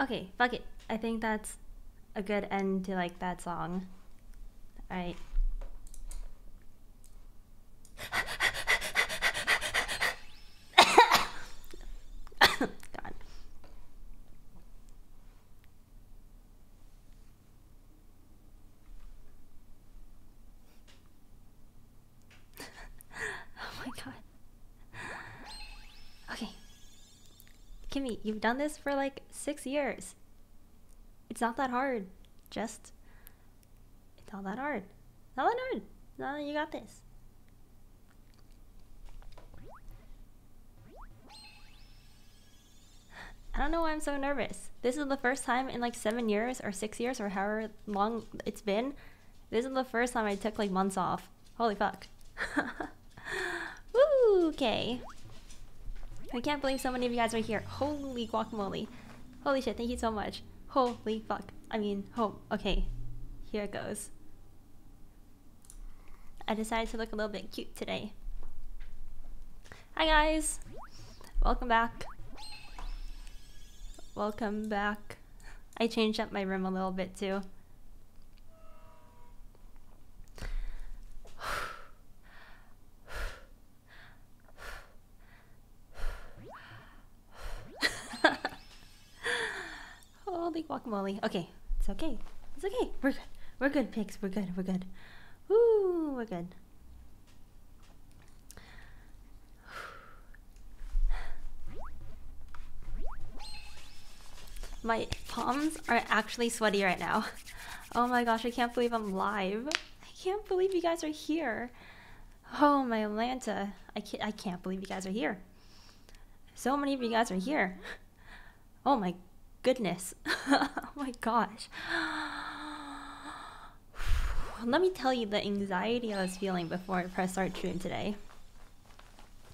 Okay, fuck it. I think that's a good end to like that song. Alright. God. oh my god. Okay. Kimmy, you've done this for like six years. It's not that hard. Just. It's not that hard. Not that hard. No, you got this. I don't know why I'm so nervous. This is the first time in like seven years or six years or however long it's been. This is the first time I took like months off. Holy fuck. Okay. I can't believe so many of you guys are here. Holy guacamole. Holy shit, thank you so much. Holy fuck. I mean, oh, okay. Here it goes. I decided to look a little bit cute today. Hi guys! Welcome back. Welcome back. I changed up my room a little bit too. Guacamole. Okay, it's okay. It's okay. We're good. We're good, pigs. We're good. We're good. Woo, we're good. My palms are actually sweaty right now. Oh my gosh, I can't believe I'm live. I can't believe you guys are here. Oh my Atlanta. I can't, I can't believe you guys are here. So many of you guys are here. Oh my goodness. oh my gosh. Let me tell you the anxiety I was feeling before I pressed start stream today.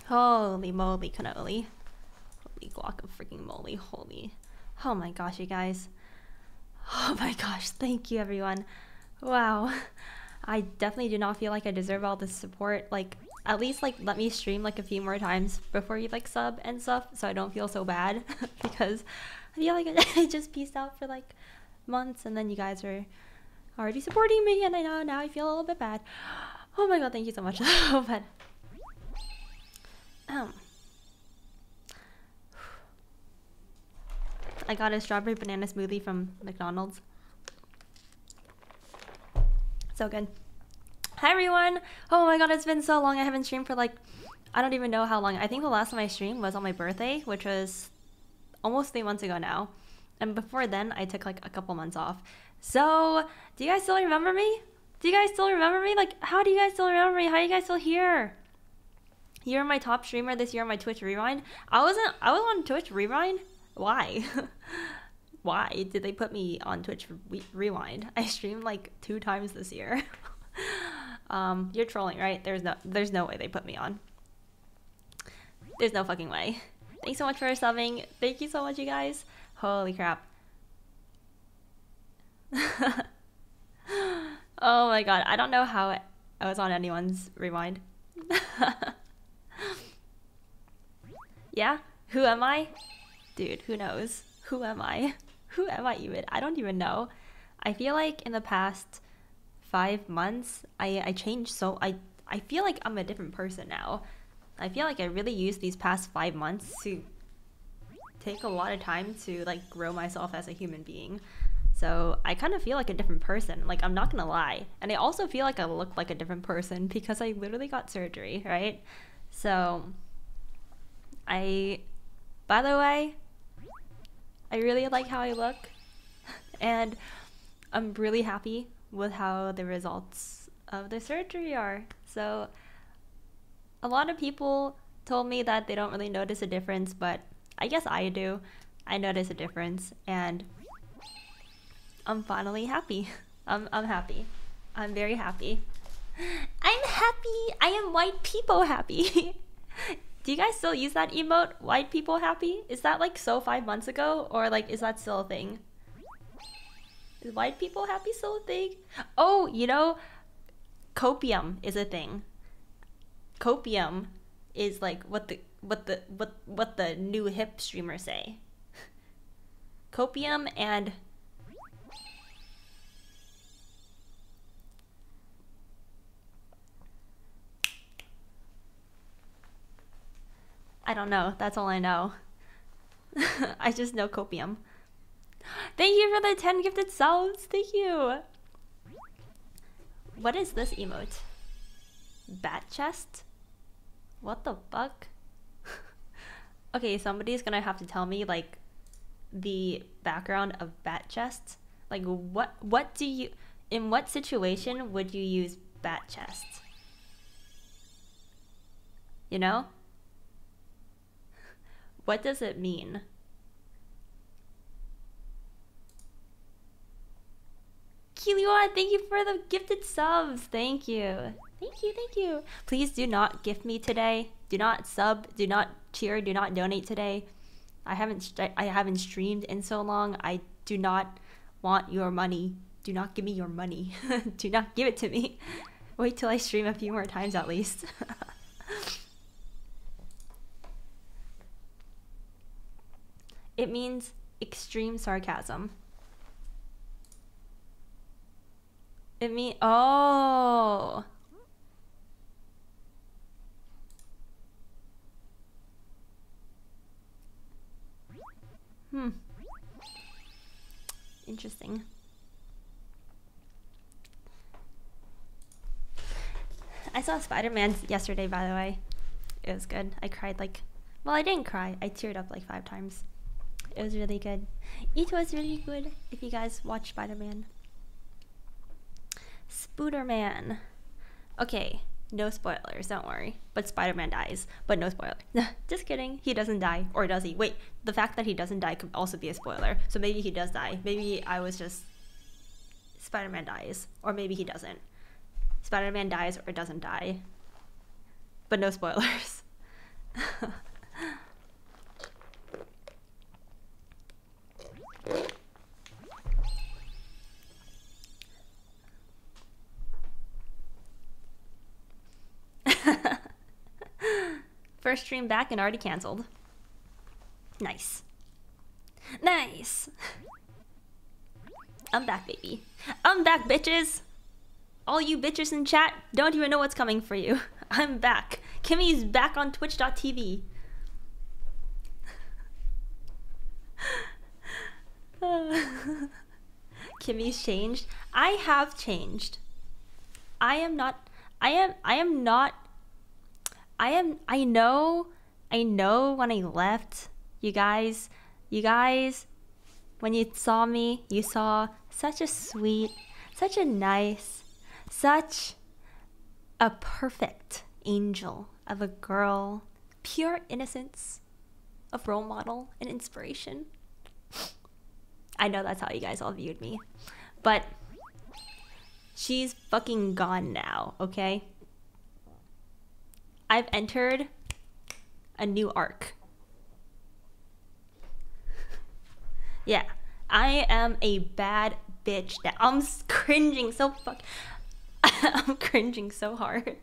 Holy moly cannoli. Holy guac freaking moly. Holy. Oh my gosh, you guys. Oh my gosh, thank you everyone. Wow. I definitely do not feel like I deserve all this support. Like, at least like let me stream like a few more times before you like sub and stuff so I don't feel so bad because I feel like I just pieced out for like months and then you guys are already supporting me and I know now I feel a little bit bad. Oh my god, thank you so much. bad. Um I got a strawberry banana smoothie from McDonald's. So good. Hi everyone! Oh my god, it's been so long. I haven't streamed for like, I don't even know how long. I think the last time I streamed was on my birthday, which was almost three months ago now. And before then, I took like a couple months off. So, do you guys still remember me? Do you guys still remember me? Like, how do you guys still remember me? How are you guys still here? You're my top streamer this year on my Twitch Rewind. I wasn't, I was on Twitch Rewind? Why? Why did they put me on Twitch Rewind? I streamed like two times this year. um, you're trolling, right? There's no, there's no way they put me on. There's no fucking way. Thanks so much for subbing. Thank you so much, you guys. Holy crap. oh my god, I don't know how I was on anyone's rewind. yeah? Who am I? Dude, who knows? Who am I? Who am I even? I don't even know. I feel like in the past five months, I, I changed so I I feel like I'm a different person now. I feel like I really used these past five months to take a lot of time to like grow myself as a human being. So I kind of feel like a different person. Like I'm not gonna lie, and I also feel like I look like a different person because I literally got surgery, right? So I, by the way, I really like how I look, and I'm really happy with how the results of the surgery are. So a lot of people told me that they don't really notice a difference, but I guess I do. I notice a difference, and I'm finally happy. I'm, I'm happy. I'm very happy. I'm happy. I am white people happy. Do you guys still use that emote, white people happy? Is that like so five months ago? Or like, is that still a thing? Is white people happy still a thing? Oh, you know, copium is a thing. Copium is like what the what the what what the new hip streamers say. copium and I don't know. That's all I know. I just know copium. Thank you for the 10 gifted subs. Thank you. What is this emote? Bat chest? What the fuck? okay, somebody's gonna have to tell me like the background of bat chest. Like what what do you in what situation would you use bat chest? You know? What does it mean? Kiliwa, thank you for the gifted subs. Thank you. Thank you, thank you. Please do not gift me today. Do not sub, do not cheer, do not donate today. I haven't I haven't streamed in so long. I do not want your money. Do not give me your money. do not give it to me. Wait till I stream a few more times at least. it means extreme sarcasm. It mean oh. Hmm. Interesting. I saw Spider-Man yesterday, by the way. It was good. I cried like, well, I didn't cry. I teared up like five times. It was really good. It was really good if you guys watch Spider-Man. Spooderman. Okay, no spoilers, don't worry. But Spider Man dies, but no spoiler. Just kidding. He doesn't die. Or does he? Wait, the fact that he doesn't die could also be a spoiler. So maybe he does die. Maybe I was just. Spider Man dies. Or maybe he doesn't. Spider Man dies or doesn't die. But no spoilers. First stream back and already cancelled. Nice. Nice. I'm back, baby. I'm back, bitches. All you bitches in chat don't even know what's coming for you. I'm back. Kimmy's back on twitch.tv. Kimmy's changed. I have changed. I am not I am I am not I am I know I know when I left you guys you guys when you saw me you saw such a sweet such a nice such a perfect angel of a girl pure innocence of role model and inspiration. I know that's how you guys all viewed me but she's fucking gone now okay I've entered a new arc. yeah, I am a bad bitch that I'm cringing so fuck. I'm cringing so hard.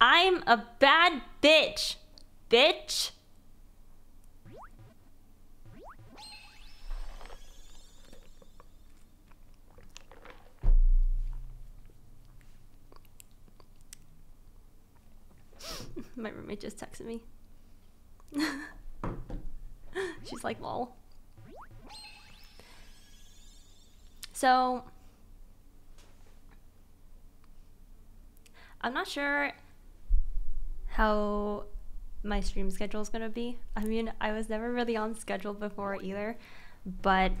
I'm a bad bitch. Bitch. My roommate just texted me. She's like, lol. So, I'm not sure how my stream schedule is gonna be. I mean, I was never really on schedule before either, but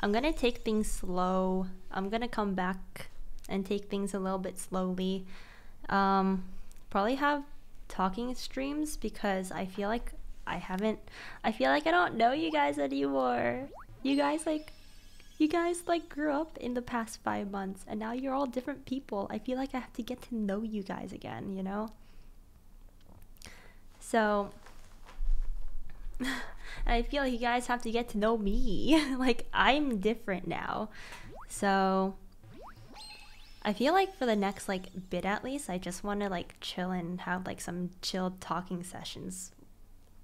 I'm gonna take things slow. I'm gonna come back and take things a little bit slowly. Um, probably have talking streams because I feel like I haven't I feel like I don't know you guys anymore. You guys like you guys like grew up in the past 5 months and now you're all different people. I feel like I have to get to know you guys again, you know? So I feel like you guys have to get to know me. like I'm different now. So I feel like for the next like bit at least, I just want to like chill and have like some chill talking sessions,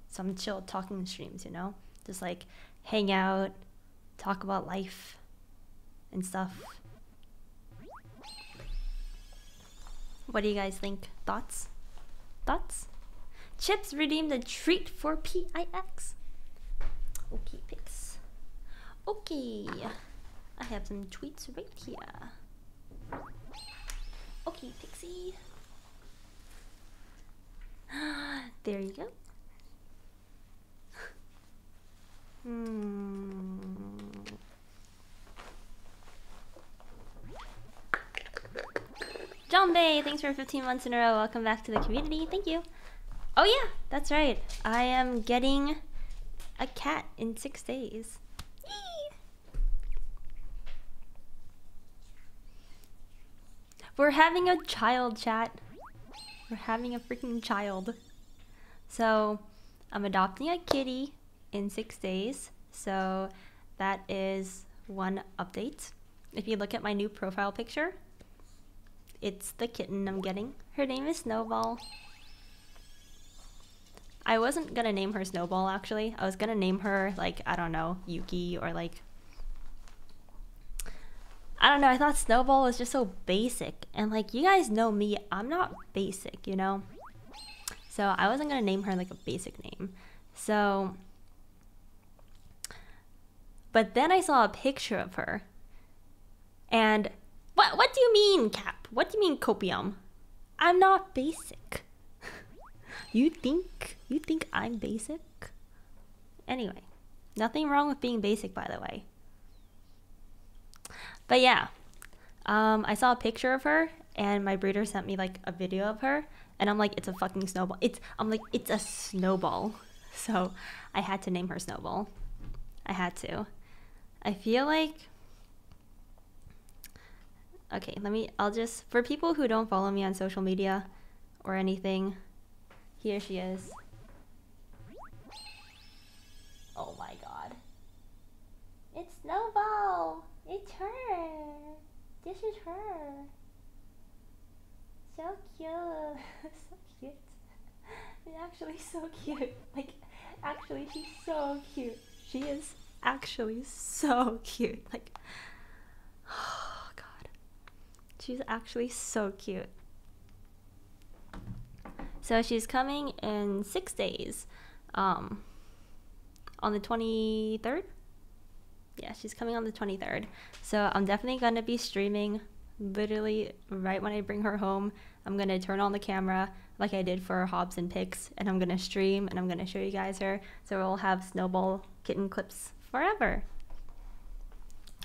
some chill talking streams, you know, just like hang out, talk about life and stuff. What do you guys think? Thoughts? Thoughts? Chips redeemed a treat for PIX. Okay, pix. Okay. I have some tweets right here. Okay, Pixie. there you go. hmm. John Bay, thanks for 15 months in a row. Welcome back to the community. Thank you. Oh yeah, that's right. I am getting a cat in six days. We're having a child chat. We're having a freaking child. So, I'm adopting a kitty in six days. So, that is one update. If you look at my new profile picture, it's the kitten I'm getting. Her name is Snowball. I wasn't gonna name her Snowball actually. I was gonna name her like, I don't know, Yuki or like I don't know, I thought Snowball was just so basic. And like, you guys know me, I'm not basic, you know? So I wasn't gonna name her like a basic name. So, but then I saw a picture of her. And what, what do you mean, Cap? What do you mean, Copium? I'm not basic. you think, you think I'm basic? Anyway, nothing wrong with being basic, by the way. But yeah, um, I saw a picture of her, and my breeder sent me like a video of her, and I'm like, it's a fucking snowball. It's I'm like, it's a snowball. So I had to name her Snowball. I had to. I feel like. Okay, let me. I'll just for people who don't follow me on social media or anything. Here she is. Oh my god. It's Snowball! It's her. This is her. So cute. so cute. It's actually so cute. Like, actually, she's so cute. She is actually so cute. Like, oh god. She's actually so cute. So she's coming in six days. Um, on the 23rd? Yeah, she's coming on the 23rd. So I'm definitely going to be streaming literally right when I bring her home. I'm going to turn on the camera like I did for Hobbs and Picks, and I'm going to stream and I'm going to show you guys her. So we'll have Snowball kitten clips forever.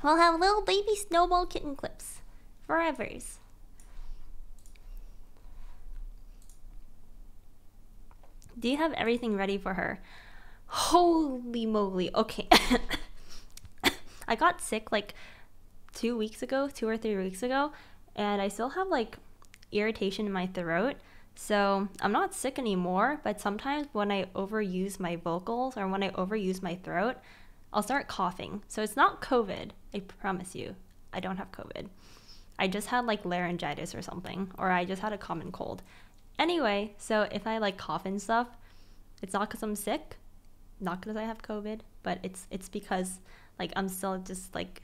We'll have little baby Snowball kitten clips forevers. Do you have everything ready for her? Holy moly. Okay. I got sick like two weeks ago, two or three weeks ago, and I still have like irritation in my throat. So I'm not sick anymore, but sometimes when I overuse my vocals or when I overuse my throat, I'll start coughing. So it's not COVID, I promise you. I don't have COVID. I just had like laryngitis or something, or I just had a common cold. Anyway, so if I like cough and stuff, it's not because I'm sick, not because I have COVID, but it's it's because like I'm still just like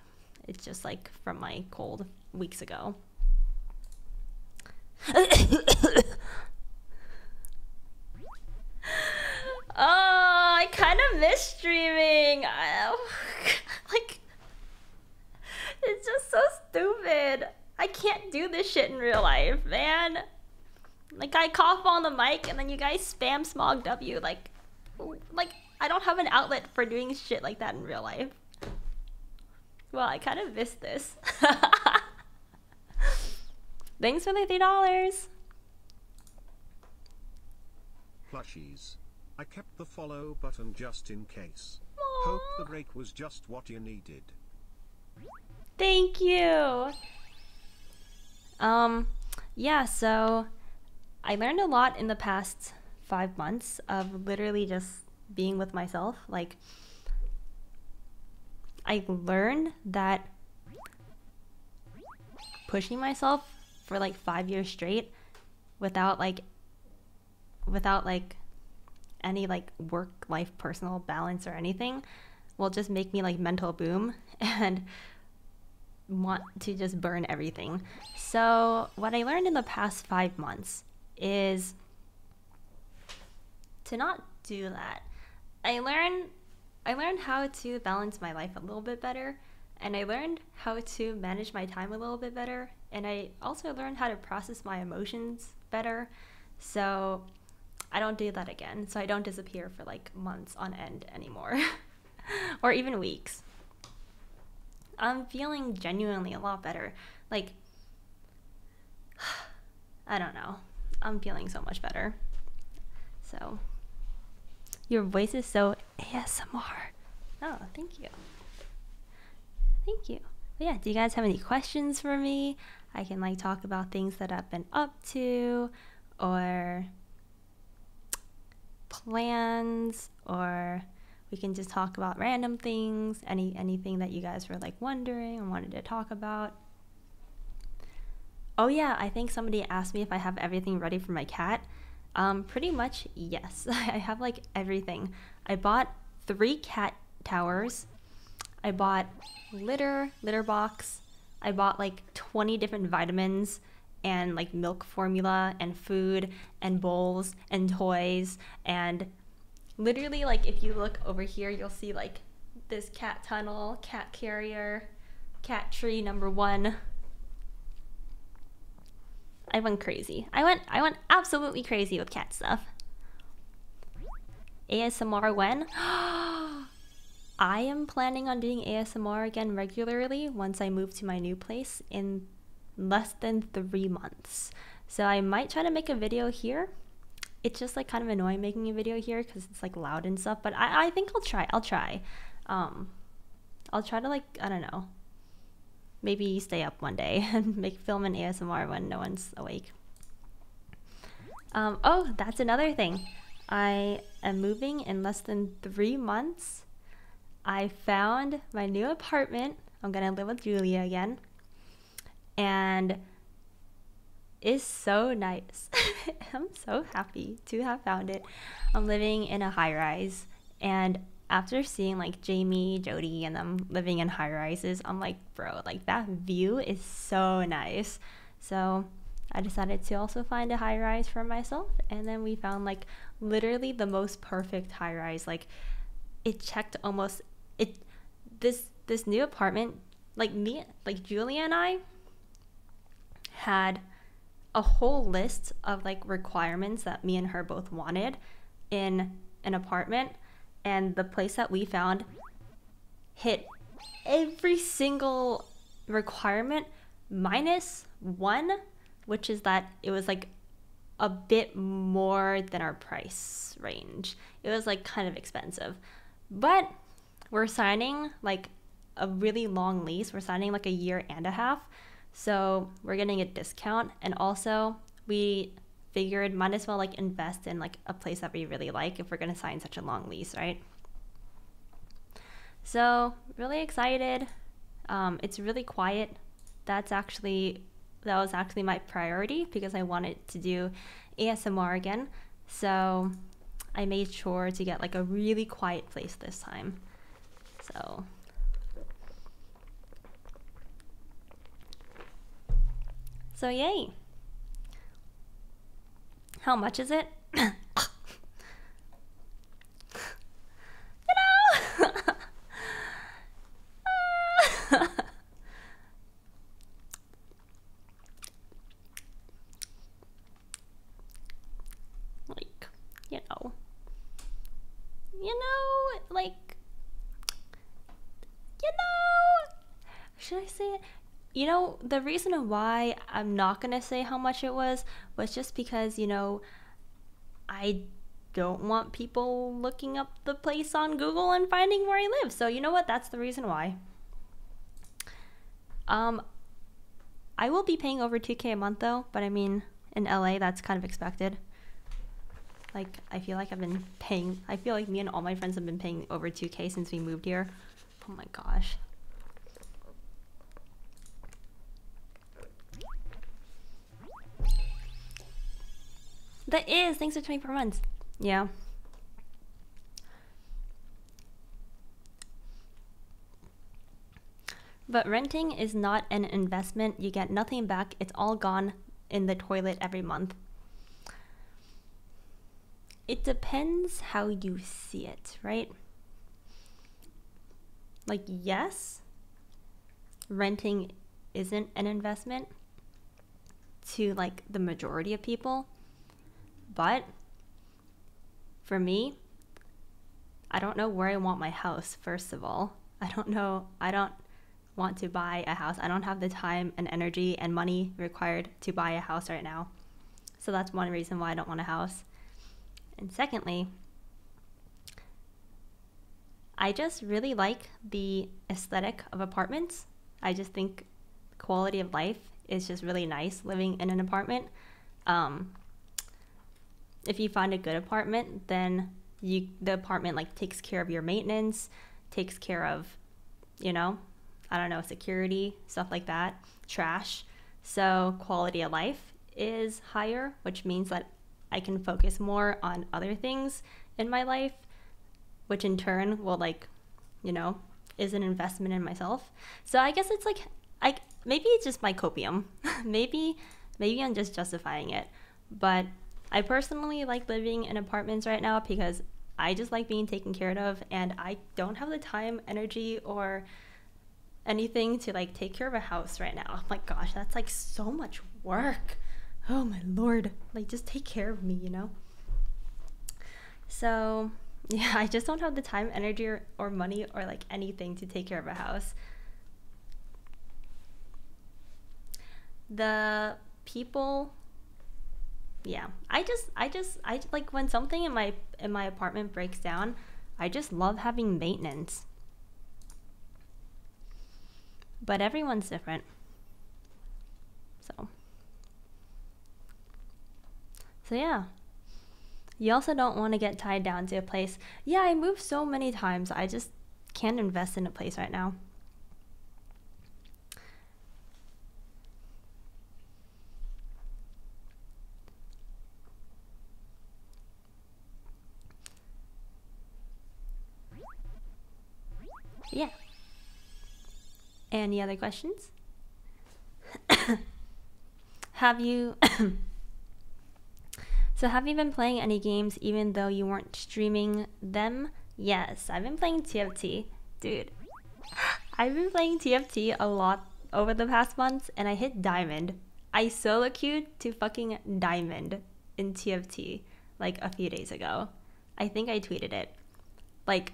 it's just like from my cold weeks ago. oh, I kind of miss streaming. I, like, it's just so stupid. I can't do this shit in real life, man. Like, I cough on the mic and then you guys spam smog W. Like, like I don't have an outlet for doing shit like that in real life. Well, I kind of missed this. Thanks for the $3. Plushies. I kept the follow button just in case. Aww. Hope the break was just what you needed. Thank you. Um, yeah, so I learned a lot in the past five months of literally just being with myself. Like, I learned that pushing myself for like five years straight without like without like any like work life personal balance or anything will just make me like mental boom and want to just burn everything. So, what I learned in the past 5 months is to not do that. I learned I learned how to balance my life a little bit better and I learned how to manage my time a little bit better and I also learned how to process my emotions better. So, I don't do that again. So I don't disappear for like months on end anymore or even weeks. I'm feeling genuinely a lot better. Like, I don't know. I'm feeling so much better. So, your voice is so ASMR. Oh, thank you. Thank you. But yeah, do you guys have any questions for me? I can like talk about things that I've been up to or plans or we can just talk about random things, any anything that you guys were like wondering and wanted to talk about. Oh yeah, I think somebody asked me if I have everything ready for my cat. Um, pretty much yes. I have like everything. I bought three cat towers. I bought litter, litter box. I bought like 20 different vitamins and like milk formula and food and bowls and toys and literally like if you look over here you'll see like this cat tunnel cat carrier cat tree number one i went crazy i went i went absolutely crazy with cat stuff asmr when i am planning on doing asmr again regularly once i move to my new place in less than three months. So I might try to make a video here. It's just like kind of annoying making a video here because it's like loud and stuff, but I, I think I'll try. I'll try. Um, I'll try to like, I don't know, maybe stay up one day and make film an ASMR when no one's awake. Um, oh, that's another thing. I am moving in less than three months. I found my new apartment. I'm gonna live with Julia again and it's so nice. I'm so happy to have found it. I'm living in a high rise, and after seeing like Jamie, Jody, and them living in high rises, I'm like, bro, like that view is so nice. So I decided to also find a high rise for myself, and then we found like literally the most perfect high rise. Like it checked almost it. This this new apartment, like me, like Julia and I, had a whole list of like requirements that me and her both wanted in an apartment and the place that we found hit every single requirement minus one which is that it was like a bit more than our price range. It was like kind of expensive. But we're signing like a really long lease. We're signing like a year and a half. So we're getting a discount. And also, we figured might as well like invest in like a place that we really like if we're going to sign such a long lease, right? So, really excited. Um, it's really quiet. That's actually that was actually my priority because I wanted to do ASMR again. So, I made sure to get like a really quiet place this time. So, So yay. How much is it? you know? like, you know. You know, like you know, should I say it? You know, the reason why I'm not going to say how much it was was just because, you know, I don't want people looking up the place on Google and finding where I live. So, you know what? That's the reason why. Um I will be paying over 2k a month though, but I mean, in LA that's kind of expected. Like I feel like I've been paying I feel like me and all my friends have been paying over 2k since we moved here. Oh my gosh. That is. Thanks for 24 months. Yeah. But renting is not an investment. You get nothing back. It's all gone in the toilet every month. It depends how you see it, right? Like, yes, renting isn't an investment to like the majority of people. But for me, I don't know where I want my house, first of all. I don't know. I don't want to buy a house. I don't have the time and energy and money required to buy a house right now. So that's one reason why I don't want a house. And secondly, I just really like the aesthetic of apartments. I just think quality of life is just really nice living in an apartment. Um, if you find a good apartment, then you the apartment like takes care of your maintenance, takes care of, you know, I don't know, security, stuff like that, trash. So quality of life is higher, which means that I can focus more on other things in my life, which in turn will like, you know, is an investment in myself. So I guess it's like I maybe it's just my copium. maybe maybe I'm just justifying it. But I personally like living in apartments right now because I just like being taken care of and I don't have the time, energy or anything to like take care of a house right now. Oh my gosh, that's like so much work. Oh my lord. Like just take care of me, you know? So, yeah, I just don't have the time, energy or, or money or like anything to take care of a house. The people yeah. I just i just i like when something in my in my apartment breaks down i just love having maintenance. But everyone's different. So. So yeah. You also don't want to get tied down to a place. Yeah i moved so many times i just can't invest in a place right now yeah. Any other questions? have you So have you been playing any games even though you weren't streaming them? Yes, I've been playing TFT. Dude. I've been playing TFT a lot over the past months and I hit diamond. I solo queued to fucking diamond in TFT like a few days ago. I think I tweeted it. Like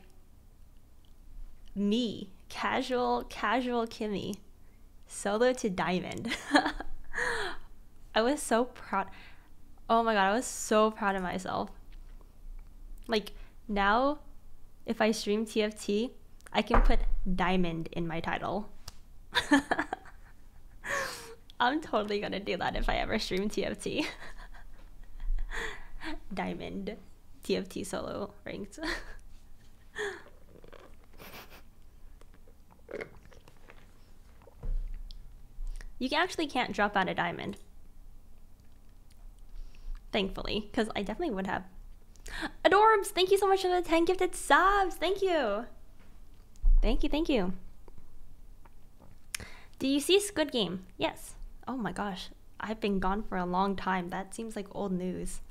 me, casual, casual Kimmy, solo to diamond. I was so proud. Oh my god, I was so proud of myself. Like now, if I stream TFT, I can put diamond in my title. I'm totally gonna do that if I ever stream TFT. diamond, TFT solo ranked. You actually can't drop out a diamond. Thankfully, because I definitely would have. Adorbs, thank you so much for the 10 gifted subs. Thank you. Thank you, thank you. Do you see Squid Game? Yes. Oh my gosh. I've been gone for a long time. That seems like old news.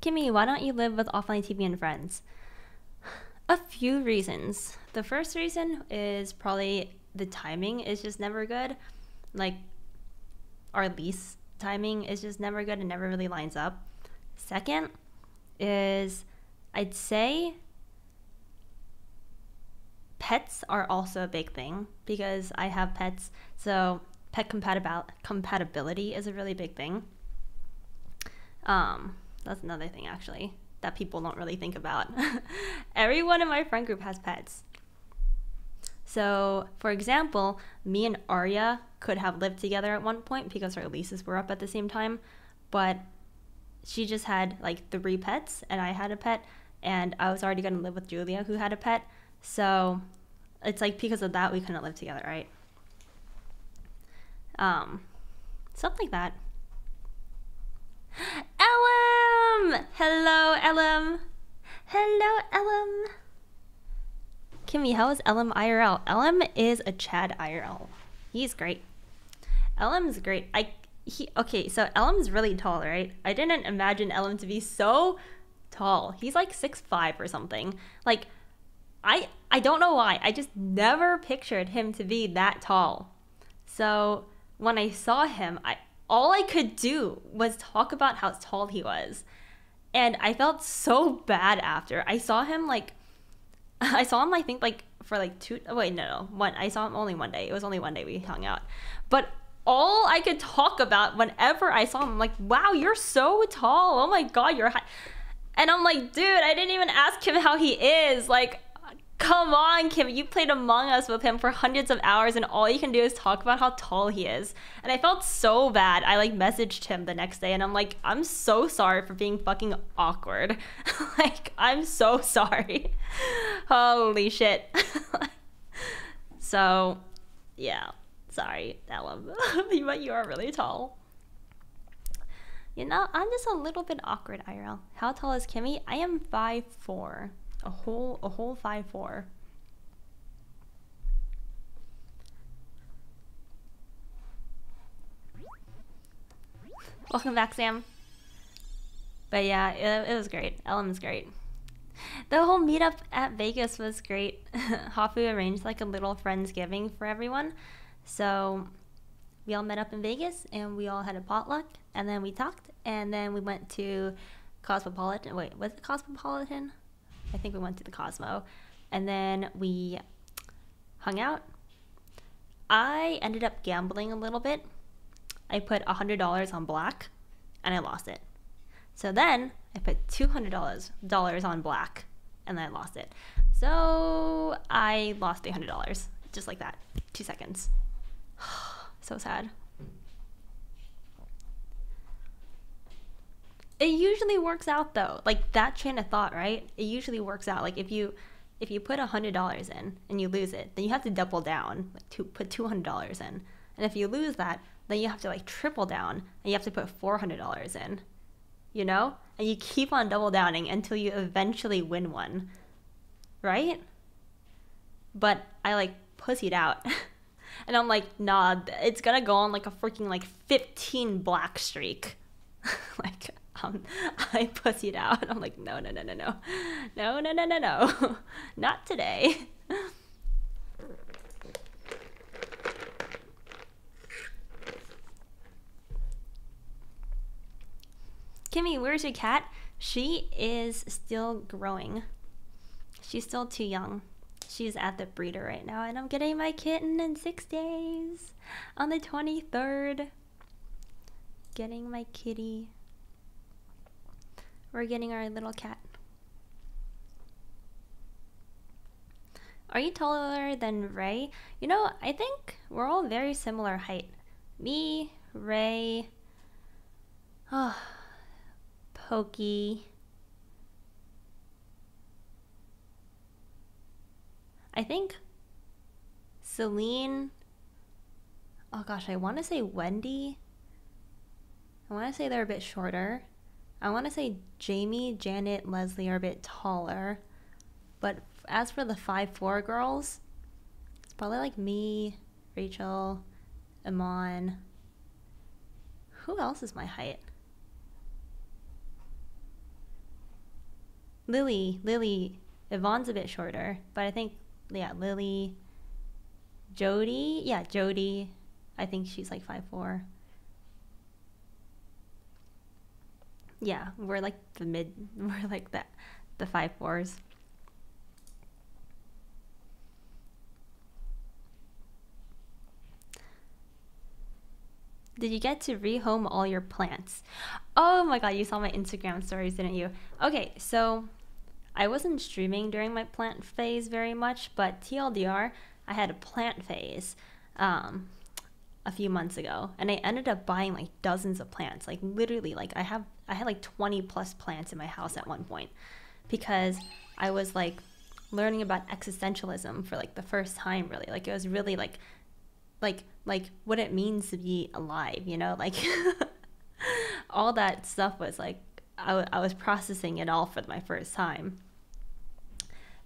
Kimmy, why don't you live with offline TV and friends? A few reasons. The first reason is probably the timing is just never good. Like our lease timing is just never good and never really lines up. Second is I'd say pets are also a big thing because I have pets. So pet compatibil- compatibility is a really big thing. Um, that's another thing actually that people don't really think about. Everyone in my friend group has pets. So, for example, me and Arya could have lived together at one point because our leases were up at the same time, but she just had like three pets and I had a pet and I was already going to live with Julia who had a pet. So, it's like because of that we couldn't live together, right? Um Something like that. Ellum! Hello, Ellum. Hello, Ellum. Kimmy, how is Ellum IRL? Ellum is a Chad IRL. He's great. Ellum's great. I he okay, so Ellum's really tall, right? I didn't imagine Ellum to be so tall. He's like six five or something. Like I I don't know why. I just never pictured him to be that tall. So when I saw him, I all I could do was talk about how tall he was. And I felt so bad after. I saw him like I saw him I think like for like two oh, wait, no, no. One I saw him only one day. It was only one day we hung out. But all I could talk about whenever I saw him, I'm like, wow, you're so tall. Oh my god, you're high. And I'm like, dude, I didn't even ask him how he is. Like, come on, Kim. You played Among Us with him for hundreds of hours, and all you can do is talk about how tall he is. And I felt so bad. I like messaged him the next day, and I'm like, I'm so sorry for being fucking awkward. like, I'm so sorry. Holy shit. so, yeah. Sorry, Ellum. but you are really tall. You know, I'm just a little bit awkward, IRL. How tall is Kimmy? I am five four, A whole a whole five four. Welcome back, Sam. But yeah, it, it was great. Ellum's great. The whole meetup at Vegas was great. Hafu arranged like a little Friendsgiving for everyone. So we all met up in Vegas and we all had a potluck and then we talked and then we went to Cosmopolitan. Wait, was it Cosmopolitan? I think we went to the Cosmo. And then we hung out. I ended up gambling a little bit. I put $100 on black and I lost it. So then I put $200 on black and I lost it. So I lost $800 just like that. Two seconds. so sad. It usually works out though. Like that train of thought, right? It usually works out. Like if you if you put a hundred dollars in and you lose it, then you have to double down, like to put two hundred dollars in. And if you lose that, then you have to like triple down and you have to put four hundred dollars in. You know? And you keep on double downing until you eventually win one. Right? But I like pussied out. and I'm like, nah, it's gonna go on like a freaking like 15 black streak. like, um, I pussied out. I'm like, no, no, no, no, no, no, no, no, no, no, not today. Kimmy, where's your cat? She is still growing. She's still too young. She's at the breeder right now, and I'm getting my kitten in six days on the 23rd. Getting my kitty. We're getting our little cat. Are you taller than Ray? You know, I think we're all very similar height. Me, Ray, oh, Poki, I think Celine. Oh gosh, I want to say Wendy. I want to say they're a bit shorter. I want to say Jamie, Janet, Leslie are a bit taller. But as for the 5 4 girls, it's probably like me, Rachel, Amon. Who else is my height? Lily, Lily, Yvonne's a bit shorter, but I think yeah, Lily, Jody. Yeah, Jody. I think she's like five four. Yeah, we're like the mid. We're like that, the five fours. Did you get to rehome all your plants? Oh my god, you saw my Instagram stories, didn't you? Okay, so I wasn't streaming during my plant phase very much, but TLDR, I had a plant phase um, a few months ago, and I ended up buying like dozens of plants. Like literally, like I have I had like 20 plus plants in my house at one point because I was like learning about existentialism for like the first time really. Like it was really like like like what it means to be alive, you know? Like all that stuff was like I, I was processing it all for my first time.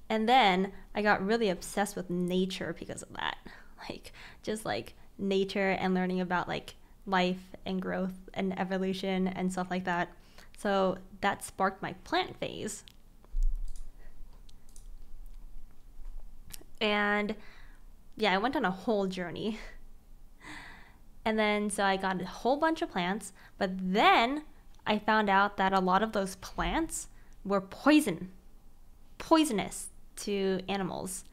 And then I got really obsessed with nature because of that. Like just like nature and learning about like life and growth and evolution and stuff like that. So that sparked my plant phase. And yeah, I went on a whole journey. And then so I got a whole bunch of plants, but then I found out that a lot of those plants were poison, poisonous to animals.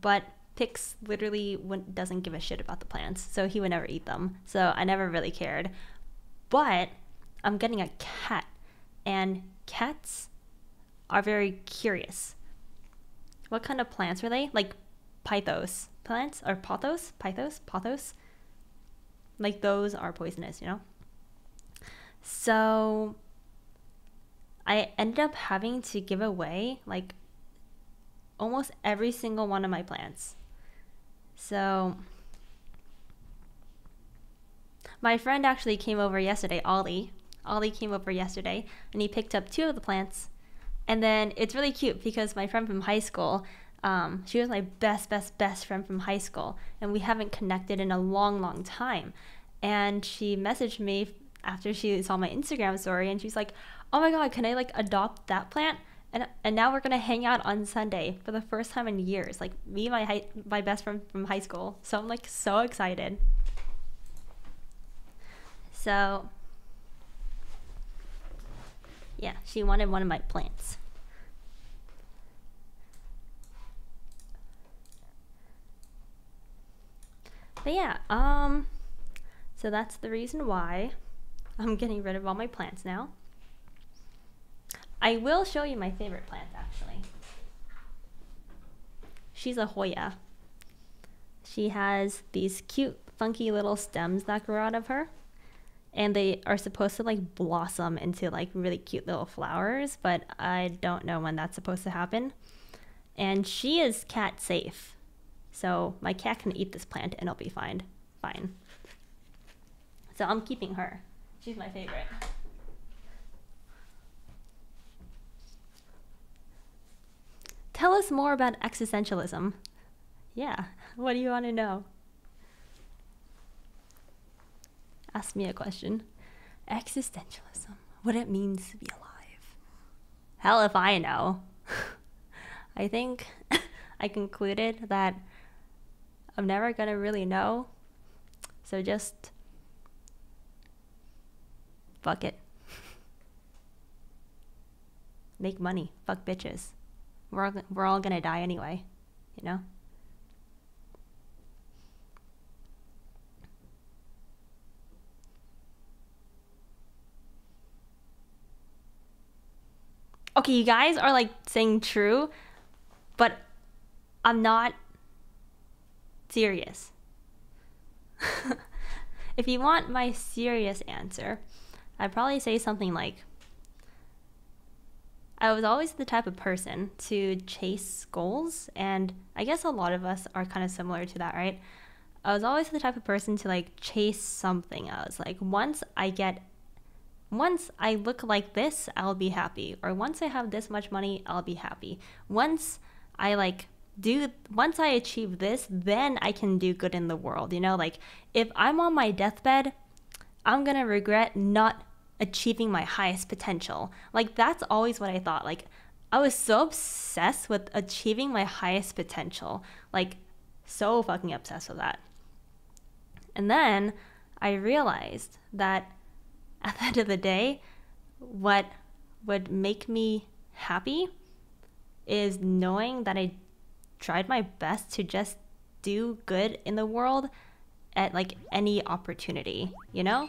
But Pix literally doesn't give a shit about the plants, so he would never eat them. So I never really cared. But I'm getting a cat, and cats are very curious. What kind of plants were they? Like pythos plants or pothos? Pythos? Pothos? Like those are poisonous, you know? So I ended up having to give away like almost every single one of my plants. So my friend actually came over yesterday, Ollie. Ollie came over yesterday and he picked up two of the plants. And then it's really cute because my friend from high school, um, she was my best, best, best friend from high school, and we haven't connected in a long, long time. And she messaged me after she saw my Instagram story, and she's like, "Oh my god, can I like adopt that plant?" And and now we're gonna hang out on Sunday for the first time in years, like me my high, my best friend from high school. So I'm like so excited. So yeah, she wanted one of my plants. But yeah, um, so that's the reason why I'm getting rid of all my plants now. I will show you my favorite plant actually. She's a Hoya. She has these cute, funky little stems that grow out of her. And they are supposed to like blossom into like really cute little flowers, but I don't know when that's supposed to happen. And she is cat safe. So my cat can eat this plant and it'll be fine. Fine. So I'm keeping her. She's my favorite. Tell us more about existentialism. Yeah, what do you want to know? Ask me a question. Existentialism. What it means to be alive. Hell if I know. I think I concluded that I'm never gonna really know. So just fuck it. Make money. Fuck bitches. We're all, we're all gonna die anyway, you know? Okay, you guys are like saying true, but I'm not serious. if you want my serious answer, I'd probably say something like I was always the type of person to chase goals, and I guess a lot of us are kind of similar to that, right? I was always the type of person to like chase something. I was like, once I get, once I look like this, I'll be happy. Or once I have this much money, I'll be happy. Once I like do once I achieve this, then I can do good in the world. You know, like if I'm on my deathbed, I'm gonna regret not achieving my highest potential. Like that's always what I thought. Like I was so obsessed with achieving my highest potential. Like so fucking obsessed with that. And then I realized that at the end of the day, what would make me happy is knowing that I tried my best to just do good in the world at like any opportunity, you know?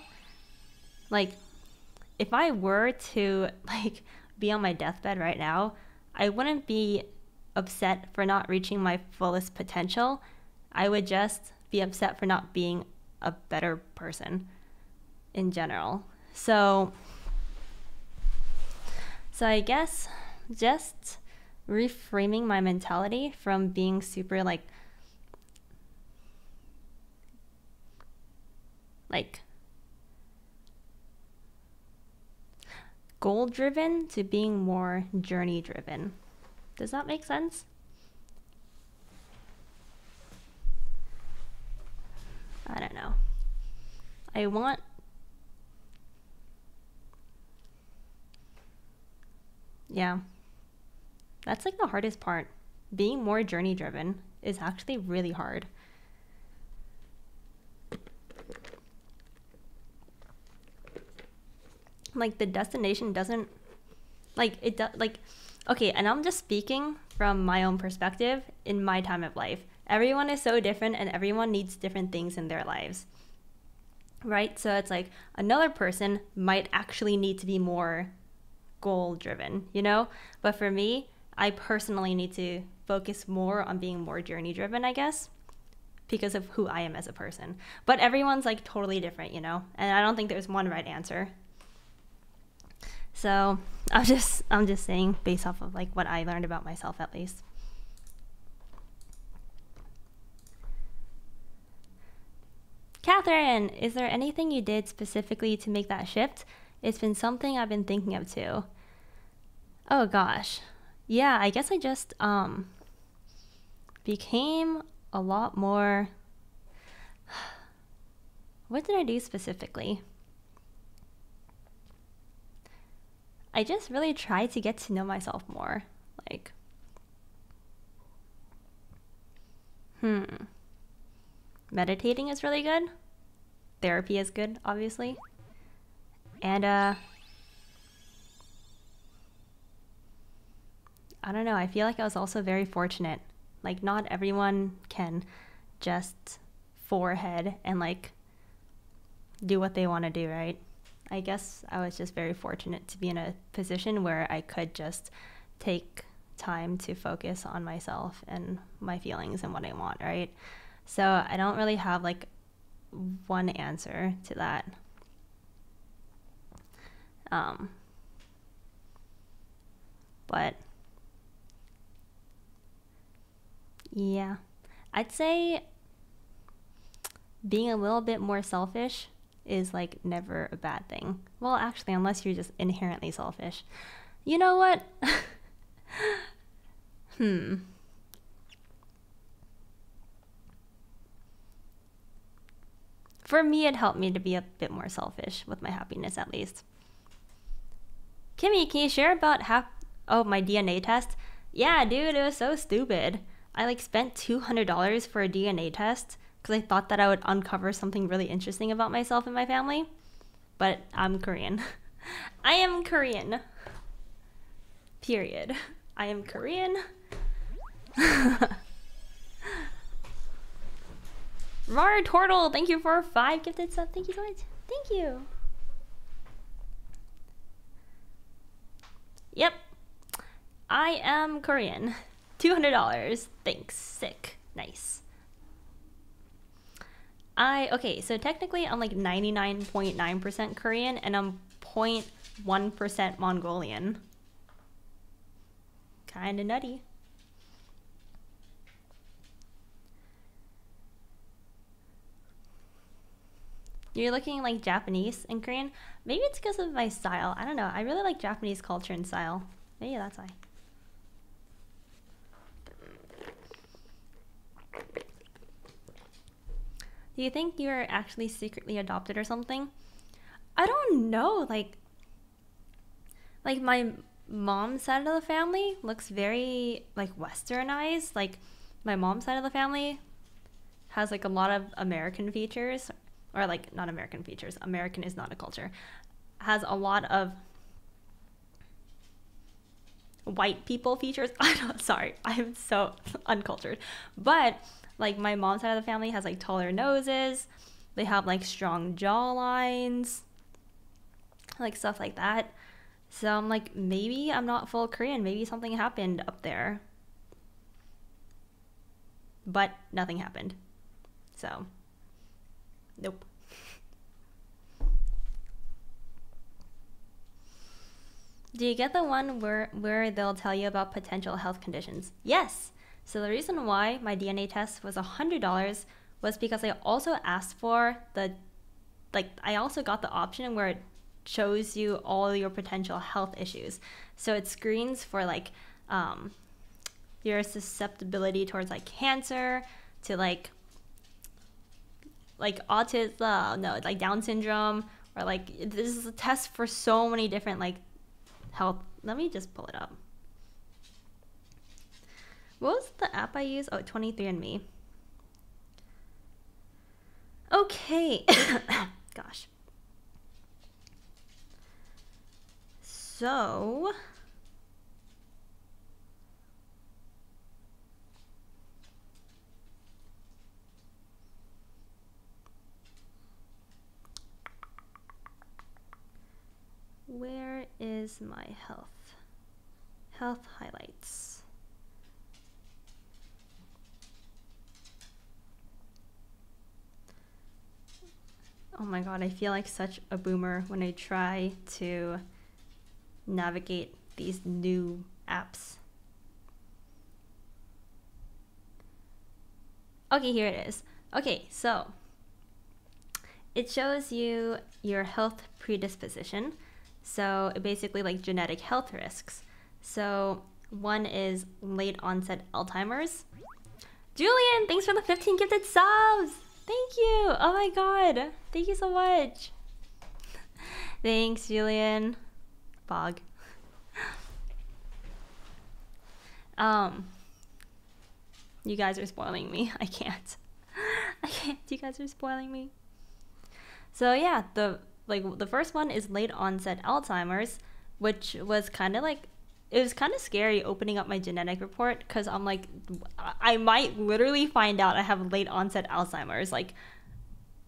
Like if I were to like be on my deathbed right now, I wouldn't be upset for not reaching my fullest potential. I would just be upset for not being a better person in general. So so I guess just reframing my mentality from being super like like goal driven to being more journey driven. Does that make sense? I don't know. I want Yeah. That's like the hardest part. Being more journey driven is actually really hard. Like the destination doesn't like it does like okay, and I'm just speaking from my own perspective in my time of life. Everyone is so different and everyone needs different things in their lives. Right? So it's like another person might actually need to be more goal driven, you know? But for me, I personally need to focus more on being more journey driven, I guess, because of who I am as a person. But everyone's like totally different, you know? And I don't think there's one right answer. So I'm just I'm just saying based off of like what I learned about myself at least. Catherine, is there anything you did specifically to make that shift? It's been something I've been thinking of too. Oh gosh. Yeah, I guess I just um became a lot more What did I do specifically? I just really try to get to know myself more. Like Hmm. Meditating is really good. Therapy is good, obviously. And uh I don't know, I feel like I was also very fortunate. Like, not everyone can just forehead and like do what they want to do, right? I guess I was just very fortunate to be in a position where I could just take time to focus on myself and my feelings and what I want, right? So I don't really have like one answer to that. Um, but Yeah. I'd say being a little bit more selfish is like never a bad thing. Well, actually, unless you're just inherently selfish. You know what? hmm. For me, it helped me to be a bit more selfish with my happiness, at least. Kimmy, can you share about how? Oh, my DNA test? Yeah, dude, it was so stupid. I like spent $200 for a DNA test because I thought that I would uncover something really interesting about myself and my family. But I'm Korean. I am Korean. Period. I am Korean. Rar Turtle, thank you for five gifted subs. Thank you so much. Thank you. Yep. I am Korean. $200. Thanks. Sick. Nice. I okay, so technically I'm like 99.9% Korean and I'm 0.1% Mongolian. Kind of nutty. You're looking like Japanese and Korean. Maybe it's because of my style. I don't know. I really like Japanese culture and style. Maybe that's why. Do you think you're actually secretly adopted or something? I don't know. Like, like my mom's side of the family looks very like westernized. Like, my mom's side of the family has like a lot of American features, or like not American features. American is not a culture. Has a lot of white people features. I don't. Sorry, I'm so uncultured, but like my mom's side of the family has like taller noses. They have like strong jaw lines. Like stuff like that. So I'm like, maybe I'm not full Korean. Maybe something happened up there. But nothing happened. So, nope. Do you get the one where where they'll tell you about potential health conditions? Yes. So the reason why my DNA test was $100 was because I also asked for the like I also got the option where it shows you all your potential health issues. So it screens for like um, your susceptibility towards like cancer, to like like autism, no, like Down syndrome, or like this is a test for so many different like health. Let me just pull it up. What was the app I use? Oh, 23andMe. Okay. Gosh. So. Where is my health? Health highlights. Oh my god, I feel like such a boomer when I try to navigate these new apps. Okay, here it is. Okay, so it shows you your health predisposition. So it basically like genetic health risks. So one is late onset Alzheimer's. Julian, thanks for the 15 gifted subs. Thank you. Oh my god. Thank you so much. Thanks, Julian. Bog. Um You guys are spoiling me. I can't. I can't. You guys are spoiling me. So yeah, the like the first one is late onset Alzheimer's, which was kind of like it was kind of scary opening up my genetic report because I'm like, I might literally find out I have late onset Alzheimer's. Like,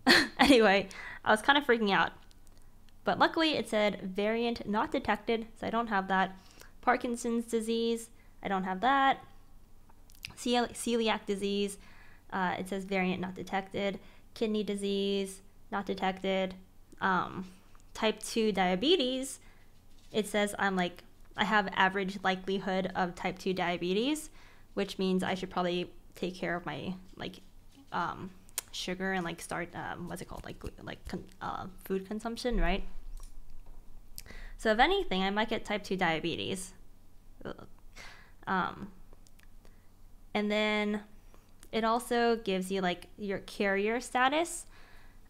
anyway, I was kind of freaking out. But luckily, it said variant not detected, so I don't have that. Parkinson's disease, I don't have that. Celiac disease, uh, it says variant not detected. Kidney disease, not detected um, type 2 diabetes, it says I'm like, I have average likelihood of type 2 diabetes, which means I should probably take care of my like um, sugar and like start, um, what's it called? Like, like uh, food consumption, right? So if anything, I might get type 2 diabetes. Um, and then it also gives you like your carrier status.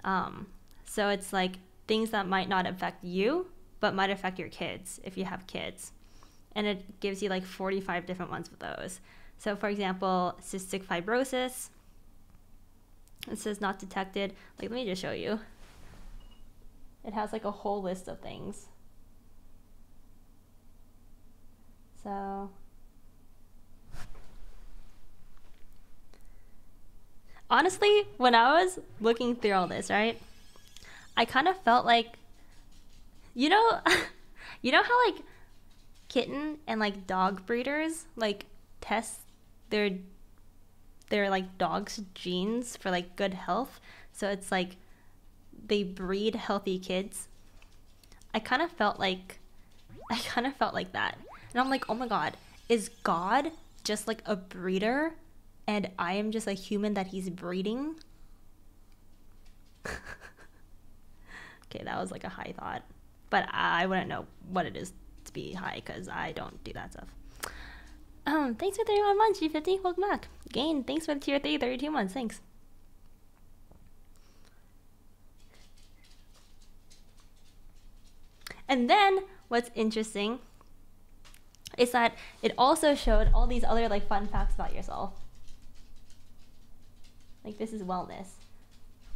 Um, so it's like things that might not affect you, but might affect your kids if you have kids. And it gives you like 45 different ones of those. So, for example, cystic fibrosis, it says not detected. Like, let me just show you. It has like a whole list of things. So, honestly, when I was looking through all this, right? I kind of felt like, you know, you know how like kitten and like dog breeders like test their their like dog's genes for like good health. So it's like they breed healthy kids. I kind of felt like I kind of felt like that. And I'm like, "Oh my god, is God just like a breeder and I am just a human that he's breeding?" Okay, that was like a high thought. But I wouldn't know what it is be high because I don't do that stuff. Um, thanks for 31 months, G50. Welcome back. Gain, thanks for the tier 3, 32 months. Thanks. And then what's interesting is that it also showed all these other like fun facts about yourself. Like this is wellness.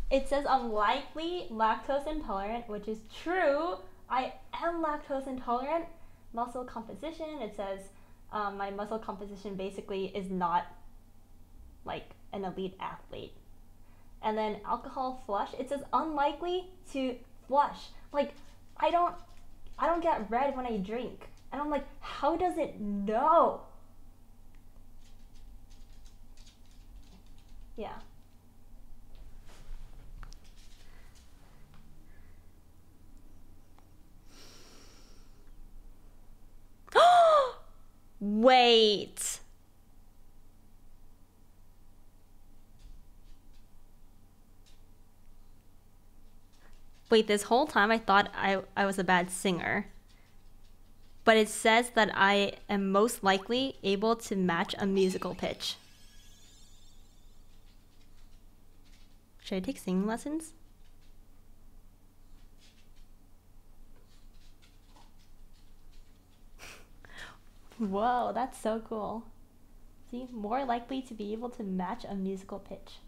It says I'm likely lactose intolerant, which is true. I am lactose intolerant. Muscle composition, it says um, my muscle composition basically is not like an elite athlete. And then alcohol flush, it says unlikely to flush. Like I don't I don't get red when I drink. And I'm like, how does it know? Yeah. Wait. Wait, this whole time I thought I, I was a bad singer. But it says that I am most likely able to match a musical pitch. Should I take singing lessons? Whoa, that's so cool. See, more likely to be able to match a musical pitch.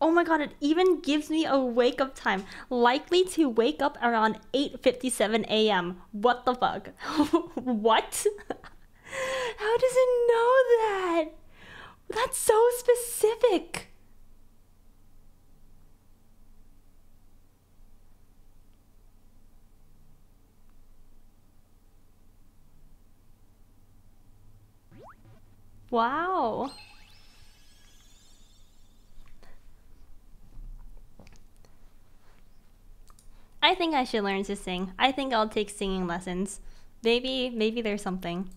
Oh my god, it even gives me a wake up time. Likely to wake up around 8:57 a.m. What the fuck? what? How does it know that? That's so specific. Wow. I think I should learn to sing. I think I'll take singing lessons. Maybe, maybe there's something.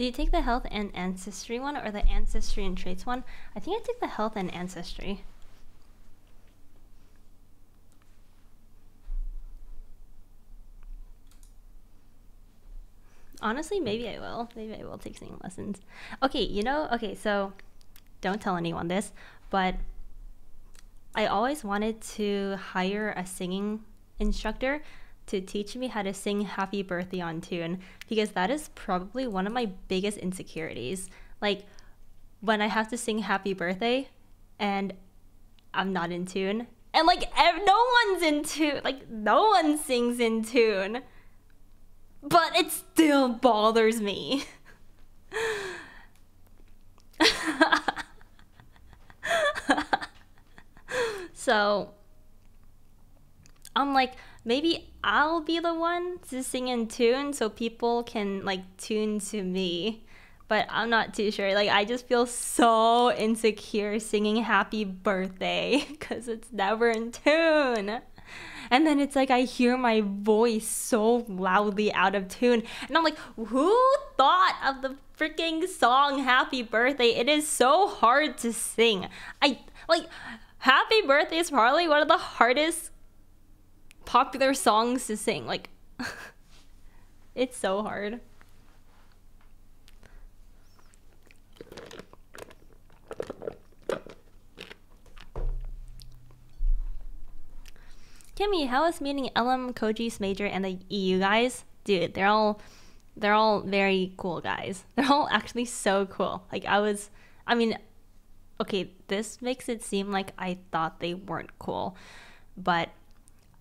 Do you take the health and ancestry one or the ancestry and traits one? I think I took the health and ancestry. Honestly, maybe I will. Maybe I will take singing lessons. Okay, you know, okay, so don't tell anyone this, but I always wanted to hire a singing instructor to teach me how to sing Happy Birthday on tune because that is probably one of my biggest insecurities. Like when I have to sing Happy Birthday and I'm not in tune, and like no one's in tune, like no one sings in tune, but it still bothers me. so I'm like, maybe I'll be the one to sing in tune so people can like tune to me. But I'm not too sure. Like, I just feel so insecure singing happy birthday because it's never in tune. And then it's like I hear my voice so loudly out of tune. And I'm like, who thought of the freaking song Happy Birthday? It is so hard to sing. I like Happy Birthday is probably one of the hardest popular songs to sing. Like, it's so hard. Kimmy, how is meeting Ellum, Koji, Major, and the EU guys? Dude, they're all they're all very cool guys. They're all actually so cool. Like I was I mean, okay, this makes it seem like I thought they weren't cool. But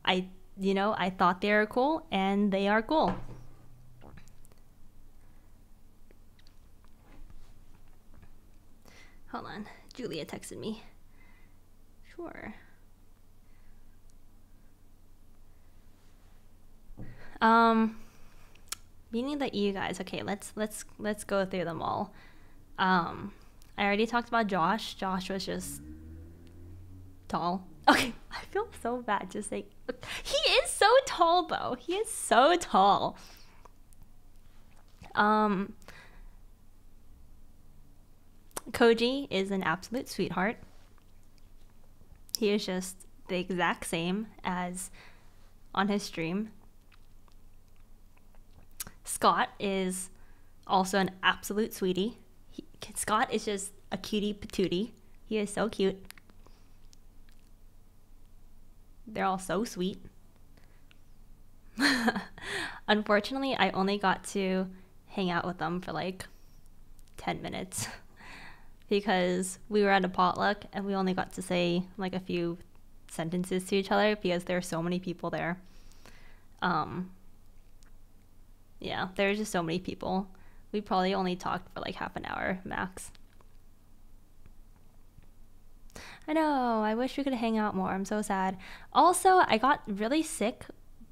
I you know, I thought they were cool and they are cool. Hold on. Julia texted me. Sure. Um meaning that you guys, okay, let's let's let's go through them all. Um I already talked about Josh. Josh was just tall. Okay, I feel so bad just like he is so tall though. He is so tall. Um Koji is an absolute sweetheart. He is just the exact same as on his stream. Scott is also an absolute sweetie. He, Scott is just a cutie patootie. He is so cute. They're all so sweet. Unfortunately, I only got to hang out with them for like 10 minutes because we were at a potluck and we only got to say like a few sentences to each other because there are so many people there. Um, yeah, there's just so many people. We probably only talked for like half an hour max. I know, I wish we could hang out more. I'm so sad. Also, I got really sick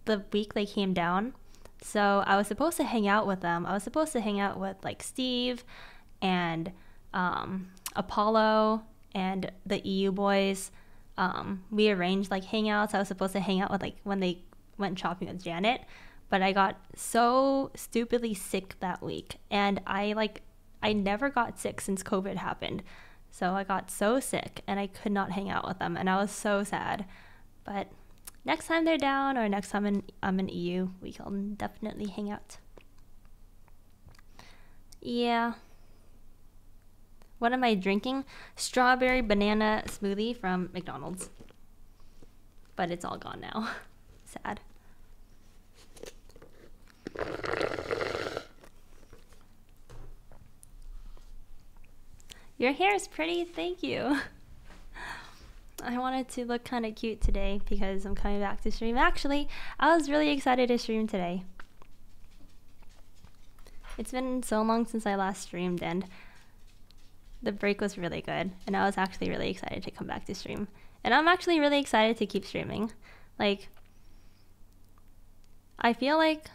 the week they came down. So I was supposed to hang out with them. I was supposed to hang out with like Steve and um, Apollo and the EU boys. Um, we arranged like hangouts. I was supposed to hang out with like when they went shopping with Janet, but I got so stupidly sick that week, and I like I never got sick since COVID happened. So I got so sick and I could not hang out with them, and I was so sad. But next time they're down, or next time in, I'm in EU, we can definitely hang out. Yeah. What am I drinking? Strawberry banana smoothie from McDonald's. But it's all gone now. Sad. Your hair is pretty, thank you. I wanted to look kind of cute today because I'm coming back to stream. Actually, I was really excited to stream today. It's been so long since I last streamed, and the break was really good. And I was actually really excited to come back to stream. And I'm actually really excited to keep streaming. Like, I feel like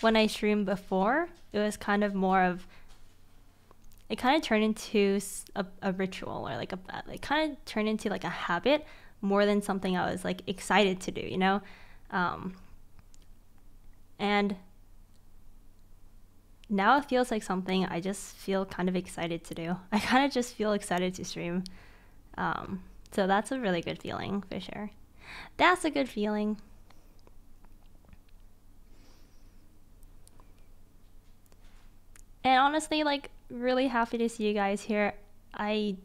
when I streamed before, it was kind of more of it kind of turned into a, a ritual or like a it kind of turned into like a habit more than something I was like excited to do, you know? Um, and now it feels like something I just feel kind of excited to do. I kind of just feel excited to stream. Um, so that's a really good feeling for sure. That's a good feeling. And honestly, like really happy to see you guys here. I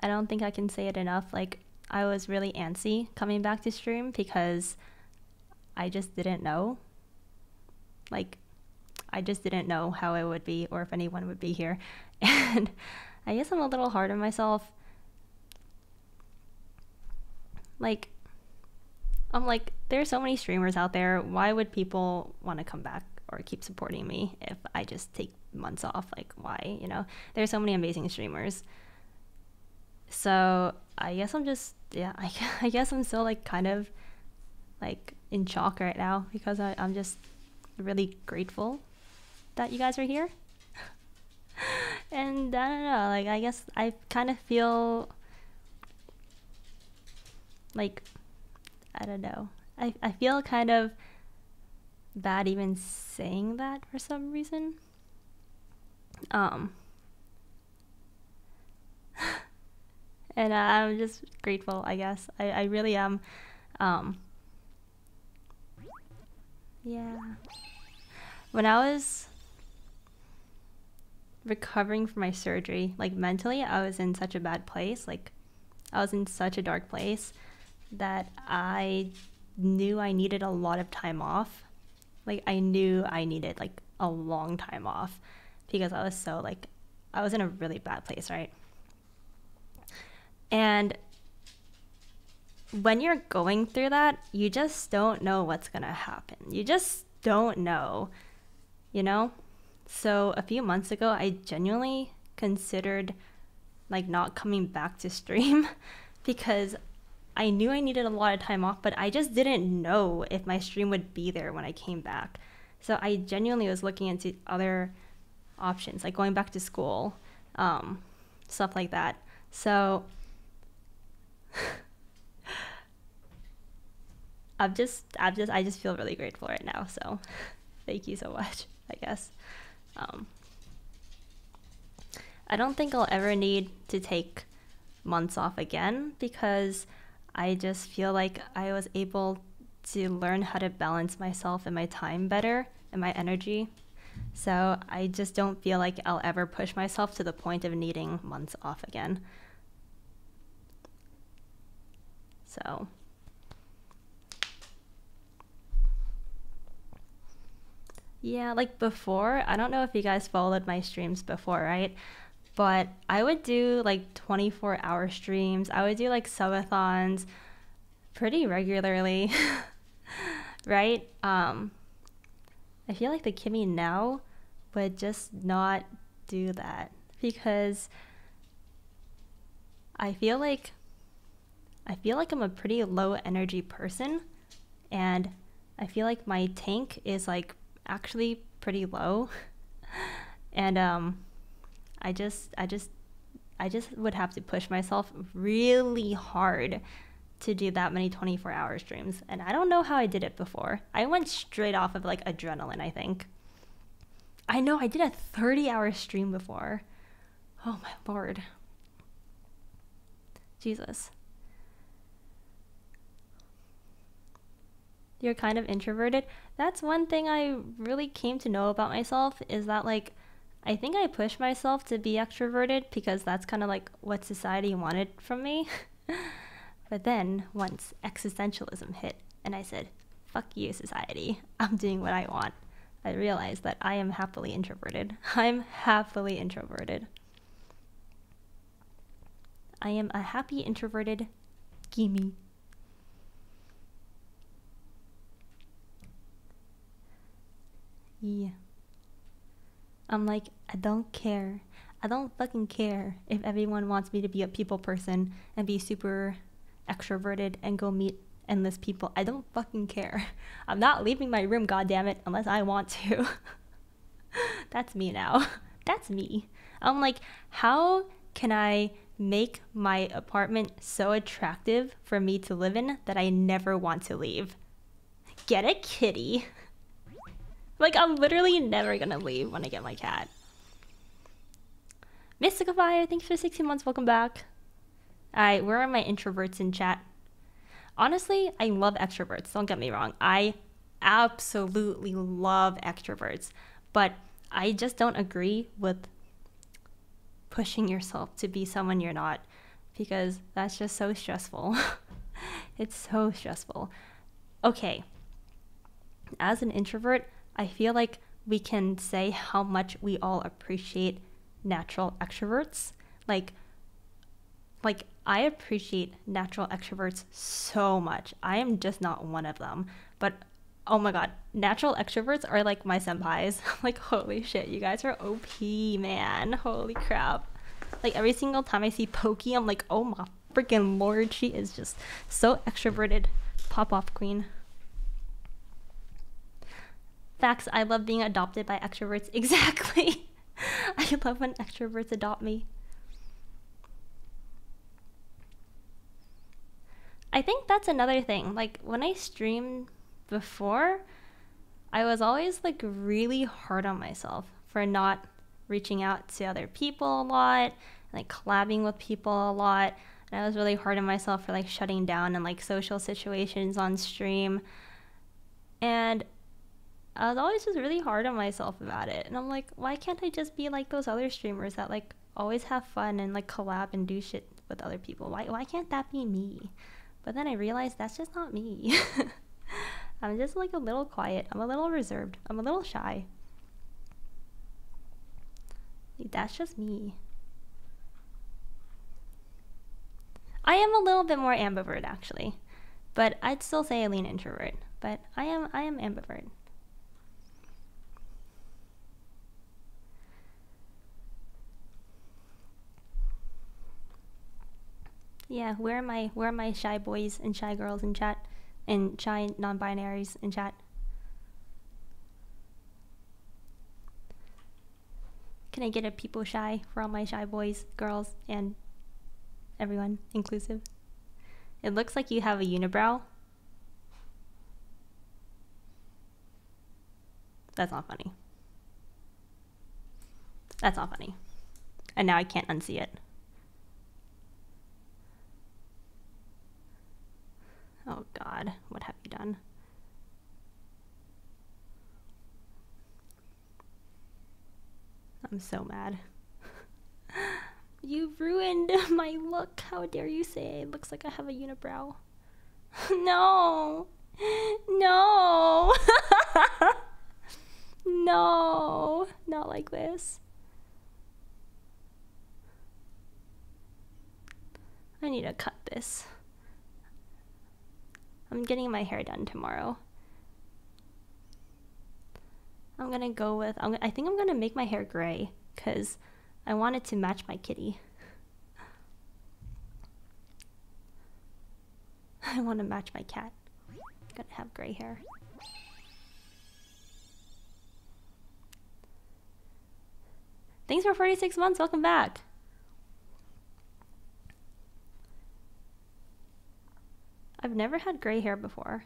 I don't think I can say it enough. Like I was really antsy coming back to stream because I just didn't know. Like I just didn't know how it would be or if anyone would be here. And I guess I'm a little hard on myself. Like I'm like there's so many streamers out there. Why would people want to come back or keep supporting me if I just take months off. Like, why? You know, there's so many amazing streamers. So I guess I'm just, yeah, I, guess I'm still like kind of like in shock right now because I, I'm just really grateful that you guys are here. and I don't know, like, I guess I kind of feel like, I don't know. I, I feel kind of bad even saying that for some reason. Um, and uh, I'm just grateful, I guess. I, I really am. Um, yeah. When I was recovering from my surgery, like mentally, I was in such a bad place. Like, I was in such a dark place that I knew I needed a lot of time off. Like, I knew I needed like a long time off because I was so like I was in a really bad place, right? And when you're going through that, you just don't know what's going to happen. You just don't know, you know? So a few months ago, I genuinely considered like not coming back to stream because I knew I needed a lot of time off, but I just didn't know if my stream would be there when I came back. So I genuinely was looking into other options, like going back to school, um, stuff like that. So I'm just, I'm just, I just feel really grateful right now. So thank you so much, I guess. Um, I don't think I'll ever need to take months off again because I just feel like I was able to learn how to balance myself and my time better and my energy so I just don't feel like I'll ever push myself to the point of needing months off again. So. Yeah, like before, I don't know if you guys followed my streams before, right? But I would do like 24 hour streams. I would do like subathons pretty regularly, right? Um, I feel like the Kimmy now would just not do that because I feel like I feel like I'm a pretty low energy person and I feel like my tank is like actually pretty low. and um I just I just I just would have to push myself really hard to do that many 24 hour streams. And I don't know how I did it before. I went straight off of like adrenaline, I think. I know I did a 30 hour stream before. Oh my lord. Jesus. You're kind of introverted. That's one thing I really came to know about myself is that like I think I push myself to be extroverted because that's kind of like what society wanted from me. but then once existentialism hit and I said, fuck you, society, I'm doing what I want, I realized that I am happily introverted. I'm happily introverted. I am a happy introverted Kimmy. Yeah. I'm like, I don't care. I don't fucking care if everyone wants me to be a people person and be super extroverted and go meet endless people. I don't fucking care. I'm not leaving my room, goddammit, unless I want to. That's me now. That's me. I'm like, how can I make my apartment so attractive for me to live in that I never want to leave? Get a kitty. Like, I'm literally never gonna leave when I get my cat. Mystica Fire, thanks for 16 months. Welcome back. Alright, where are my introverts in chat? Honestly, I love extroverts. Don't get me wrong. I absolutely love extroverts. But I just don't agree with pushing yourself to be someone you're not because that's just so stressful. it's so stressful. Okay. As an introvert, I feel like we can say how much we all appreciate natural extroverts. Like, like I appreciate natural extroverts so much. I am just not one of them. But oh my god, natural extroverts are like my senpais. like holy shit, you guys are OP, man. Holy crap. Like every single time I see Poki, I'm like, oh my freaking lord, she is just so extroverted. Pop off queen. Facts, I love being adopted by extroverts. Exactly. I love when extroverts adopt me. I think that's another thing. Like when I streamed before, I was always like really hard on myself for not reaching out to other people a lot, like collabing with people a lot. And I was really hard on myself for like shutting down in like social situations on stream. And I was always just really hard on myself about it. And I'm like, why can't I just be like those other streamers that like always have fun and like collab and do shit with other people? Why why can't that be me? But then I realized that's just not me. I'm just like a little quiet. I'm a little reserved. I'm a little shy. Like, that's just me. I am a little bit more ambivert actually, but I'd still say I lean introvert. But I am I am ambivert. Yeah, where are my where are my shy boys and shy girls in chat and shy non-binaries in chat? Can I get a people shy for all my shy boys, girls, and everyone inclusive? It looks like you have a unibrow. That's not funny. That's not funny. And now I can't unsee it. Oh God, what have you done? I'm so mad. you ruined my look. How dare you say it looks like I have a unibrow? no. No. no. Not like this. I need to cut this. I'm getting my hair done tomorrow. I'm gonna go with, I'm, I think I'm gonna make my hair gray because I want it to match my kitty. I want to match my cat. Gotta have gray hair. Thanks for 46 months, welcome back! I've never had gray hair before.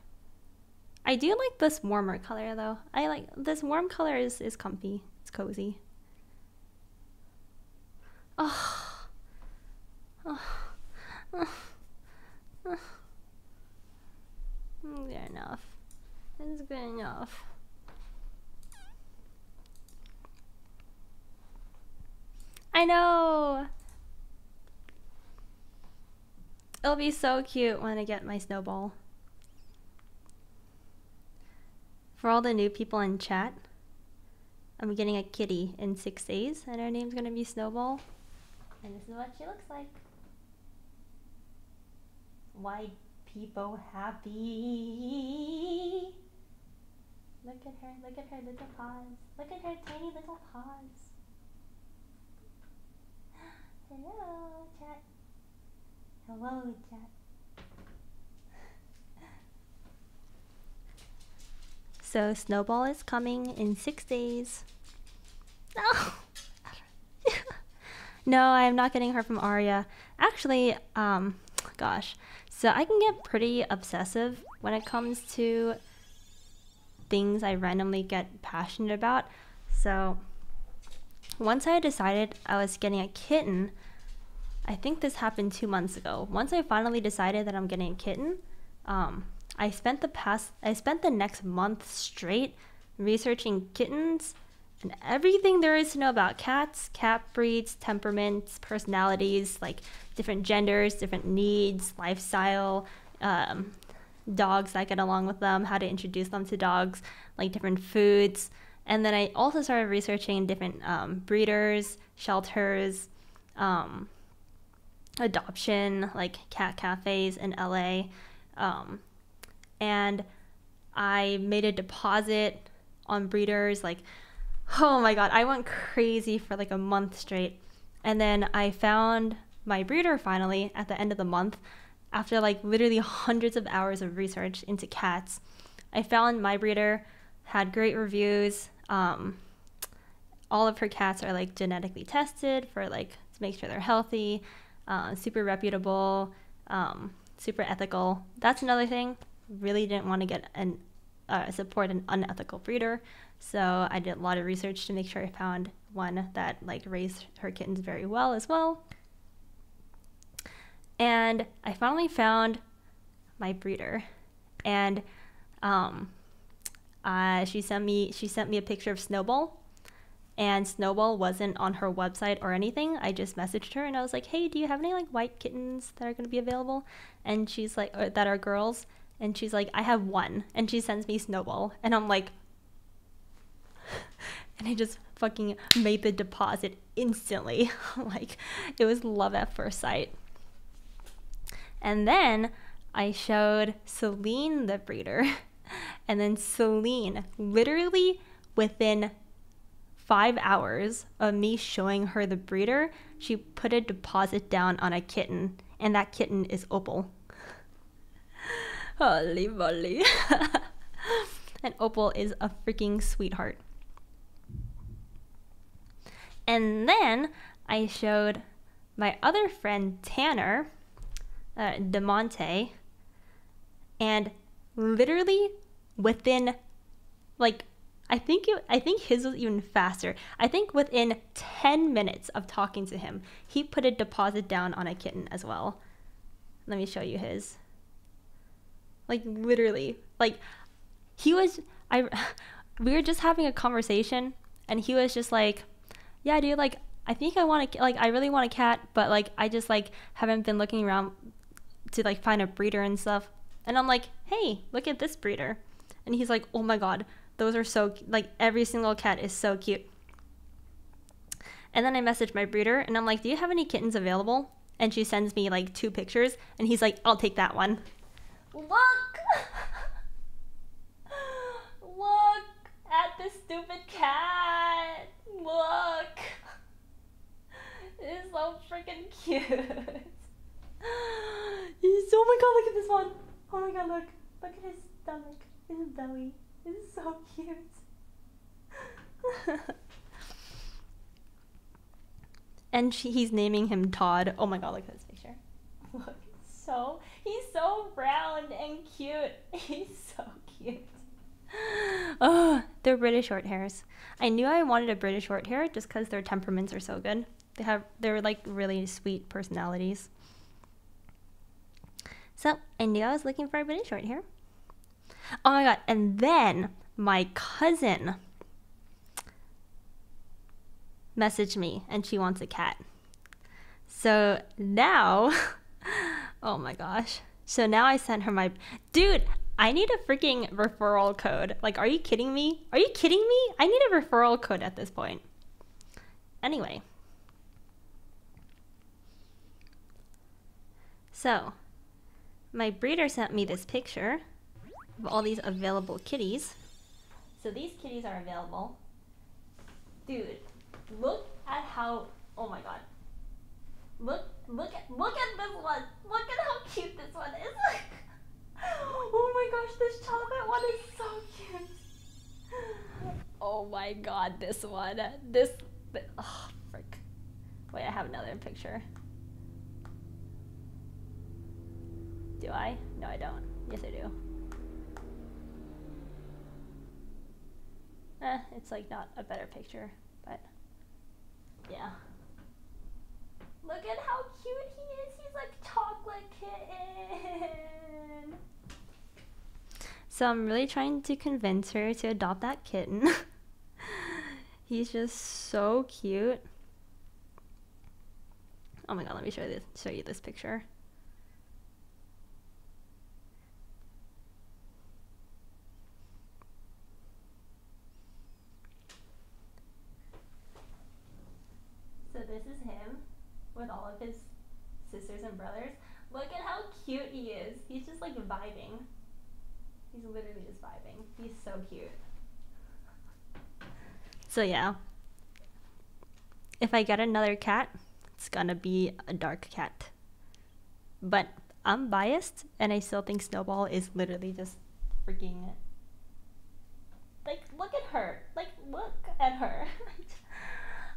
I do like this warmer color though. I like this warm color is, is comfy. It's cozy. Oh. Oh. oh. oh. Good enough. It's good enough. I know! It'll be so cute when I get my snowball. For all the new people in chat, I'm getting a kitty in six days, and her name's gonna be Snowball. And this is what she looks like. Why people happy? Look at her, look at her little paws. Look at her tiny little paws. Hello, chat. Hello, chat. So Snowball is coming in six days. No, no, I am not getting her from Aria. Actually, um, gosh, so I can get pretty obsessive when it comes to things I randomly get passionate about. So once I decided I was getting a kitten, I think this happened two months ago. Once I finally decided that I'm getting a kitten, um, I spent the past I spent the next month straight researching kittens and everything there is to know about cats, cat breeds, temperaments, personalities, like different genders, different needs, lifestyle, um, dogs that get along with them, how to introduce them to dogs, like different foods. And then I also started researching different um, breeders, shelters, um, adoption, like cat cafes in LA. Um, and I made a deposit on breeders. Like, oh my god, I went crazy for like a month straight. And then I found my breeder finally at the end of the month after like literally hundreds of hours of research into cats. I found my breeder had great reviews. Um, all of her cats are like genetically tested for like to make sure they're healthy, uh, super reputable, um, super ethical. That's another thing really didn't want to get an uh, support an unethical breeder, so I did a lot of research to make sure I found one that like raised her kittens very well as well. And I finally found my breeder, and um, uh, she sent me she sent me a picture of Snowball, and Snowball wasn't on her website or anything. I just messaged her and I was like, "Hey, do you have any like white kittens that are going to be available?" And she's like, "That are girls." And she's like, I have one. And she sends me Snowball. And I'm like, and I just fucking made the deposit instantly. like, it was love at first sight. And then I showed Celine the breeder. And then Celine, literally within five hours of me showing her the breeder, she put a deposit down on a kitten. And that kitten is Opal. Holy moly. and Opal is a freaking sweetheart. And then I showed my other friend Tanner, uh, DeMonte, and literally within like I think it, I think his was even faster. I think within 10 minutes of talking to him, he put a deposit down on a kitten as well. Let me show you his. Like literally. Like he was I we were just having a conversation and he was just like, "Yeah, dude, like I think I want to like I really want a cat, but like I just like haven't been looking around to like find a breeder and stuff." And I'm like, "Hey, look at this breeder." And he's like, "Oh my god, those are so like every single cat is so cute." And then I message my breeder and I'm like, "Do you have any kittens available?" And she sends me like two pictures and he's like, "I'll take that one." Look! Look at this stupid cat! Look! It's so freaking cute! Oh my god, look at this one! Oh my god, look! Look at his stomach, his belly. It's so cute. and she, he's naming him Todd. Oh my god, look at this picture. Look, so he's so round and cute. He's so cute. Oh, they're British short hairs. I knew I wanted a British short hair just because their temperaments are so good. They have they're like really sweet personalities. So I knew I was looking for a British short hair. Oh my god! And then my cousin messaged me, and she wants a cat. So now, oh my gosh! So now I sent her my dude. I need a freaking referral code. Like, are you kidding me? Are you kidding me? I need a referral code at this point. Anyway. So, my breeder sent me this picture all these available kitties. So these kitties are available. Dude, look at how, oh my god. Look, look at, look at this one. Look at how cute this one is. oh my gosh, this chocolate one is so cute. Oh my god, this one. This, oh, frick. Wait, I have another picture. Do I? No, I don't. Yes, I do. Eh, it's like not a better picture, but yeah. Look at how cute he is. He's like chocolate kitten. So I'm really trying to convince her to adopt that kitten. He's just so cute. Oh my god, let me show this show you this picture. So this is him with all of his sisters and brothers. Look at how cute he is. He's just like vibing. He's literally just vibing. He's so cute. So yeah. If I get another cat, it's gonna be a dark cat. But I'm biased and I still think Snowball is literally just freaking like look at her. Like look at her.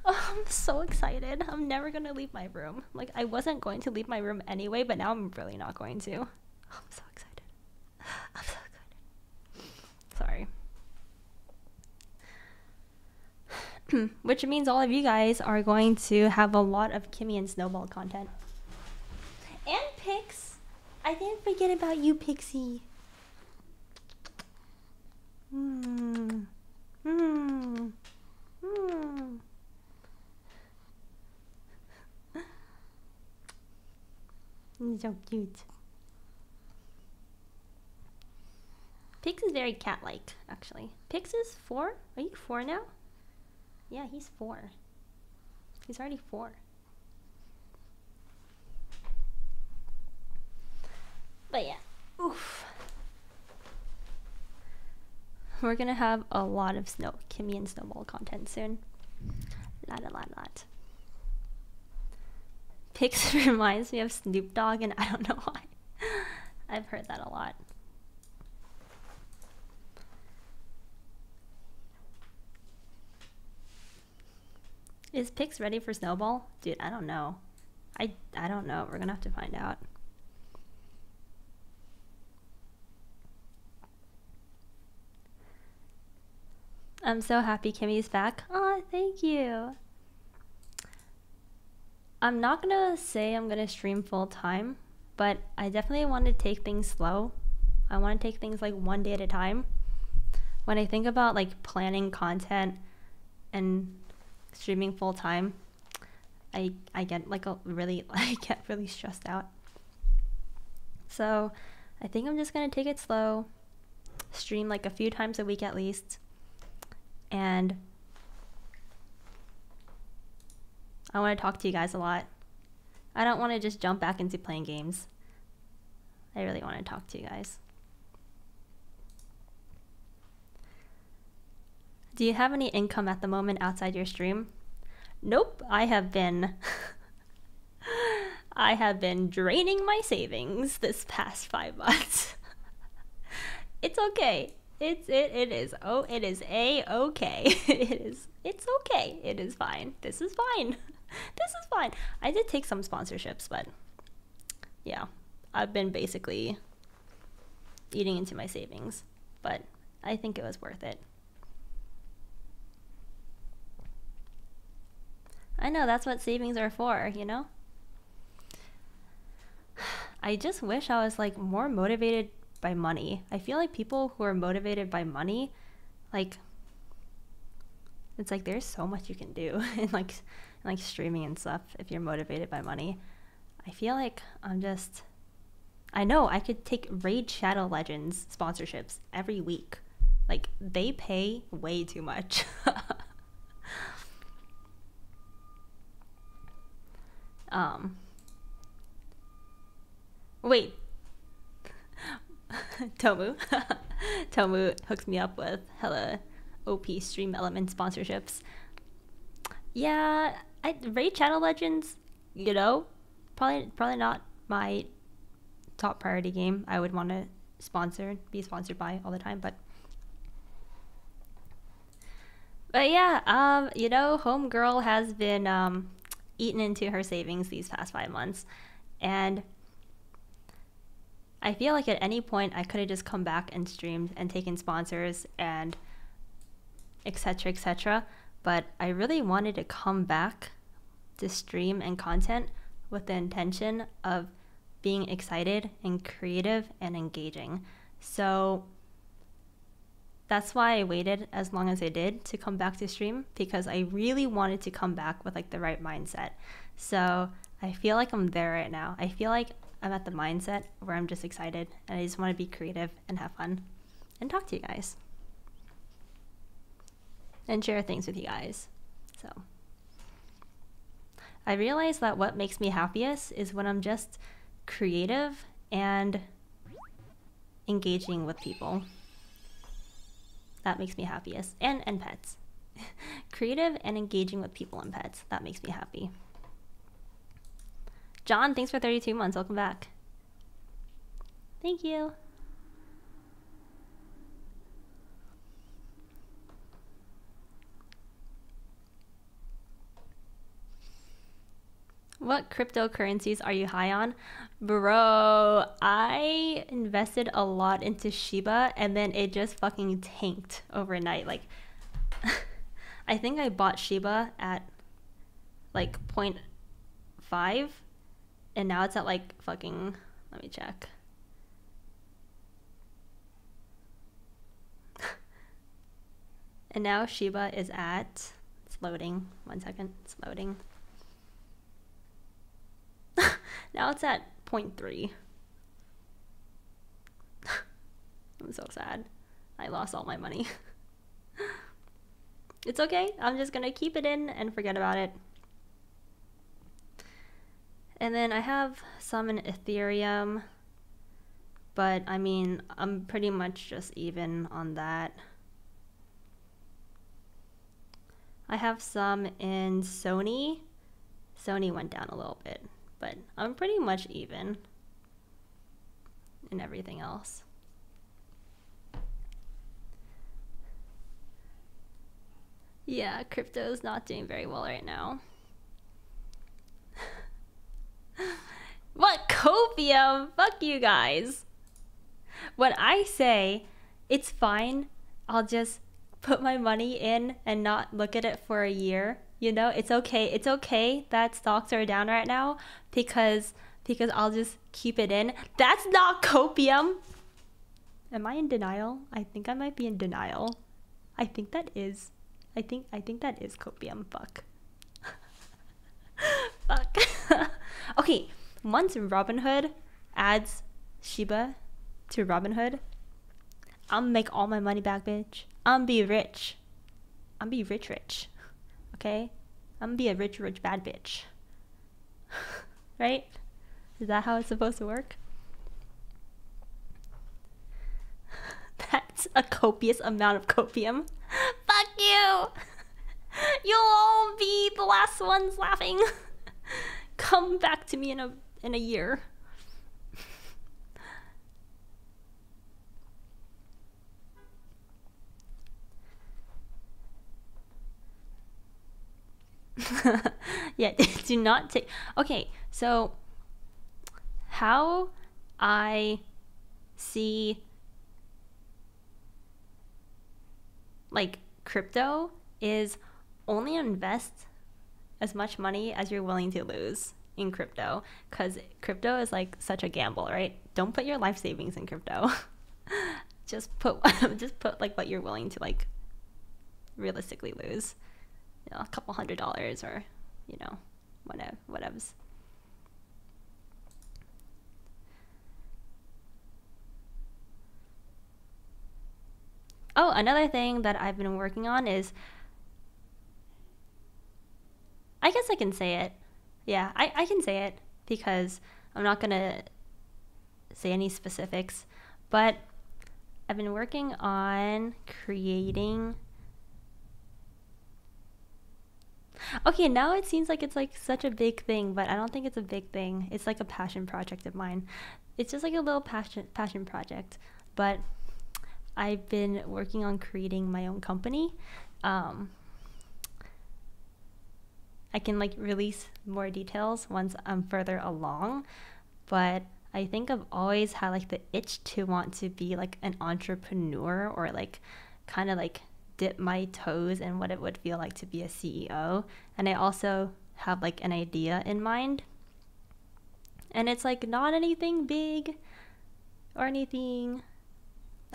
Oh, I'm so excited. I'm never to leave my room. Like, I wasn't going to leave my room anyway, but now I'm really not going to. Oh, I'm so excited. I'm so excited. Sorry. Which means all of you guys are going to have a lot of Kimmy and Snowball content. And Pix. I didn't forget about you, Pixie. Hmm. Hmm. So cute. Pix is very cat-like, actually. Pix is four? Are you four now? Yeah, he's four. He's already four. But yeah, oof. We're gonna have a lot of snow, Kimmy and Snowball content soon. Lot, a lot, lot. Pix reminds me of Snoop Dogg, and I don't know why. I've heard that a lot. Is Pix ready for Snowball? Dude, I don't know. I, I don't know. We're gonna have to find out. I'm so happy Kimmy's back. Oh, thank you. I'm not gonna say I'm gonna stream full time, but I definitely want to take things slow. I want to take things like one day at a time. When I think about like planning content and streaming full time, I I get like a really I get really stressed out. So, I think I'm just to take it slow. Stream like a few times a week at least. And I want to talk to you guys a lot. I don't want to just jump back into playing games. I really want to talk to you guys. Do you have any income at the moment outside your stream? Nope, I have been I have been draining my savings this past 5 months. it's okay. It's it it is. Oh, it is a okay. it is it's okay. It is fine. This is fine. this is fine. I did take some sponsorships, but yeah, I've been basically eating into my savings, but I think it was worth it. I know that's what savings are for, you know? I just wish I was like more motivated by money. I feel like people who are motivated by money, like it's like there's so much you can do and like like streaming and stuff if you're motivated by money. I feel like I'm just I know I could take Raid Shadow Legends sponsorships every week. Like they pay way too much. um Wait. Tomu. Tomu hooks me up with hella OP stream element sponsorships. Yeah, I Raid Shadow Legends, you know, probably probably not my top priority game. I would want to sponsor, be sponsored by all the time, but but yeah, um, you know, Homegirl has been um, eaten into her savings these past five months, and I feel like at any point I could have just come back and streamed and taken sponsors and etc etc but I really wanted to come back to stream and content with the intention of being excited and creative and engaging. So that's why I waited as long as I did to come back to stream because I really wanted to come back with like the right mindset. So I feel like I'm there right now. I feel like I'm at the mindset where I'm just excited and I just want to be creative and have fun and talk to you guys and share things with you guys. So I realize that what makes me happiest is when I'm just creative and engaging with people. That makes me happiest. And and pets. creative and engaging with people and pets. That makes me happy. John, thanks for 32 months. Welcome back. Thank you. What cryptocurrencies are you high on? Bro, I invested a lot into Shiba and then it just fucking tanked overnight. Like, I think I bought Shiba at like 0.5 and now it's at like fucking, let me check. and now Shiba is at, it's loading, one second, it's loading. Now it's at 0.3. I'm so sad. I lost all my money. it's okay. I'm just gonna keep it in and forget about it. And then I have some in Ethereum, but I mean, I'm pretty much just even on that. I have some in Sony. Sony went down a little bit but I'm pretty much even in everything else. Yeah, crypto is not doing very well right now. what copium? Fuck you guys. When I say it's fine, I'll just put my money in and not look at it for a year you know, it's okay. It's okay that stocks are down right now because because I'll just keep it in. That's not copium. Am I in denial? I think I might be in denial. I think that is. I think I think that is copium. Fuck. Fuck. okay, once Robinhood adds Shiba to Robinhood, I'm make all my money back, bitch. I'm be rich. I'm be rich rich okay? I'm gonna be a rich, rich, bad bitch. right? Is that how it's supposed to work? That's a copious amount of copium. Fuck you! You'll all be the last ones laughing. Come back to me in a in a year. yeah, do not take. Okay, so how I see like crypto is only invest as much money as you're willing to lose in crypto because crypto is like such a gamble right don't put your life savings in crypto just put just put like what you're willing to like realistically lose you know a couple hundred dollars or you know whatever whatever's Oh, another thing that I've been working on is I guess I can say it. Yeah, I, I can say it because I'm not to say any specifics, but I've been working on creating. Okay, now it seems like it's like such a big thing, but I don't think it's a big thing. It's like a passion project of mine. It's just like a little passion passion project, but I've been working on creating my own company. Um, I can like release more details once I'm further along, but I think I've always had like the itch to want to be like an entrepreneur or like kind of like dip my toes in what it would feel like to be a CEO. And I also have like an idea in mind. And it's like not anything big or anything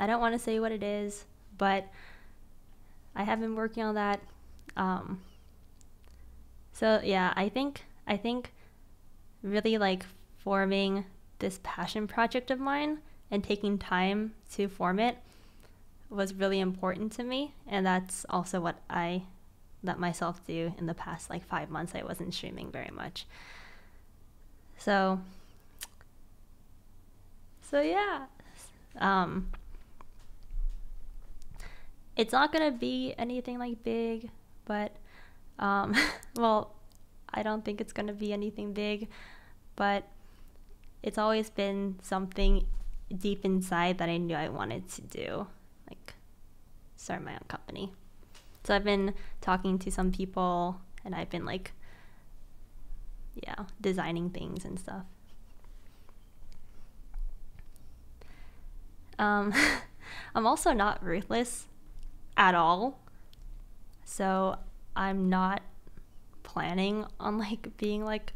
I don't want to say what it is, but I have been working on that. Um, so yeah, I think I think really like forming this passion project of mine and taking time to form it was really important to me, and that's also what I let myself do in the past like five months. I wasn't streaming very much, so so yeah. Um, it's not gonna be anything like big, but um, well, I don't think it's gonna be anything big, but it's always been something deep inside that I knew I wanted to do, like start my own company. So I've been talking to some people, and I've been like, yeah, designing things and stuff. Um, I'm also not ruthless at all. So I'm not planning on like being like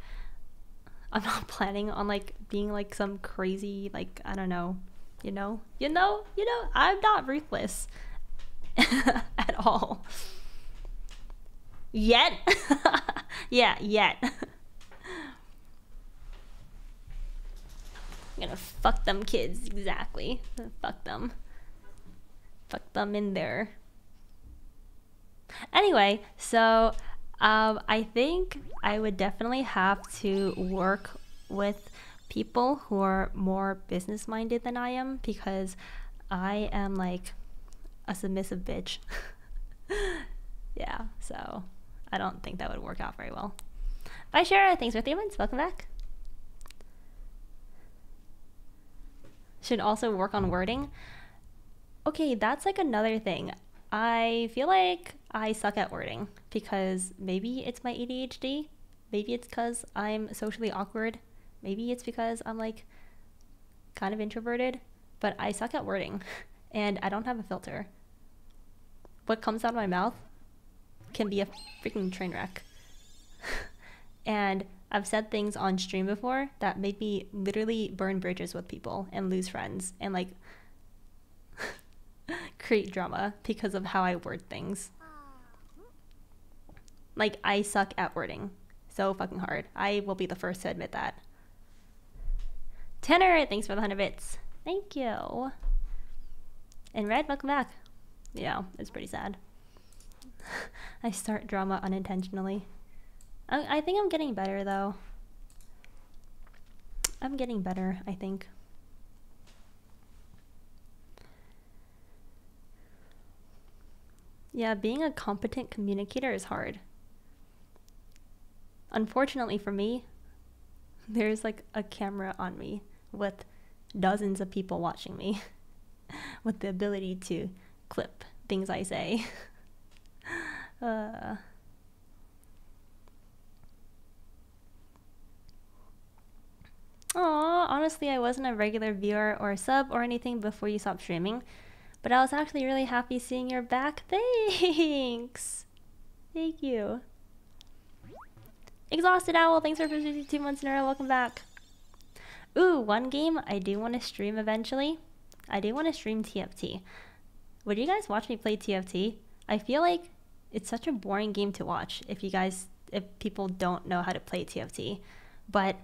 I'm not planning on like being like some crazy like I don't know, you know, you know, you know, I'm not ruthless at all. Yet. yeah, yet. I'm gonna fuck them kids, exactly. Fuck them. Fuck them in there. Anyway, so um, I think I would definitely have to work with people who are more business minded than I am because I am like a submissive bitch. yeah, so I don't think that would work out very well. Bye, Shara. Thanks for three months. Welcome back. Should also work on wording. Okay, that's like another thing. I feel like I suck at wording because maybe it's my ADHD. Maybe it's because I'm socially awkward. Maybe it's because I'm like kind of introverted, but I suck at wording and I don't have a filter. What comes out of my mouth can be a freaking train wreck. and I've said things on stream before that made me literally burn bridges with people and lose friends and like create drama because of how I word things. Like, I suck at wording so fucking hard. I will be the first to admit that. Tanner, thanks for the 100 bits. Thank you. And Red, welcome back. Yeah, it's pretty sad. I start drama unintentionally. I, I think I'm getting better though. I'm getting better, I think. Yeah, being a competent communicator is hard. Unfortunately for me, there's like a camera on me with dozens of people watching me with the ability to clip things I say. uh. Aw, honestly, I wasn't a regular viewer or sub or anything before you stopped streaming, but I was actually really happy seeing your back. Thanks! Thank you. Exhausted Owl, thanks for 52 months in a row. Welcome back. Ooh, one game I do want to stream eventually. I do want to stream TFT. Would you guys watch me play TFT? I feel like it's such a boring game to watch if you guys if people don't know how to play TFT. But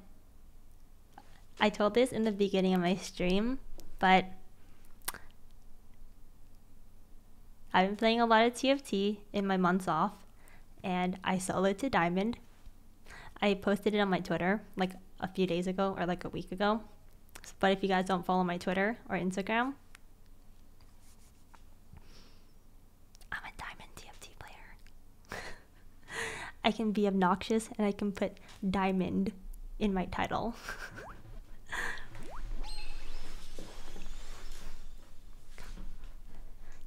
I told this in the beginning of my stream, but I've been playing a lot of TFT in my months off, and I soloed to Diamond. I posted it on my Twitter like a few days ago or like a week ago. But if you guys don't follow my Twitter or Instagram, I'm a Diamond TFT player. I can be obnoxious and I can put Diamond in my title.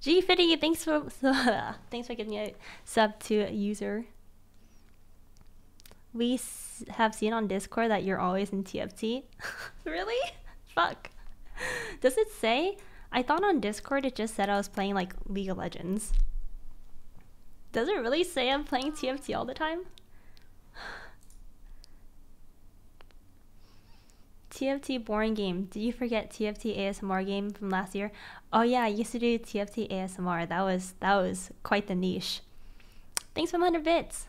G Fitty, thanks for thanks for giving me a sub to a user. We have seen on Discord that you're always in TFT. really? Fuck. Does it say? I thought on Discord it just said I was playing like League of Legends. Does it really say I'm playing TFT all the time? TFT boring game. Did you forget TFT ASMR game from last year? Oh yeah, I used to do TFT ASMR. That was that was quite the niche. Thanks for 100 bits.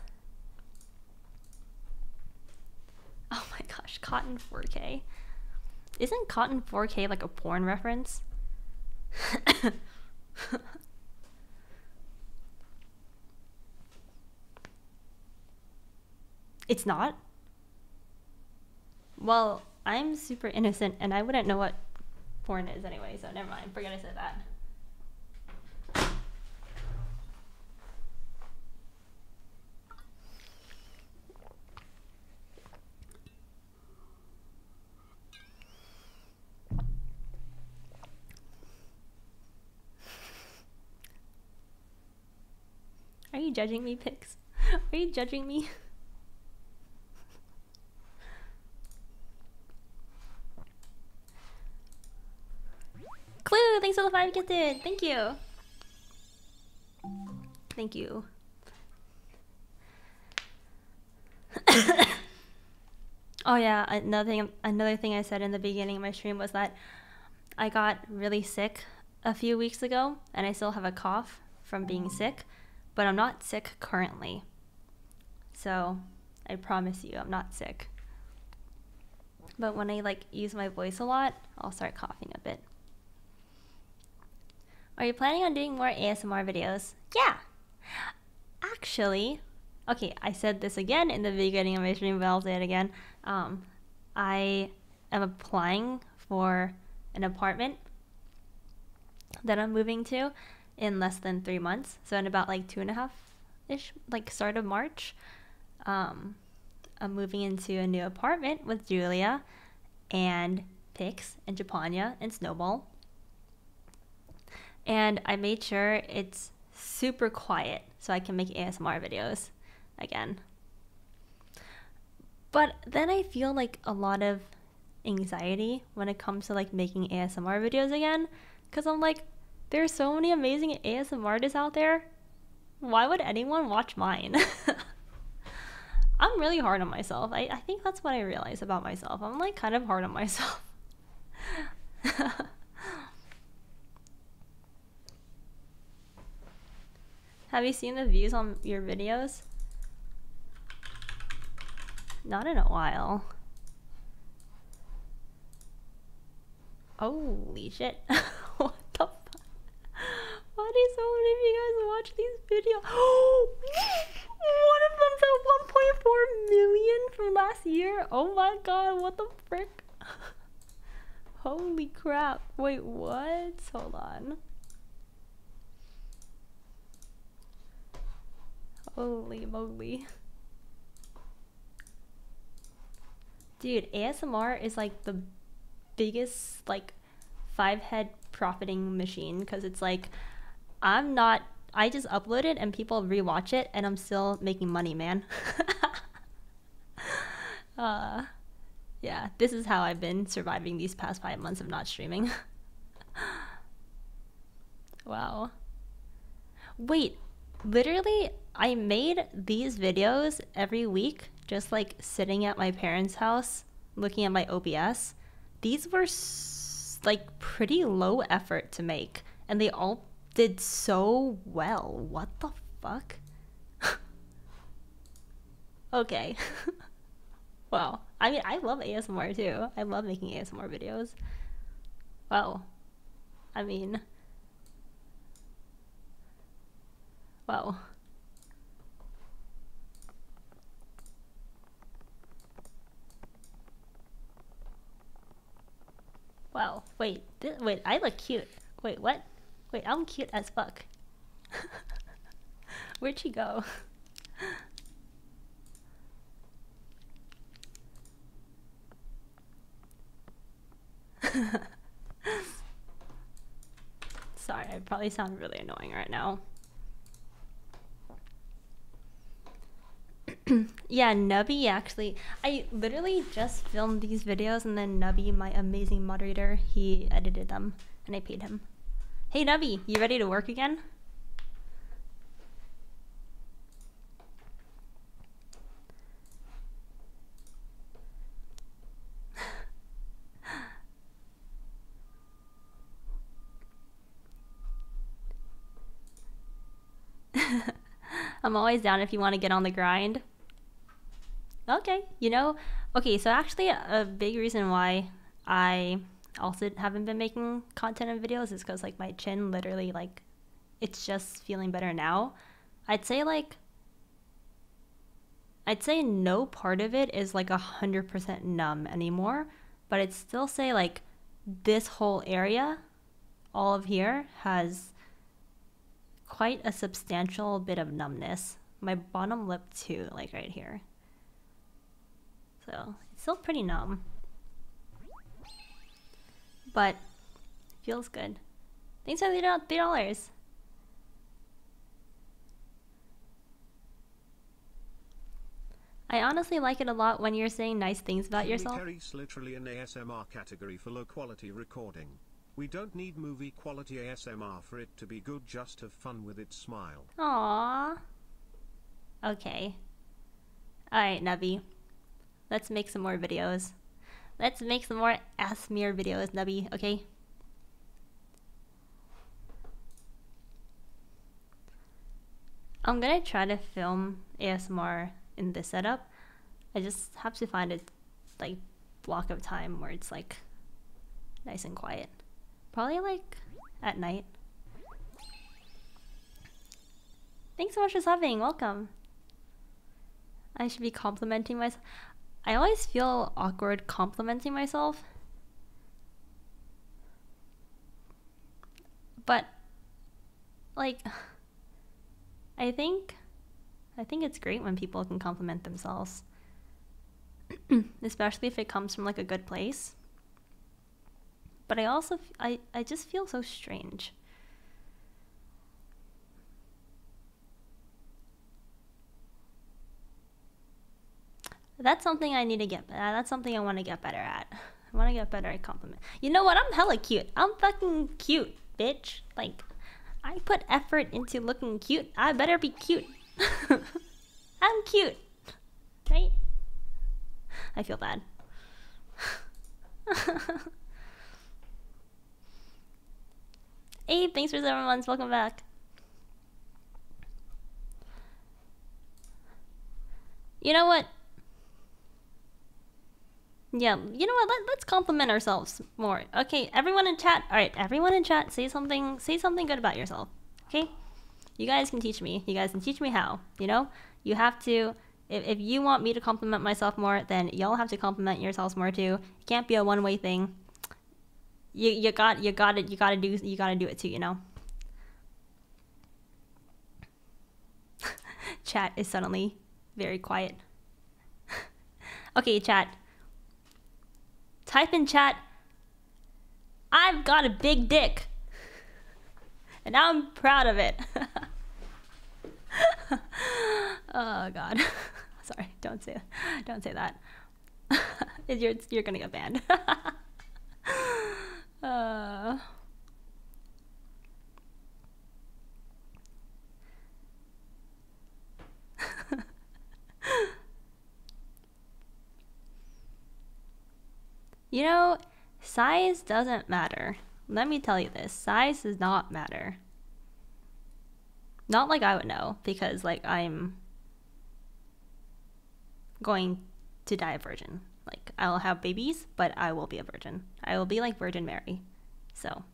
Oh my gosh, Cotton 4K. Isn't Cotton 4K like a porn reference? it's not? Well, I'm super innocent and I wouldn't know what porn is anyway, so never mind. Forget I said that. Are you judging me, Pix? Are you judging me? Clue, thanks for the five gifted. Thank you. Thank you. oh yeah, another thing another thing I said in the beginning of my stream was that I got really sick a few weeks ago and I still have a cough from being sick, but I'm not sick currently. So, I promise you I'm not sick. But when I like use my voice a lot, I'll start coughing a bit. Are you planning on doing more ASMR videos? Yeah. Actually, okay, I said this again in the beginning of my stream, but I'll say it again. Um, I am applying for an apartment that I'm moving to in less than three months. So in about like two and a half ish, like start of March, um, I'm moving into a new apartment with Julia and Pix and Japania and Snowball and I made sure it's super quiet so I can make ASMR videos again. But then I feel like a lot of anxiety when it comes to like making ASMR videos again because I'm like, there's so many amazing ASMR artists out there. Why would anyone watch mine? I'm really hard on myself. I, I think that's what I realize about myself. I'm like kind of hard on myself. Have you seen the views on your videos? Not in a while. Holy shit. what? Do so many of you guys watch these videos? One of them's at 1.4 million from last year. Oh my god, what the frick? Holy crap. Wait, what? Hold on. Holy moly. Dude, ASMR is like the biggest like five head profiting machine because it's like I'm not I just upload it and people rewatch it and I'm still making money, man. uh yeah, this is how I've been surviving these past five months of not streaming. wow. Wait, literally, I made these videos every week, just like sitting at my parents' house looking at my OBS. These were like pretty low effort to make, and they all did so well. What the fuck? okay. well, I mean, I love ASMR too. I love making ASMR videos. Well, I mean, well. Wow, wait, wait, I look cute. Wait, what? Wait, I'm cute as fuck. Where'd she go? Sorry, I probably sound really annoying right now. yeah, Nubby actually. I literally just filmed these videos and then Nubby, my amazing moderator, he edited them and I paid him. Hey Nubby, you ready to work again? I'm always down if you want to get on the grind. Okay, you know, okay, so actually, a big reason why I also haven't been making content and videos is because, like, my chin literally, like, it's just feeling better now. I'd say, like, I'd say no part of it is like a hundred percent numb anymore, but I'd still say like this whole area, all of here, has quite a substantial bit of numbness. My bottom lip too, like right here. So it's still pretty numb. But feels good. Thanks for the three dollars. I honestly like it a lot when you're saying nice things about yourself. Terry's literally an ASMR category for low quality recording. We don't need movie quality ASMR for it to be good, just have fun with it, smile. Aww. Okay. Alright, Nubby. Let's make some more videos. Let's make some more ASMR videos, Nubby, okay? I'm gonna try to film ASMR in this setup. I just have to find a like block of time where it's like nice and quiet. Probably like at night. Thanks so much for subbing. Welcome. I should be complimenting myself. I always feel awkward complimenting myself. But like I think I think it's great when people can compliment themselves. Especially if it comes from like a good place. But I also I I just feel so strange. That's something I need to get. Uh, that's something I want to get better at. I want to get better at compliment. You know what? I'm hella cute. I'm fucking cute, bitch. Like, I put effort into looking cute. I better be cute. I'm cute, right? I feel bad. Abe, thanks for seven months. Welcome back. You know what? Yeah, you know what? Let, let's compliment ourselves more. Okay, everyone in chat. All right, everyone in chat, say something. Say something good about yourself. Okay, you guys can teach me. You guys can teach me how. You know, you have to. If, if you want me to compliment myself more, then y'all have to compliment yourselves more too. It can't be a one way thing. You you got you got it. You got to do you got to do it too. You know. chat is suddenly very quiet. okay, chat. Type in chat. I've got a big dick. And I'm proud of it. oh god. Sorry, don't say don't say that. you're you're gonna get banned. uh. You know, size doesn't matter. Let me tell you this size does not matter. Not like I would know, because, like, I'm going to die a virgin. Like, I'll have babies, but I will be a virgin. I will be like Virgin Mary. So,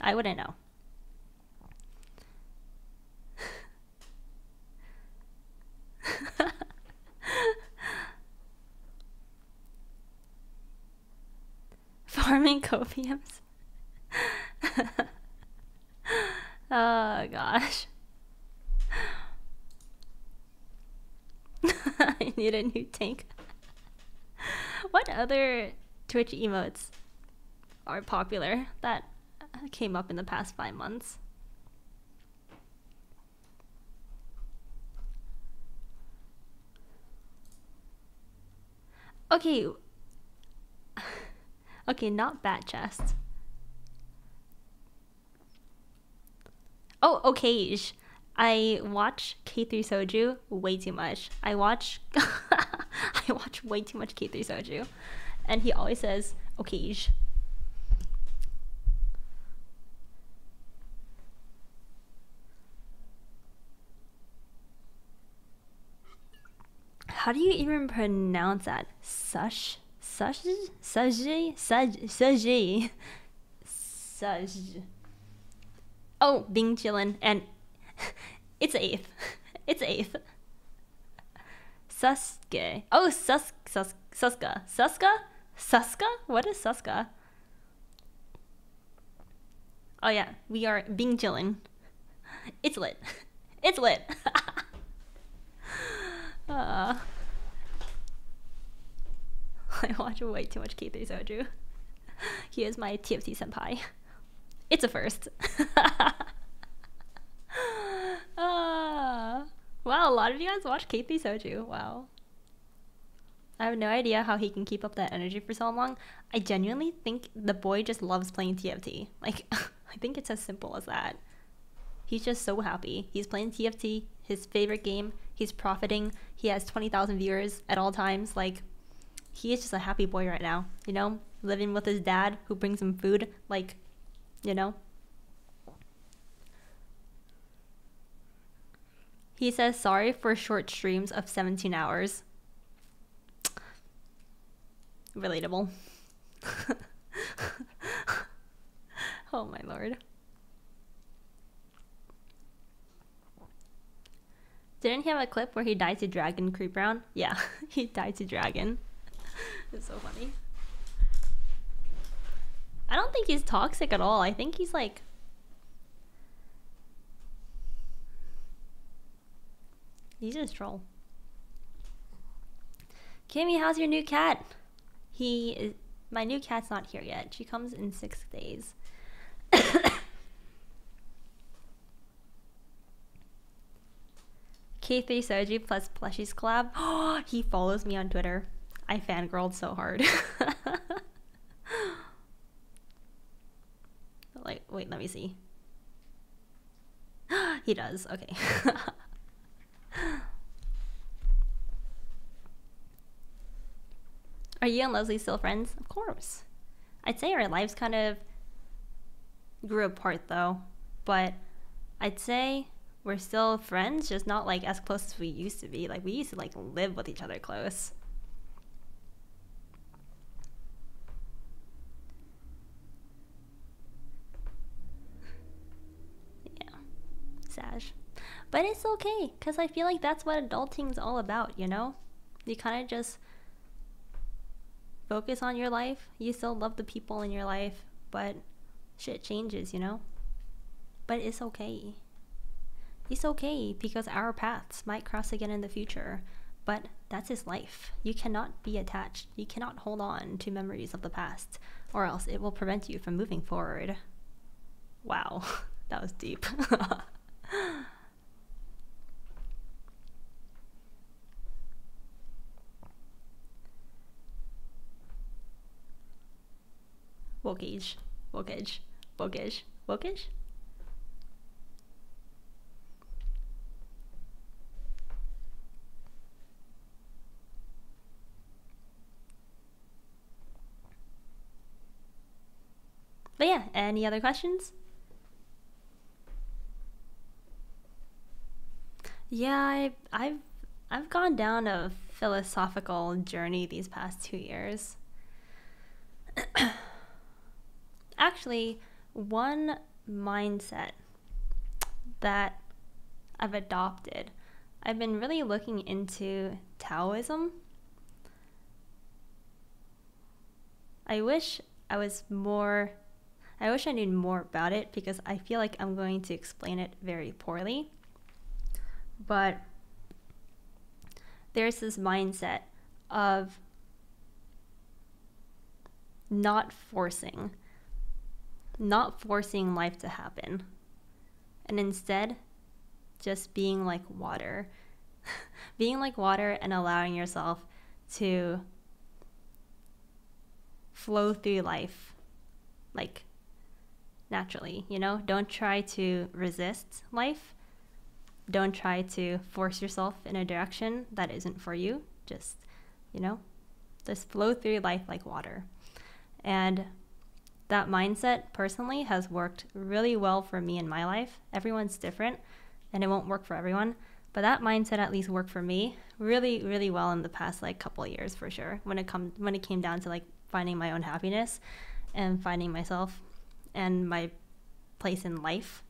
I wouldn't know. Farming copiums. oh gosh. I need a new tank. what other Twitch emotes are popular that uh, came up in the past five months? Okay. Okay, not bat chest. Oh, okay. I watch K3 Soju way too much. I watch I watch way too much K3 Soju. And he always says, okay. How do you even pronounce that? Sush? Suji? Suj? Suji? Suj. Oh, Bing chillin' and it's eighth. It's eighth. Suske. Oh, Sus Sus Suska. Suska? Suska? What is Suska? Oh yeah, we are Bing chillin'. It's lit. It's lit. uh, I watch way too much K3 Soju. He is my TFT senpai. It's a first. uh, wow, a lot of you guys watch K3 Soju. Wow. I have no idea how he can keep up that energy for so long. I genuinely think the boy just loves playing TFT. Like, I think it's as simple as that. He's just so happy. He's playing TFT, his favorite game. He's profiting. He has 20,000 viewers at all times. Like, he is just a happy boy right now, you know? Living with his dad who brings him food. Like, you know? He says sorry for short streams of 17 hours. Relatable. oh my lord. Didn't he have a clip where he died to dragon creep round? Yeah, he died to dragon. it's so funny. I don't think he's toxic at all. I think he's like He's just troll. Kimmy, how's your new cat? He is my new cat's not here yet. She comes in six days. K3 Soju plus plushies collab. He follows me on Twitter. I fangirled so hard. like, wait, let me see. he does. Okay. Are you and Leslie still friends? Of course. I'd say our lives kind of grew apart though, but I'd say we're still friends, just not like as close as we used to be. Like we used to like live with each other close. Yeah. Sag. But it's okay, because I feel like that's what adulting's all about, you know? You kind of just focus on your life. You still love the people in your life, but shit changes, you know? But it's okay. It's okay because our paths might cross again in the future, but that's his life. You cannot be attached. You cannot hold on to memories of the past, or else it will prevent you from moving forward. Wow, that was deep. Wokage, Wokage, Wokage, Wokage. But yeah, any other questions? Yeah, I, I've I've gone down a philosophical journey these past two years. Actually, one mindset that I've adopted, I've been really looking into Taoism. I wish I was more I wish I knew more about it because I feel like I'm going to explain it very poorly. But there's this mindset of not forcing, not forcing life to happen, and instead just being like water. being like water and allowing yourself to flow through life like naturally, you know? Don't try to resist life. Don't try to force yourself in a direction that isn't for you. Just, you know, just flow through life like water. And that mindset personally has worked really well for me in my life. Everyone's different and it won't work for everyone, but that mindset at least worked for me really really well in the past like couple years for sure when it come when it came down to like finding my own happiness and finding myself and my place in life.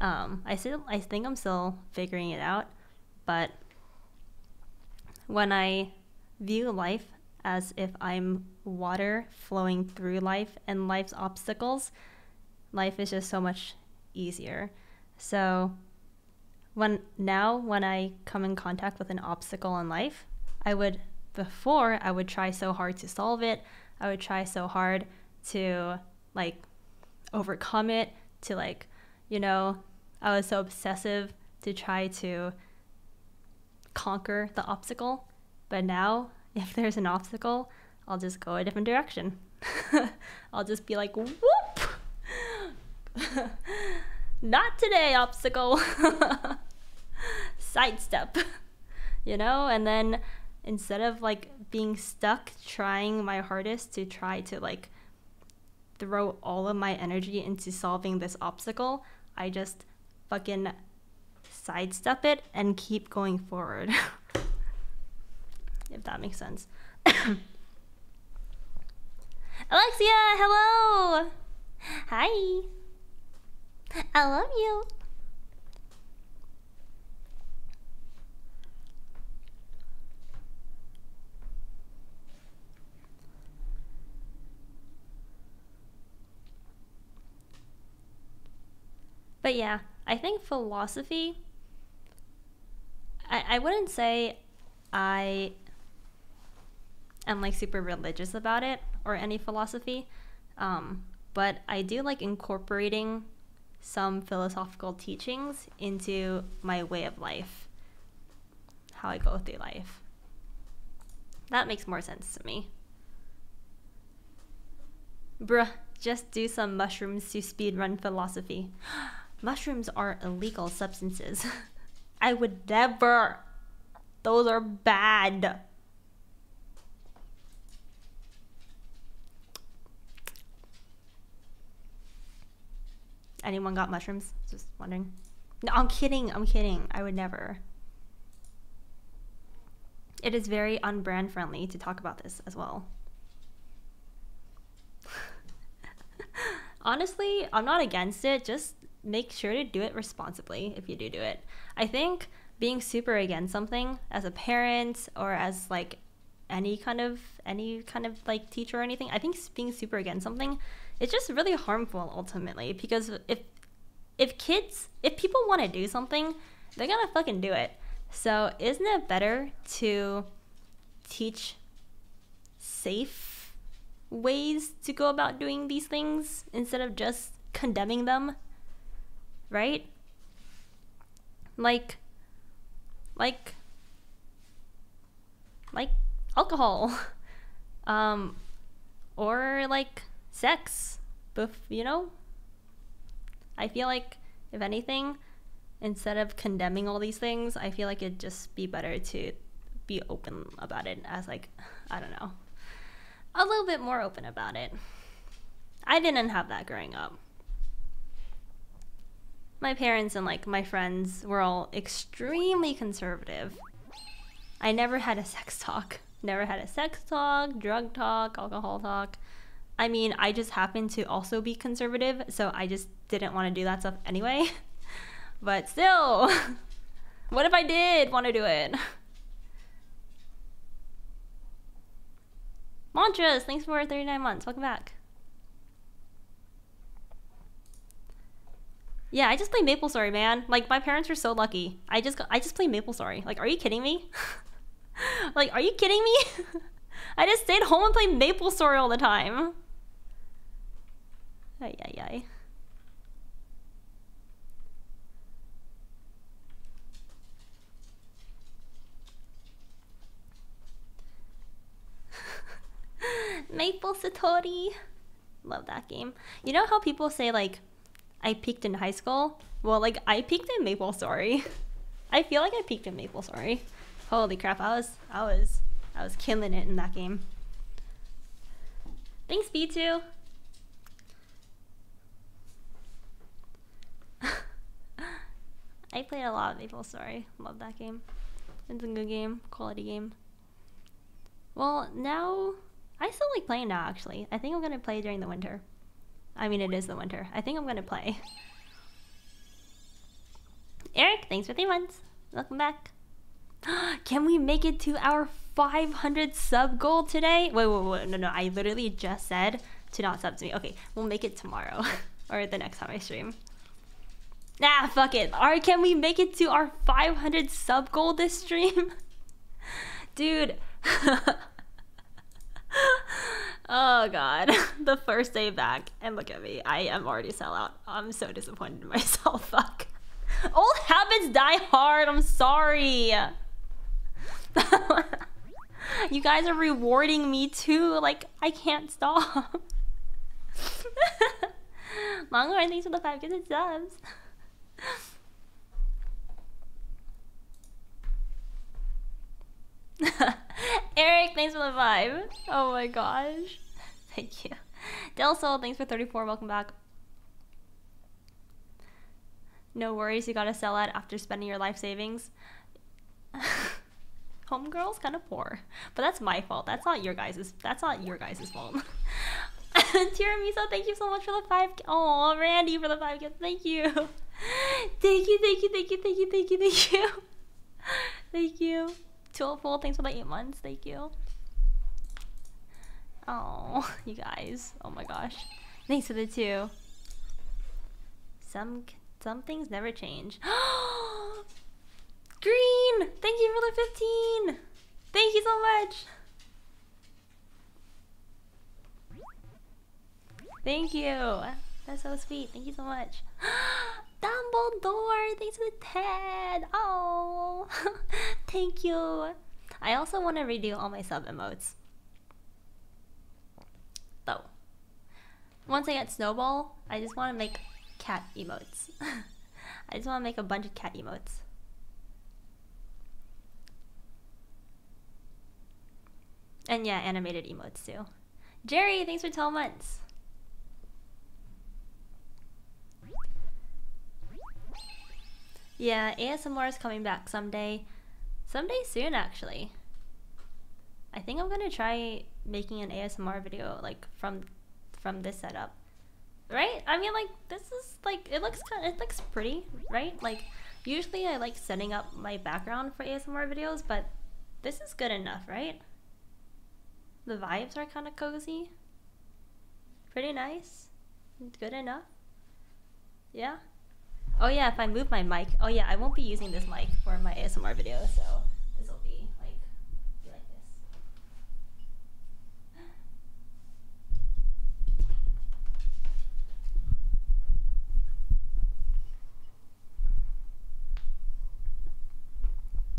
Um, I still, I think I'm still figuring it out, but when I view life as if I'm water flowing through life and life's obstacles, life is just so much easier. So when now when I come in contact with an obstacle in life, I would before I would try so hard to solve it. I would try so hard to like overcome it, to like, you know, I was so obsessive to try to conquer the obstacle. But now, if there's an obstacle, I'll just go a different direction. I'll just be like, whoop! Not today, obstacle! Sidestep. You know? And then instead of like being stuck trying my hardest to try to like throw all of my energy into solving this obstacle. I just fucking sidestep it and keep going forward. if that makes sense. Alexia, hello! Hi! I love you. But yeah, I think philosophy, I, I wouldn't say I am like super religious about it or any philosophy, um, but I do like incorporating some philosophical teachings into my way of life, how I go through life. That makes more sense to me. Bruh, just do some mushrooms to speedrun philosophy. Mushrooms are illegal substances. I would never. Those are bad. Anyone got mushrooms? Just wondering. No, I'm kidding. I'm kidding. I would never. It is very unbrand friendly to talk about this as well. Honestly, I'm not against it. Just make sure to do it responsibly if you do do it. I think being super against something as a parent or as like any kind of any kind of like teacher or anything, I think being super against something it's just really harmful ultimately because if if kids if people want to do something, they're gonna fucking do it. So isn't it better to teach safe ways to go about doing these things instead of just condemning them right? Like, like, like alcohol, um, or like sex. You know? I feel like, if anything, instead of condemning all these things, I feel like it'd just be better to be open about it as, like, I don't know, a little bit more open about it. I didn't have that growing up. My parents and, like, my friends were all extremely conservative. I never had a sex talk. Never had a sex talk, drug talk, alcohol talk. I mean, I just happened to also be conservative, so I just didn't want to do that stuff anyway. but still, what if I did want to do it? Mantras, thanks for 39 months. Welcome back. Yeah, I just play Maple Story, man. Like my parents were so lucky. I just I just play Maple Story. Like, are you kidding me? like, are you kidding me? I just stayed home and played Maple Story all the time. Ay, ay, ay. Maple Satori. Love that game. You know how people say, like, I peaked in high school? Well, like, I peaked in Maple Story. I feel like I peaked in Maple Story. Holy crap, I was, I was, I was killing it in that game. Thanks, B2. I played a lot of Maple Story. Love that game. It's a good game, quality game. Well, now I still like playing now. Actually, I think I'm gonna play during the winter. I mean, it is the winter. I think I'm gonna play. Eric, thanks for three months. Welcome back. Can we make it to our 500 sub goal today? Wait, wait, wait, no, no. I literally just said to not sub to me. Okay, we'll make it tomorrow or the next time I stream. Nah, fuck it. Alright, can we make it to our 500 sub goal this stream? Dude. oh god. the first day back. And look at me. I am already sell out. I'm so disappointed in myself. Fuck. Old habits die hard. I'm sorry. you guys are rewarding me too. Like, I can't stop. Longhorn, thanks for the five gifted subs. Eric, thanks for the vibe. Oh my gosh. Thank you. Del Sol, thanks for 34. Welcome back. No worries, you gotta sell out after spending your life savings. Homegirl's kind of poor, but that's my fault. That's not your guys's. That's not your guys's fault. Tiramisu, thank you so much for the five. Oh, Randy for the five gifts. Thank you. Thank you, thank you, thank you, thank you, thank you, thank you. Thank you. Toolful, thanks for the eight months. Thank you. Oh, you guys. Oh my gosh. Thanks for the two. Some some things never change. Green! Thank you for the 15! Thank you so much! Thank you. That's so sweet. Thank you so much. Dumbledore, thanks for the 10. Oh, thank you. I also want to redo all my sub emotes. Though. Once I get Snowball, I just want to make cat emotes. I just want to make a bunch of cat emotes. And yeah, animated emotes too. Jerry, thanks for 12 months. Yeah, ASMR is coming back someday. Someday soon, actually. I think I'm gonna try making an ASMR video like from from this setup. Right? I mean, like this is like it looks kind it looks pretty, right? Like usually I like setting up my background for ASMR videos, but this is good enough, right? The vibes are kind of cozy. Pretty nice. Good enough. Yeah. Oh yeah, if I move my mic. Oh yeah, I won't be using this mic for my ASMR video, so this will be like be like this.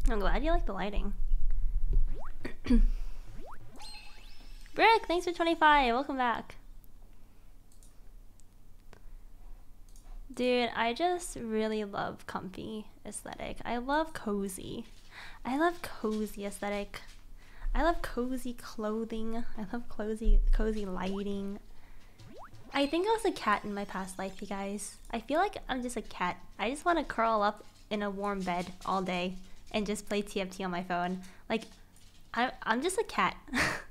I'm glad you like the lighting. Brick, thanks for 25. Welcome back. Dude, I just really love comfy aesthetic. I love cozy. I love cozy aesthetic. I love cozy clothing. I love cozy cozy lighting. I think I was a cat in my past life, you guys. I feel like I'm just a cat. I just want to curl up in a warm bed all day and just play TFT on my phone. Like, I'm, I'm just a cat.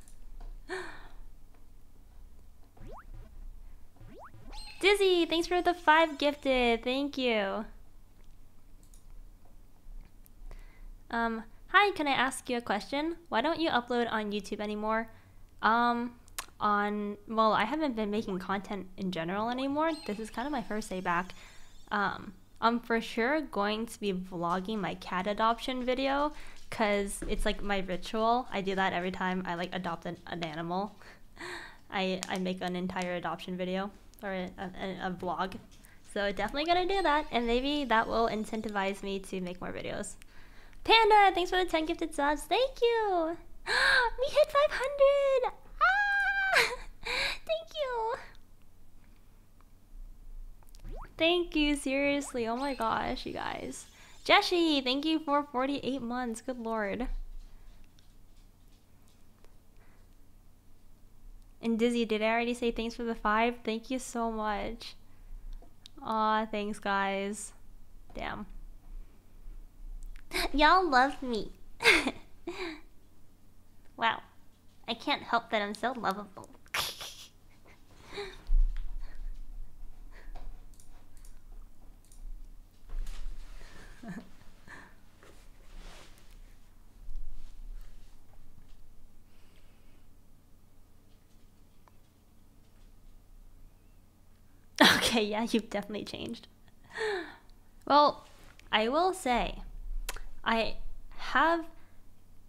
Dizzy, thanks for the five gifted. Thank you. Um, hi, can I ask you a question? Why don't you upload on YouTube anymore? Um, on, well, I haven't been making content in general anymore. This is kind of my first day back. Um, I'm for sure going to be vlogging my cat adoption video because it's like my ritual. I do that every time I like adopt an, an animal. I, I make an entire adoption video or a, a, a vlog. So definitely gonna do that, and maybe that will incentivize me to make more videos. Panda, thanks for the 10 gifted subs. Thank you. we hit 500. Ah! Thank you. Thank you, seriously. Oh my gosh, you guys. Jessie, thank you for 48 months. Good lord. And Dizzy, did I already say thanks for the five? Thank you so much. Aw, thanks guys. Damn. Y'all love me. wow. I can't help that I'm so lovable. Okay, yeah, you've definitely changed. Well, I will say, I have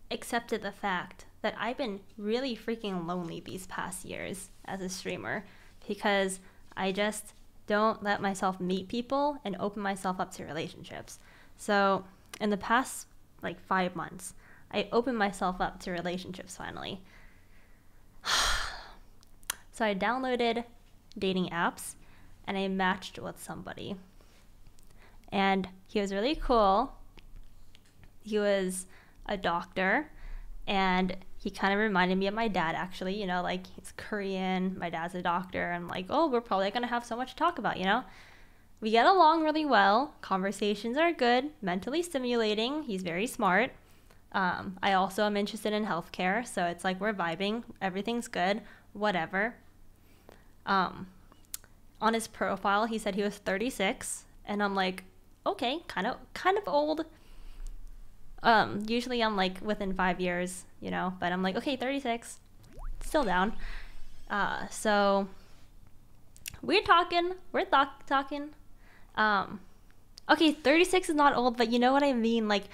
accepted the fact that I've been really freaking lonely these past years as a streamer because I just don't let myself meet people and open myself up to relationships. So, in the past like five months, I opened myself up to relationships finally. so, I downloaded dating apps and I matched with somebody. And he was really cool. He was a doctor and he kind of reminded me of my dad actually, you know, like he's Korean, my dad's a doctor. I'm like, "Oh, we're probably going to have so much to talk about, you know?" We get along really well. Conversations are good, mentally stimulating. He's very smart. Um, I also am interested in healthcare, so it's like we're vibing. Everything's good, whatever. Um, on his profile he said he was 36 and i'm like okay kind of kind of old. Um usually i'm like within five years you know but i'm like okay 36 still down. Uh so we're talking we're th- talking. Um okay 36 is not old but you know what i mean like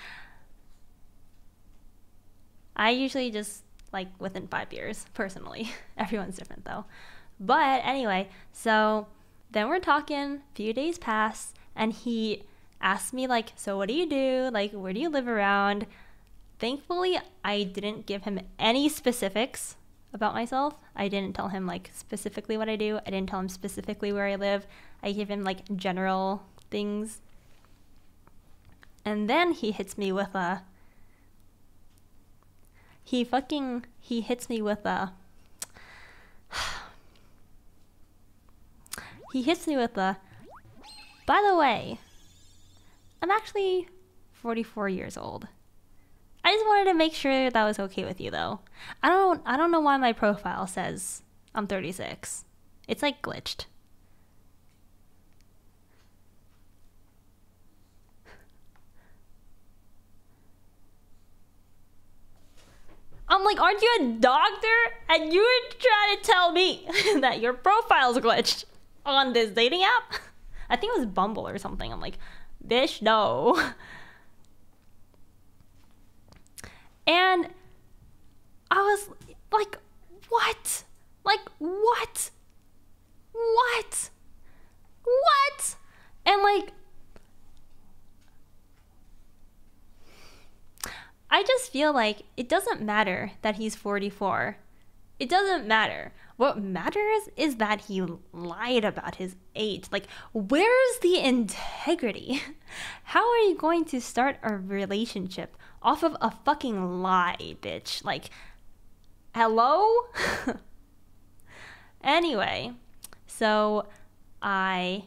i usually just like within five years personally. Everyone's different though but anyway, so then we're talking, few days pass, and he asked me, like, so what do you do? Like, where do you live around? Thankfully, I didn't give him any specifics about myself. I didn't tell him, like, specifically what I do. I didn't tell him specifically where I live. I gave him, like, general things. And then he hits me with a. He fucking. He hits me with a. he hits me with the, by the way, I'm actually 44 years old. I just wanted to make sure that was okay with you though. I don't I don't know why my profile says I'm 36. It's like glitched. I'm like, aren't you a doctor? And you were trying to tell me that your profile's glitched on this dating app. I think it was Bumble or something. I'm like, bitch, no. And I was like, what? Like, what? What? What? And like, I just feel like it doesn't matter that he's 44 it doesn't matter. What matters is that he lied about his age. Like, where's the integrity? How are you going to start a relationship off of a fucking lie, bitch? Like, hello? anyway, so I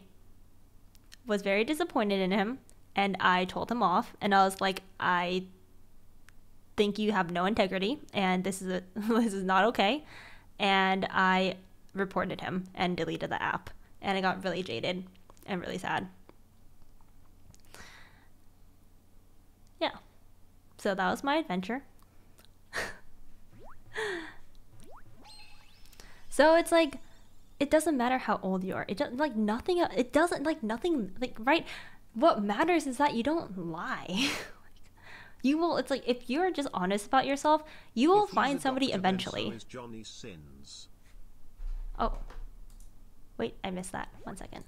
was very disappointed in him and I told him off and I was like, I think you have no integrity and this is a, this is not okay. And I reported him and deleted the app. And I got really jaded and really sad. Yeah. So that was my adventure. so it's like it doesn't matter how old you are. It doesn't like nothing it doesn't like nothing like right what matters is that you don't lie. you will it's like if you're just honest about yourself you will find somebody doctor, eventually. so oh. Wait i missed that. One second.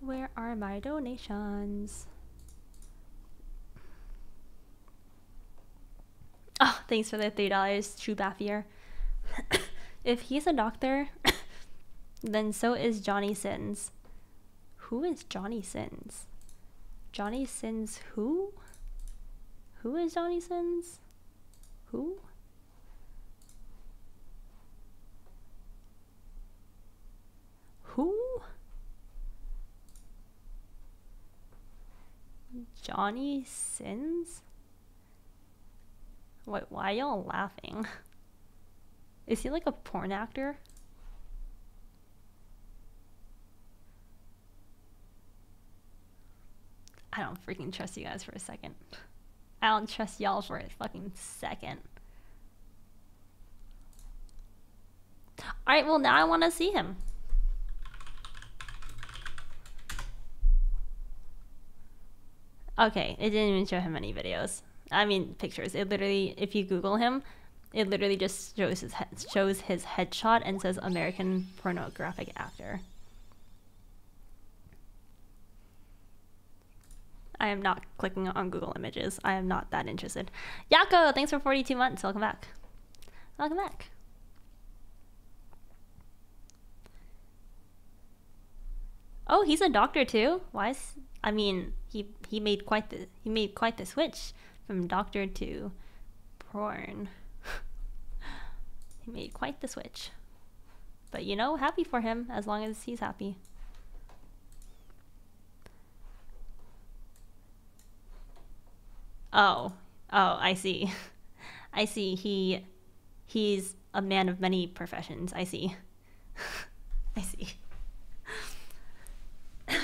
Where are my donations Oh, thanks for the three dollars, True Baffier. if he's a doctor, then so is Johnny Sins. Who is Johnny Sins? Johnny Sins who? Who is Johnny Sins? Who? Who? Johnny Sins? Wait, why y'all laughing? Is he like a porn actor? I don't freaking trust you guys for a second. I don't trust y'all for a fucking second. Alright, well now I want to see him. Okay, it didn't even show him any videos. I mean pictures. It literally, if you Google him, it literally just shows his shows his headshot and says American pornographic actor. I am not clicking on Google Images. I am not that interested. Yako, thanks for 42 months. Welcome back. Welcome back. Oh, he's a doctor too. Why is I mean, he he made quite the he made quite the switch from doctor to porn. he made quite the switch. But you know, happy for him as long as he's happy. Oh, oh, I see. I see. He he's a man of many professions. I see. I see.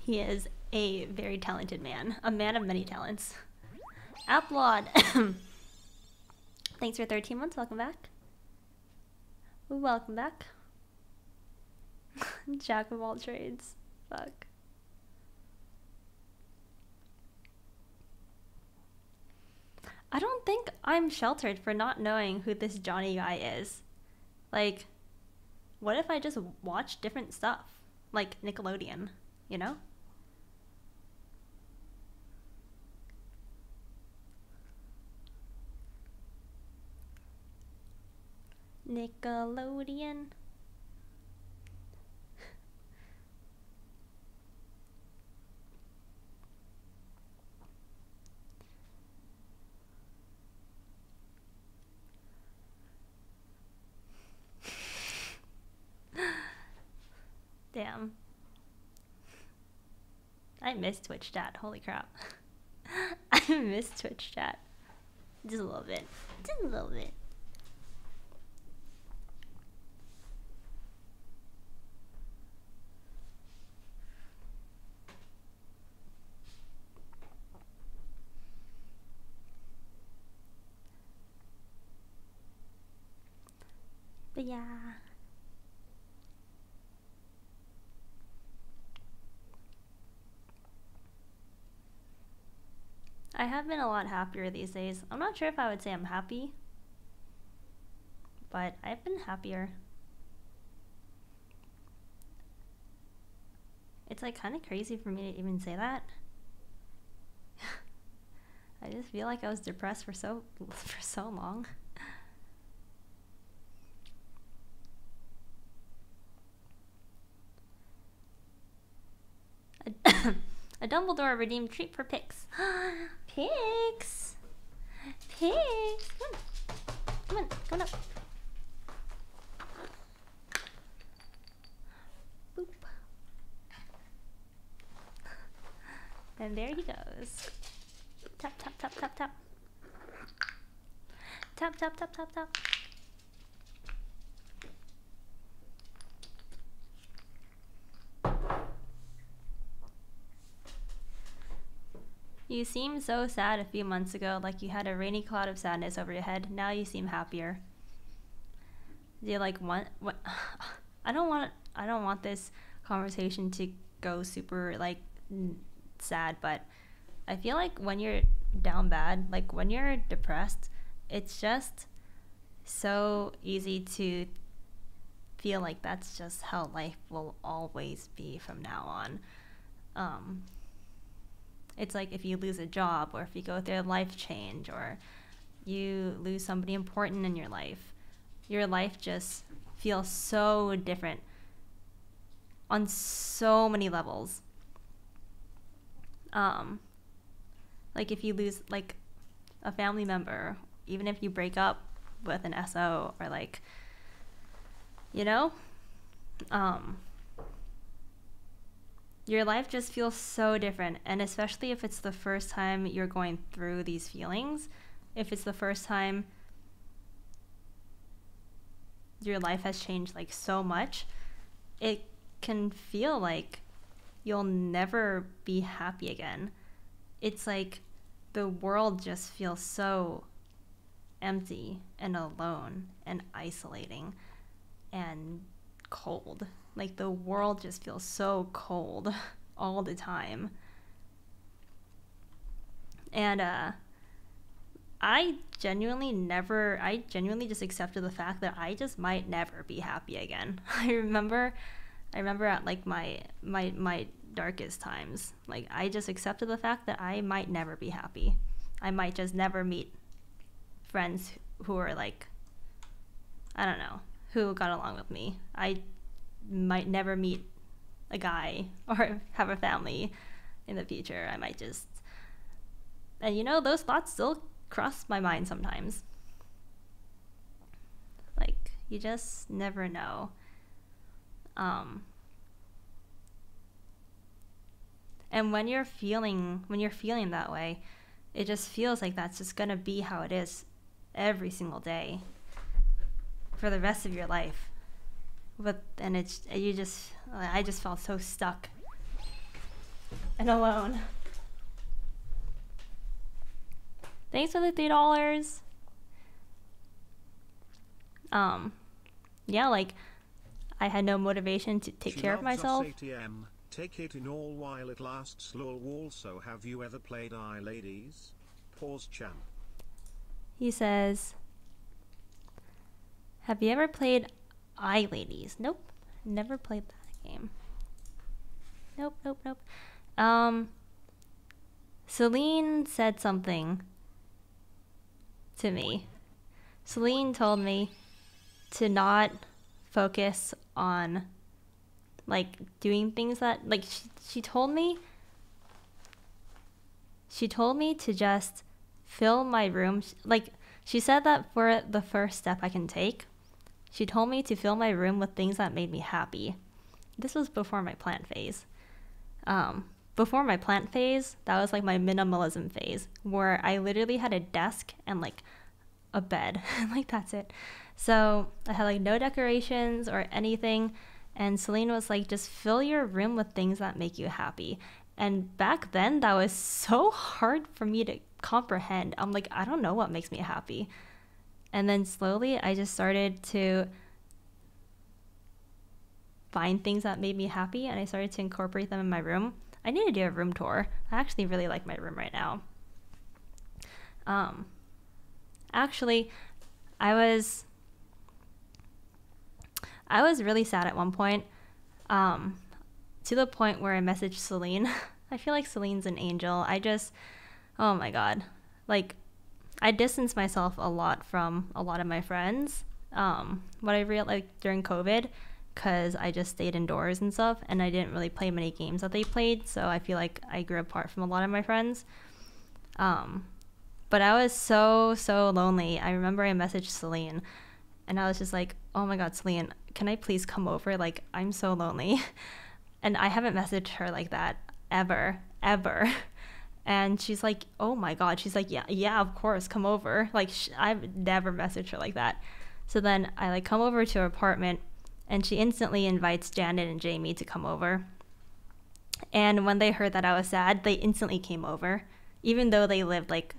he is a very talented man, a man of many talents. Applaud. Thanks for 13 months. Welcome back. Welcome back. Jack of all trades. Fuck. I don't think I'm sheltered for not knowing who this Johnny guy is. Like, what if I just watch different stuff? Like Nickelodeon, you know? Nickelodeon. Damn. I miss Twitch chat. Holy crap. I miss Twitch chat. Just a little bit. Just a little bit. 呀！I have been a lot happier these days. I'm not sure if I would say I'm happy, but I've been happier. It's like kind of crazy for me to even say that. I just feel like I was depressed for so for so long. A, Dumbledore redeemed treat for Pix. Pix! Pix! Come on. Come on, come on up. Boop. And there he goes. Tap, tap, tap, tap, tap. Tap, tap, tap, tap, tap. You seemed so sad a few months ago, like you had a rainy cloud of sadness over your head. Now you seem happier. Do you like want what? I don't want. I don't want this conversation to go super like sad, but I feel like when you're down bad, like when you're depressed, it's just so easy to feel like that's just how life will always be from now on. Um, it's like if you lose a job or if you go through a life change or you lose somebody important in your life, your life just feels so different on so many levels. Um, like if you lose like a family member, even if you break up with an SO or like, you know, um, your life just feels so different. And especially if it's the first time you're going through these feelings, if it's the first time your life has changed like so much, it can feel like you'll never be happy again. It's like the world just feels so empty and alone and isolating and cold. Like the world just feels so cold all the time. And uh I genuinely never I genuinely just accepted the fact that I just might never be happy again. I remember I remember at like my my my darkest times, like I just accepted the fact that I might never be happy. I might just never meet friends who are like I don't know, who got along with me. I might never meet a guy or have a family in the future. I might just. And you know, those thoughts still cross my mind sometimes. Like, you just never know. Um, and when you're feeling when you're feeling that way, it just feels like that's just gonna be how it is every single day for the rest of your life but and it's you just I just felt so stuck and alone. Thanks for the three dollars. Um, yeah, like I had no motivation to take She care of myself. ATM. Take it in all while it lasts. Lol. Also, have you ever played I Ladies? Pause champ. He says, "Have you ever played I Ladies?" Nope, never played that game. Nope, nope, nope. Um, Celine said something to me. Celine told me to not focus on like doing things that like she, she told me she told me to just fill my room like she said that for the first step I can take she told me to fill my room with things that made me happy this was before my plant phase um, before my plant phase that was like my minimalism phase where I literally had a desk and like a bed like that's it so I had like no decorations or anything and Celine was like, just fill your room with things that make you happy. And back then, that was so hard for me to comprehend. I'm like, I don't know what makes me happy. And then slowly, I just started to find things that made me happy and I started to incorporate them in my room. I need to do a room tour. I actually really like my room right now. Um, actually, I was I was really sad at one point. Um, to the point where I messaged Celine. I feel like Celine's an angel. I just, oh my god, like I distanced myself a lot from a lot of my friends. Um, what I realized like during COVID, because I just stayed indoors and stuff, and I didn't really play many games that they played, so I feel like I grew apart from a lot of my friends. Um, but I was so so lonely. I remember I messaged Celine, and I was just like, "Oh my God, Celine, can I please come over? Like I'm so lonely." And I haven't messaged her like that ever, ever. And she's like, "Oh my god." She's like, "Yeah, yeah, of course, come over." Like sh- I've never messaged her like that. So then I like come over to her apartment and she instantly invites Janet and Jamie to come over. And when they heard that I was sad, they instantly came over, even though they lived like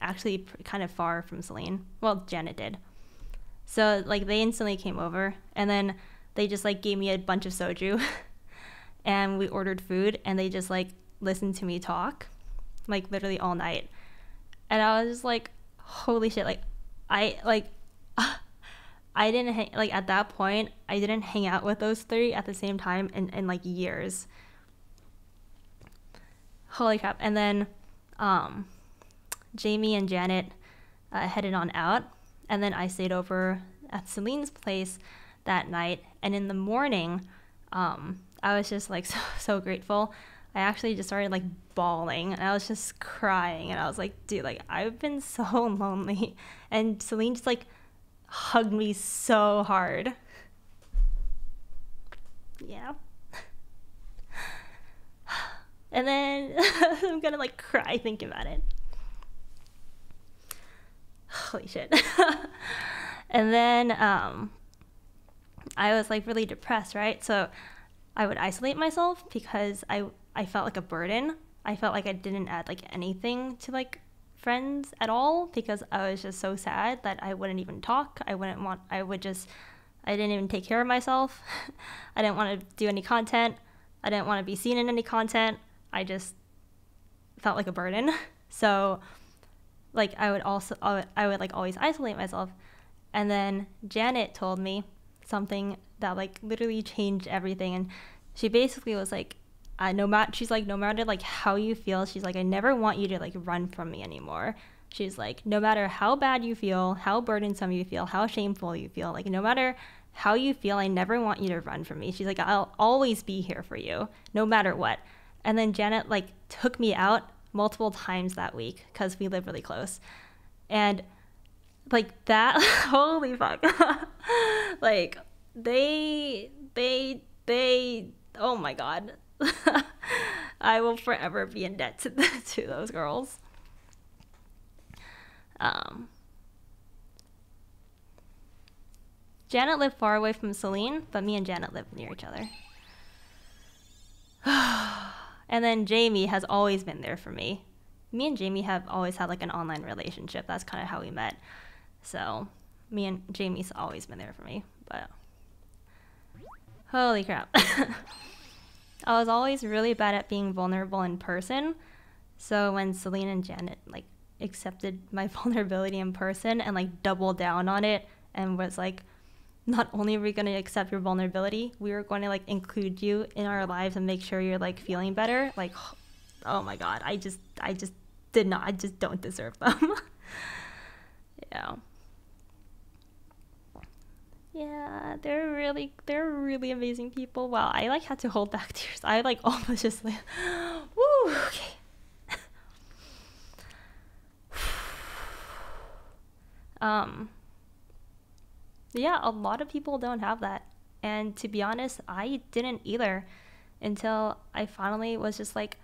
actually kind of far from Celine. Well, Janet did. So like they instantly came over and then they just like gave me a bunch of soju and we ordered food and they just like listened to me talk like literally all night. And I was just like, holy shit, like I like I didn't hang, like at that point I didn't hang out with those three at the same time in, in like years. Holy crap. And then um Jamie and Janet uh, headed on out and then I stayed over at Celine's place that night and in the morning um I was just like so, so grateful. I actually just started like bawling and I was just crying and I was like, dude, like I've been so lonely. And Celine just like hugged me so hard. Yeah. And then I'm gonna like cry thinking about it. Holy shit. and then um I was like really depressed, right? So I would isolate myself because I I felt like a burden. I felt like I didn't add like anything to like friends at all because I was just so sad that I wouldn't even talk. I wouldn't want I would just I didn't even take care of myself. I didn't want to do any content. I didn't want to be seen in any content. I just felt like a burden. So like I would also I would, I would like always isolate myself. And then Janet told me something that like literally changed everything and she basically was like uh, no matter she's like no matter like how you feel she's like i never want you to like run from me anymore. She's like no matter how bad you feel how burdensome you feel how shameful you feel like no matter how you feel i never want you to run from me. She's like i'll always be here for you no matter what. And then janet like took me out multiple times that week because we live really close. And like that holy fuck. Like they they they oh my god i will forever be in debt to, to those girls. Um janet lived far away from celine but me and janet lived near each other. And then jamie has always been there for me. Me and jamie have always had like an online relationship. That's kind of how we met. So me and jamie's always been there for me but holy crap i was always really bad at being vulnerable in person. So when celine and janet like accepted my vulnerability in person and like doubled down on it and was like not only are we going to accept your vulnerability we are going to like include you in our lives and make sure you're like feeling better like oh my god i just i just did not i just don't deserve them. Yeah yeah, they're really they're really amazing people. Wow, I like had to hold back tears. I like almost just like woo, okay. um yeah, a lot of people don't have that. And to be honest, I didn't either until I finally was just like,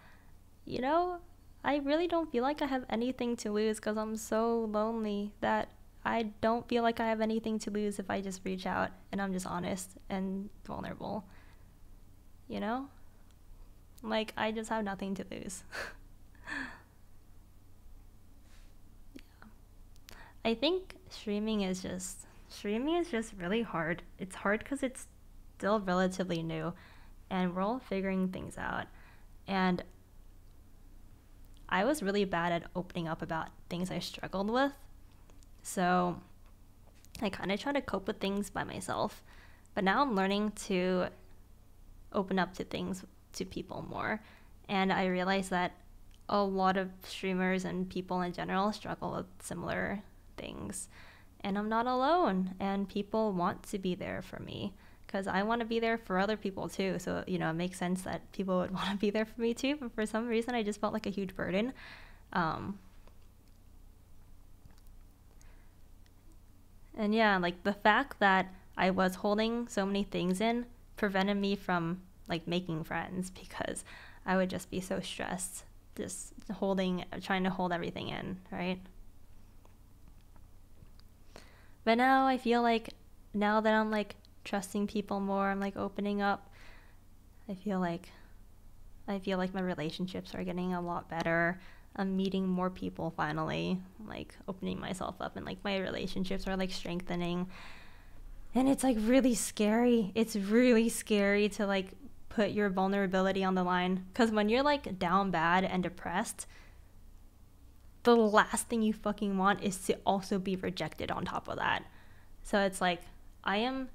you know, I really don't feel like I have anything to lose because I'm so lonely that I don't feel like I have anything to lose if I just reach out and I'm just honest and vulnerable. You know? Like, I just have nothing to lose. yeah. I think streaming is just. Streaming is just really hard. It's hard because it's still relatively new and we're all figuring things out. And I was really bad at opening up about things I struggled with so I kind of try to cope with things by myself. But now I'm learning to open up to things to people more. And I realize that a lot of streamers and people in general struggle with similar things. And I'm not alone, and people want to be there for me because I want to be there for other people too. So, you know, it makes sense that people would want to be there for me too. But for some reason, I just felt like a huge burden. Um, and yeah, like the fact that I was holding so many things in prevented me from like making friends because I would just be so stressed, just holding, trying to hold everything in, right? But now I feel like now that I'm like trusting people more. I'm like opening up. I feel like I feel like my relationships are getting a lot better. I'm meeting more people finally, like opening myself up and like my relationships are like strengthening. And it's like really scary. It's really scary to like put your vulnerability on the line cuz when you're like down bad and depressed, the last thing you fucking want is to also be rejected on top of that. So it's like I am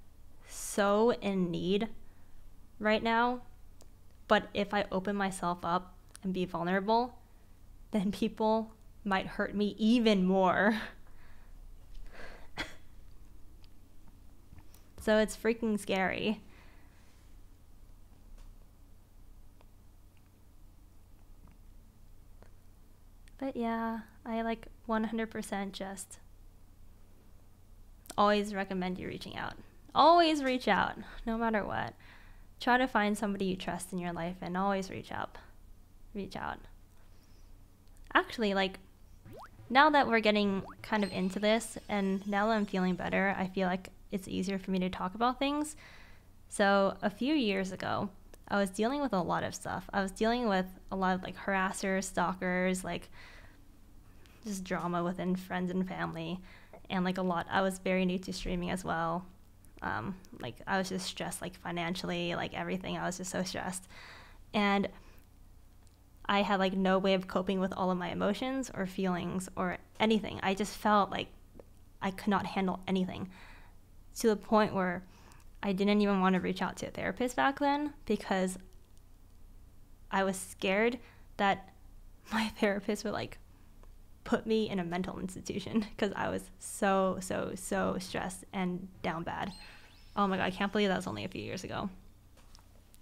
so in need right now. But if I open myself up and be vulnerable, then people might hurt me even more. so it's freaking scary. But yeah, I like 100% just always recommend you reaching out always reach out, no matter what. Try to find somebody you trust in your life and always reach out. Reach out. Actually, like, now that we're getting kind of into this and now that I'm feeling better, I feel like it's easier for me to talk about things. So, a few years ago, I was dealing with a lot of stuff. I was dealing with a lot of like harassers, stalkers, like just drama within friends and family, and like a lot. I was very new to streaming as well. Um, like I was just stressed, like financially, like everything. I was just so stressed, and I had like no way of coping with all of my emotions or feelings or anything. I just felt like I could not handle anything to the point where I didn't even want to reach out to a therapist back then because I was scared that my therapist would like put me in a mental institution because I was so, so, so stressed and down bad. Oh my God, I can't believe that was only a few years ago.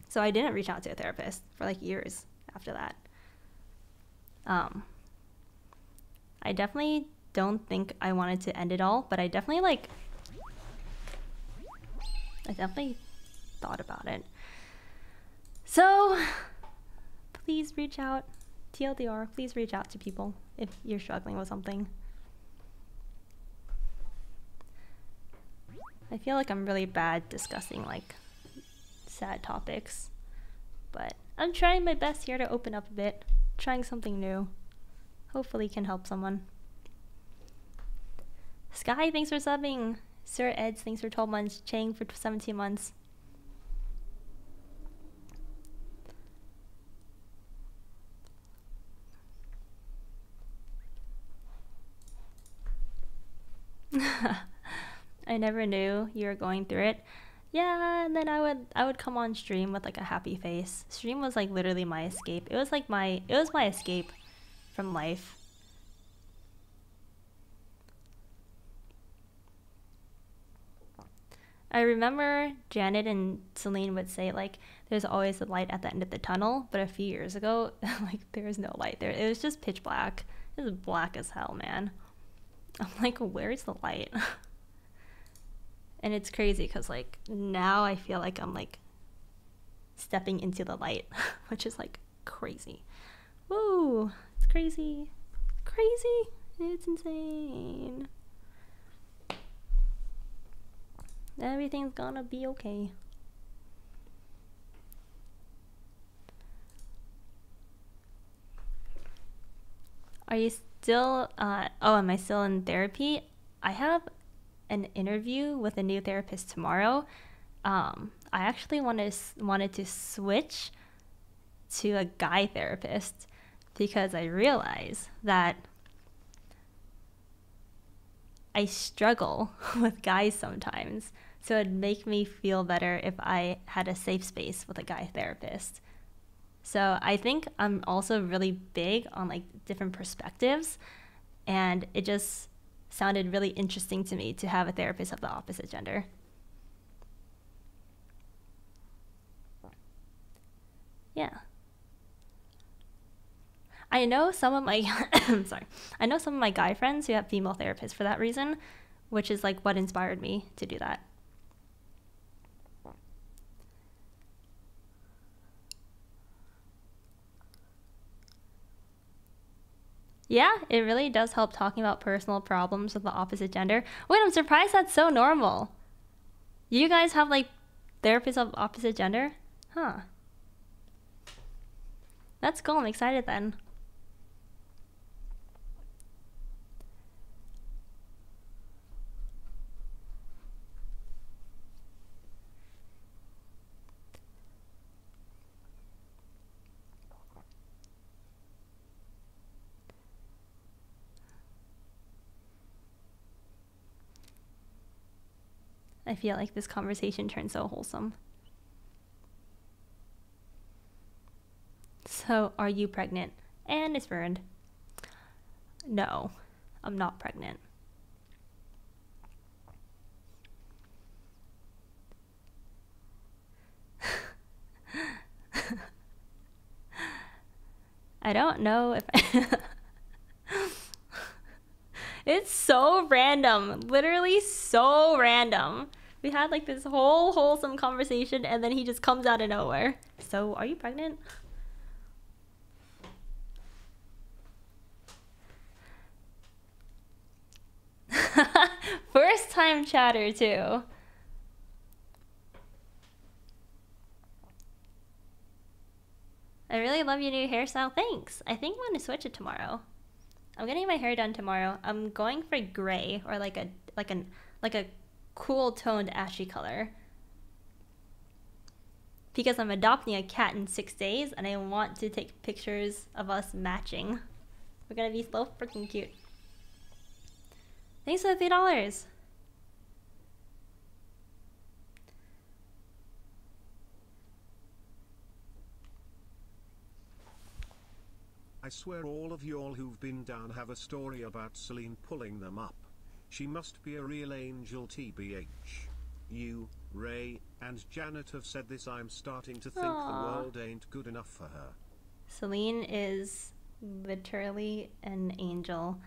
So I didn't reach out to a therapist for like years after that. Um, I definitely don't think I wanted to end it all, but I definitely like, I definitely thought about it. So please reach out. TLDR, please reach out to people if you're struggling with something. I feel like I'm really bad discussing like sad topics, but I'm trying my best here to open up a bit, trying something new. Hopefully can help someone. Sky, thanks for subbing. Sir Eds, thanks for 12 months. Chang for 17 months. I never knew you were going through it. Yeah, and then I would I would come on stream with like a happy face. Stream was like literally my escape. It was like my it was my escape from life. I remember Janet and Celine would say like there's always a light at the end of the tunnel, but a few years ago like there was no light there. It was just pitch black. It was black as hell, man. I'm like, where's the light? and it's crazy because like now I feel like I'm like stepping into the light, which is like crazy. Woo! It's crazy. Crazy. It's insane. Everything's gonna be okay. Are you still, uh, oh, am I still in therapy? I have an interview with a new therapist tomorrow. Um, I actually wanted wanted to switch to a guy therapist because I realize that I struggle with guys sometimes. So it'd make me feel better if I had a safe space with a guy therapist. So I think I'm also really big on like different perspectives. And it just sounded really interesting to me to have a therapist of the opposite gender. Yeah. I know some of my sorry. I know some of my guy friends who have female therapists for that reason, which is like what inspired me to do that. Yeah, it really does help talking about personal problems with the opposite gender. Wait, I'm surprised that's so normal. You guys have like therapists of opposite gender? Huh. That's cool. I'm excited then. I feel like this conversation turned so wholesome. So, are you pregnant? And it's burned. No, I'm not pregnant. I don't know if. it's so random. Literally so random. We had like this whole wholesome conversation and then he just comes out of nowhere. So, are you pregnant? First time chatter, too. I really love your new hairstyle. Thanks. I think I'm going to switch it tomorrow. I'm getting my hair done tomorrow. I'm going for gray or like a like an like a cool toned ashy color. Because I'm adopting a cat in six days and I want to take pictures of us matching. We're gonna be so freaking cute. Thanks for the three dollars. I swear all of y'all who've been down have a story about Celine pulling them up. She must be a real angel tbh. You, Ray, and Janet have said this I'm starting to think Aww. the world ain't good enough for her. Celine is literally an angel.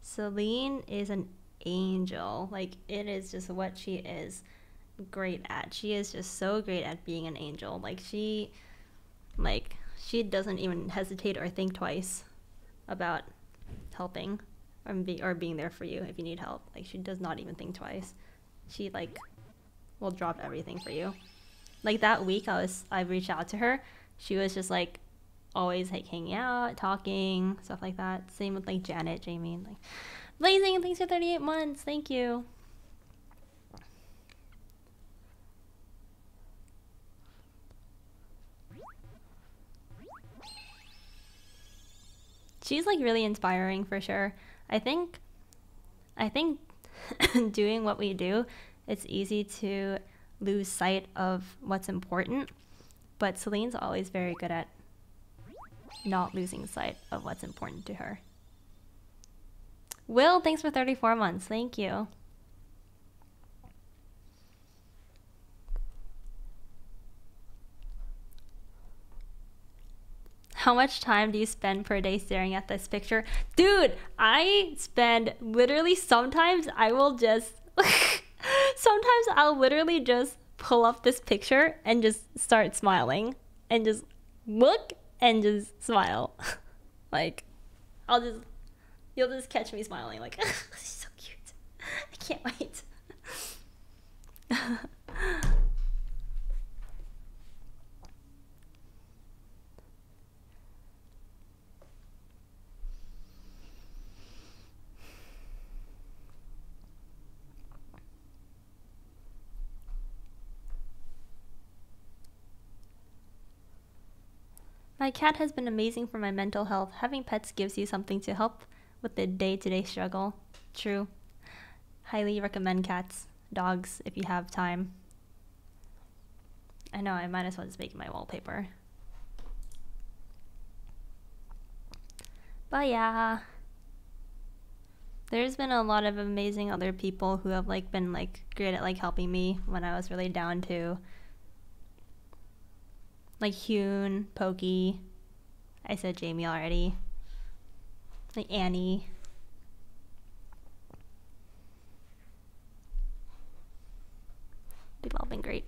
Celine is an angel. Like, it is just what she is great at. She is just so great at being an angel. Like, she, like, she doesn't even hesitate or think twice about helping be, or being there for you if you need help. Like she does not even think twice. She like will drop everything for you. Like that week I was I reached out to her. She was just like always like hanging out, talking, stuff like that. Same with like Janet, Jamie, like Blazing, thanks for 38 months. Thank you. she's like really inspiring for sure. I think I think doing what we do, it's easy to lose sight of what's important, but Celine's always very good at not losing sight of what's important to her. Will, thanks for 34 months. Thank you. How much time do you spend per day staring at this picture? Dude, I spend literally sometimes I will just sometimes I'll literally just pull up this picture and just start smiling and just look and just smile. like I'll just you'll just catch me smiling like so cute. I can't wait. My cat has been amazing for my mental health. Having pets gives you something to help with the day to day struggle. True. Highly recommend cats, dogs, if you have time. I know, I might as well just make my wallpaper. But yeah. There's been a lot of amazing other people who have like been like great at like helping me when I was really down to like Hune, Poki. I said Jamie already. Like Annie. They've all been great.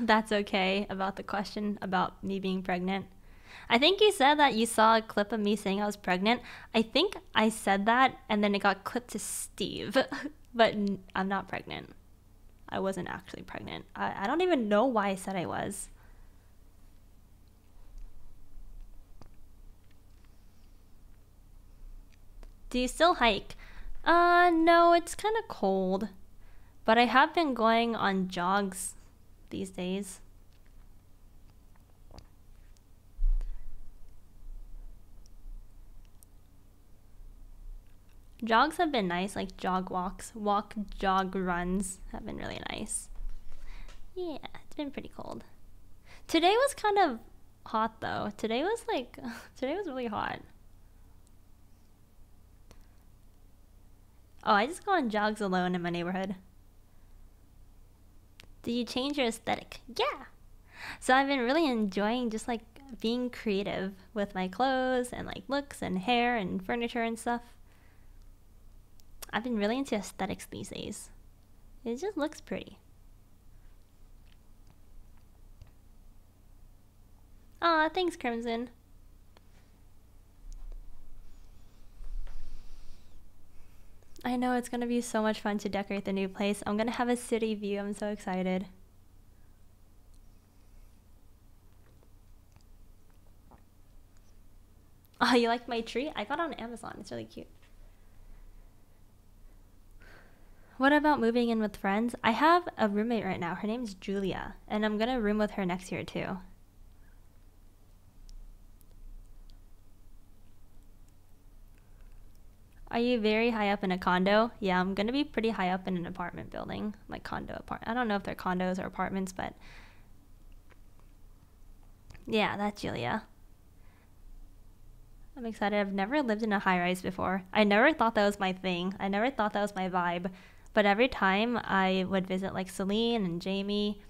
That's okay about the question about me being pregnant. I think you said that you saw a clip of me saying I was pregnant. I think I said that and then it got clipped to Steve, but I'm not pregnant. I wasn't actually pregnant. I, I don't even know why I said I was. Do you still hike? Uh, no, it's kind of cold. But I have been going on jogs these days. Jogs have been nice, like jog walks, walk, jog, runs have been really nice. Yeah, it's been pretty cold. Today was kind of hot though. Today was like, today was really hot. Oh, I just go on jogs alone in my neighborhood. Do you change your aesthetic? Yeah. So I've been really enjoying just like being creative with my clothes and like looks and hair and furniture and stuff. I've been really into aesthetics these days. It just looks pretty. Aw, thanks, Crimson. I know it's gonna be so much fun to decorate the new place. I'm gonna have a city view. I'm so excited. Oh, you like my tree? I got on Amazon. It's really cute. What about moving in with friends? I have a roommate right now. Her name's Julia, and I'm gonna room with her next year too. Are you very high up in a condo? Yeah, I'm gonna be pretty high up in an apartment building, like condo apartment. I don't know if they're condos or apartments, but yeah, that's Julia. I'm excited. I've never lived in a high rise before. I never thought that was my thing. I never thought that was my vibe. But every time I would visit like Celine and Jamie,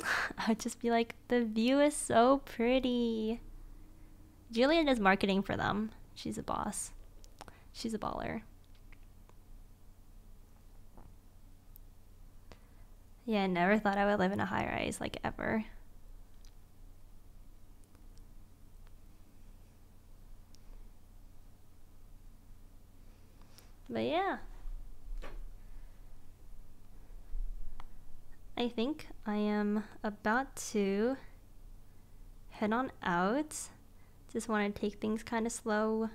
I would just be like, the view is so pretty. Julia does marketing for them. She's a boss. She's a baller. Yeah, I never thought I would live in a high rise, like ever. But yeah. I think I am about to head on out. Just want to take things kind of slow.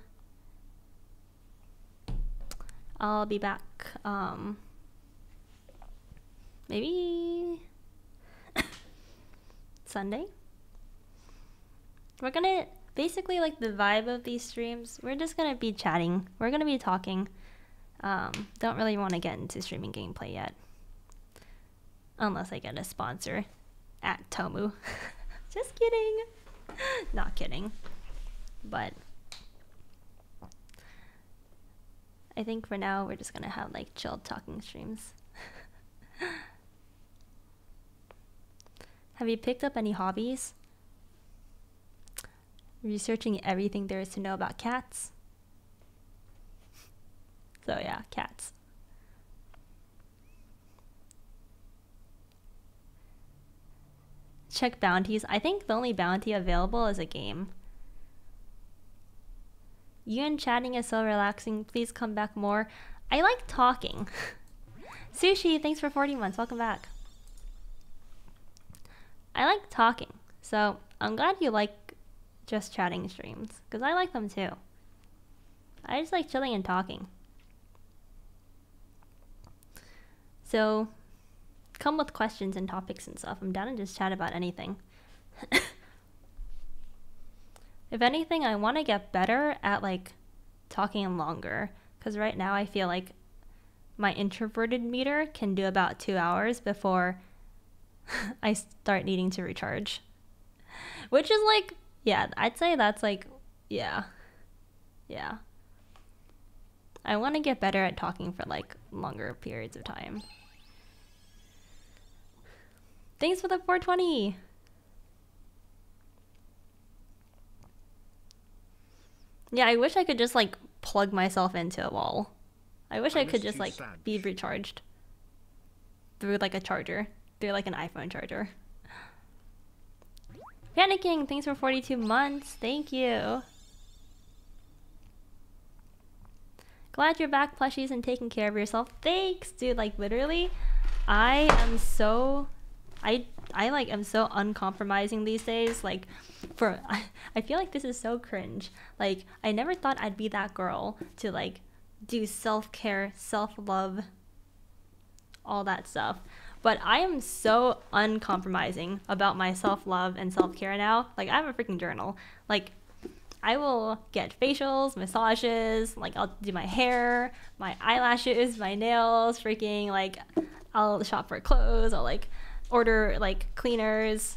I'll be back um, maybe Sunday. We're gonna basically like the vibe of these streams. We're just gonna be chatting. We're gonna be talking. Um, don't really want to get into streaming gameplay yet, unless I get a sponsor at Tomu. just kidding. Not kidding, but I think for now we're just gonna have like chilled talking streams. have you picked up any hobbies? Researching everything there is to know about cats. So yeah, cats. Check bounties. I think the only bounty available is a game. You and chatting is so relaxing. Please come back more. I like talking. Sushi, thanks for 40 months. Welcome back. I like talking. So I'm glad you like just chatting streams. Because I like them too. I just like chilling and talking. So come with questions and topics and stuff. I'm down to just chat about anything. If anything, I want to get better at like talking longer because right now I feel like my introverted meter can do about two hours before I start needing to recharge. Which is like, yeah, I'd say that's like, yeah. Yeah. I want to get better at talking for like longer periods of time. Thanks for the 420. Yeah, I wish I could just like plug myself into a wall. I wish I, I could just like be recharged through like a charger, through like an iPhone charger. Panicking, thanks for 42 months. Thank you. Glad you're back, plushies, and taking care of yourself. Thanks, dude. Like, literally, I am so. I I like am so uncompromising these days. Like, for I, feel like this is so cringe. Like, I never thought I'd be that girl to like do self care, self love, all that stuff. But I am so uncompromising about my self love and self care now. Like, I have a freaking journal. Like, I will get facials, massages, like I'll do my hair, my eyelashes, my nails, freaking like I'll shop for clothes, I'll like order like cleaners.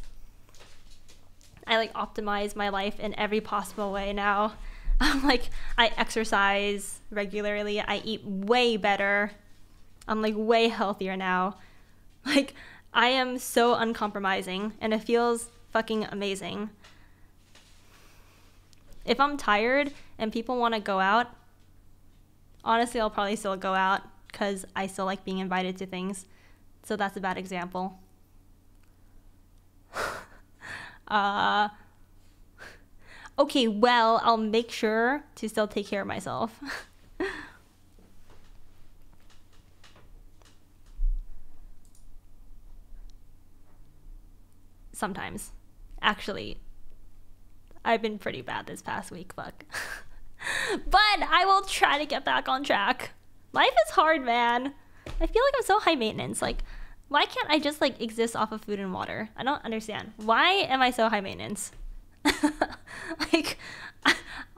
I like optimize my life in every possible way now. I'm like I exercise regularly, I eat way better. I'm like way healthier now. Like I am so uncompromising and it feels fucking amazing if I'm tired and people want to go out, honestly, I'll probably still go out because I still like being invited to things. So that's a bad example. Uh, okay, well, I'll make sure to still take care of myself. Sometimes. Actually, I've been pretty bad this past week, fuck. but I will try to get back on track. Life is hard, man. I feel like I'm so high maintenance. Like, why can't I just like exist off of food and water? I don't understand. Why am I so high maintenance? like,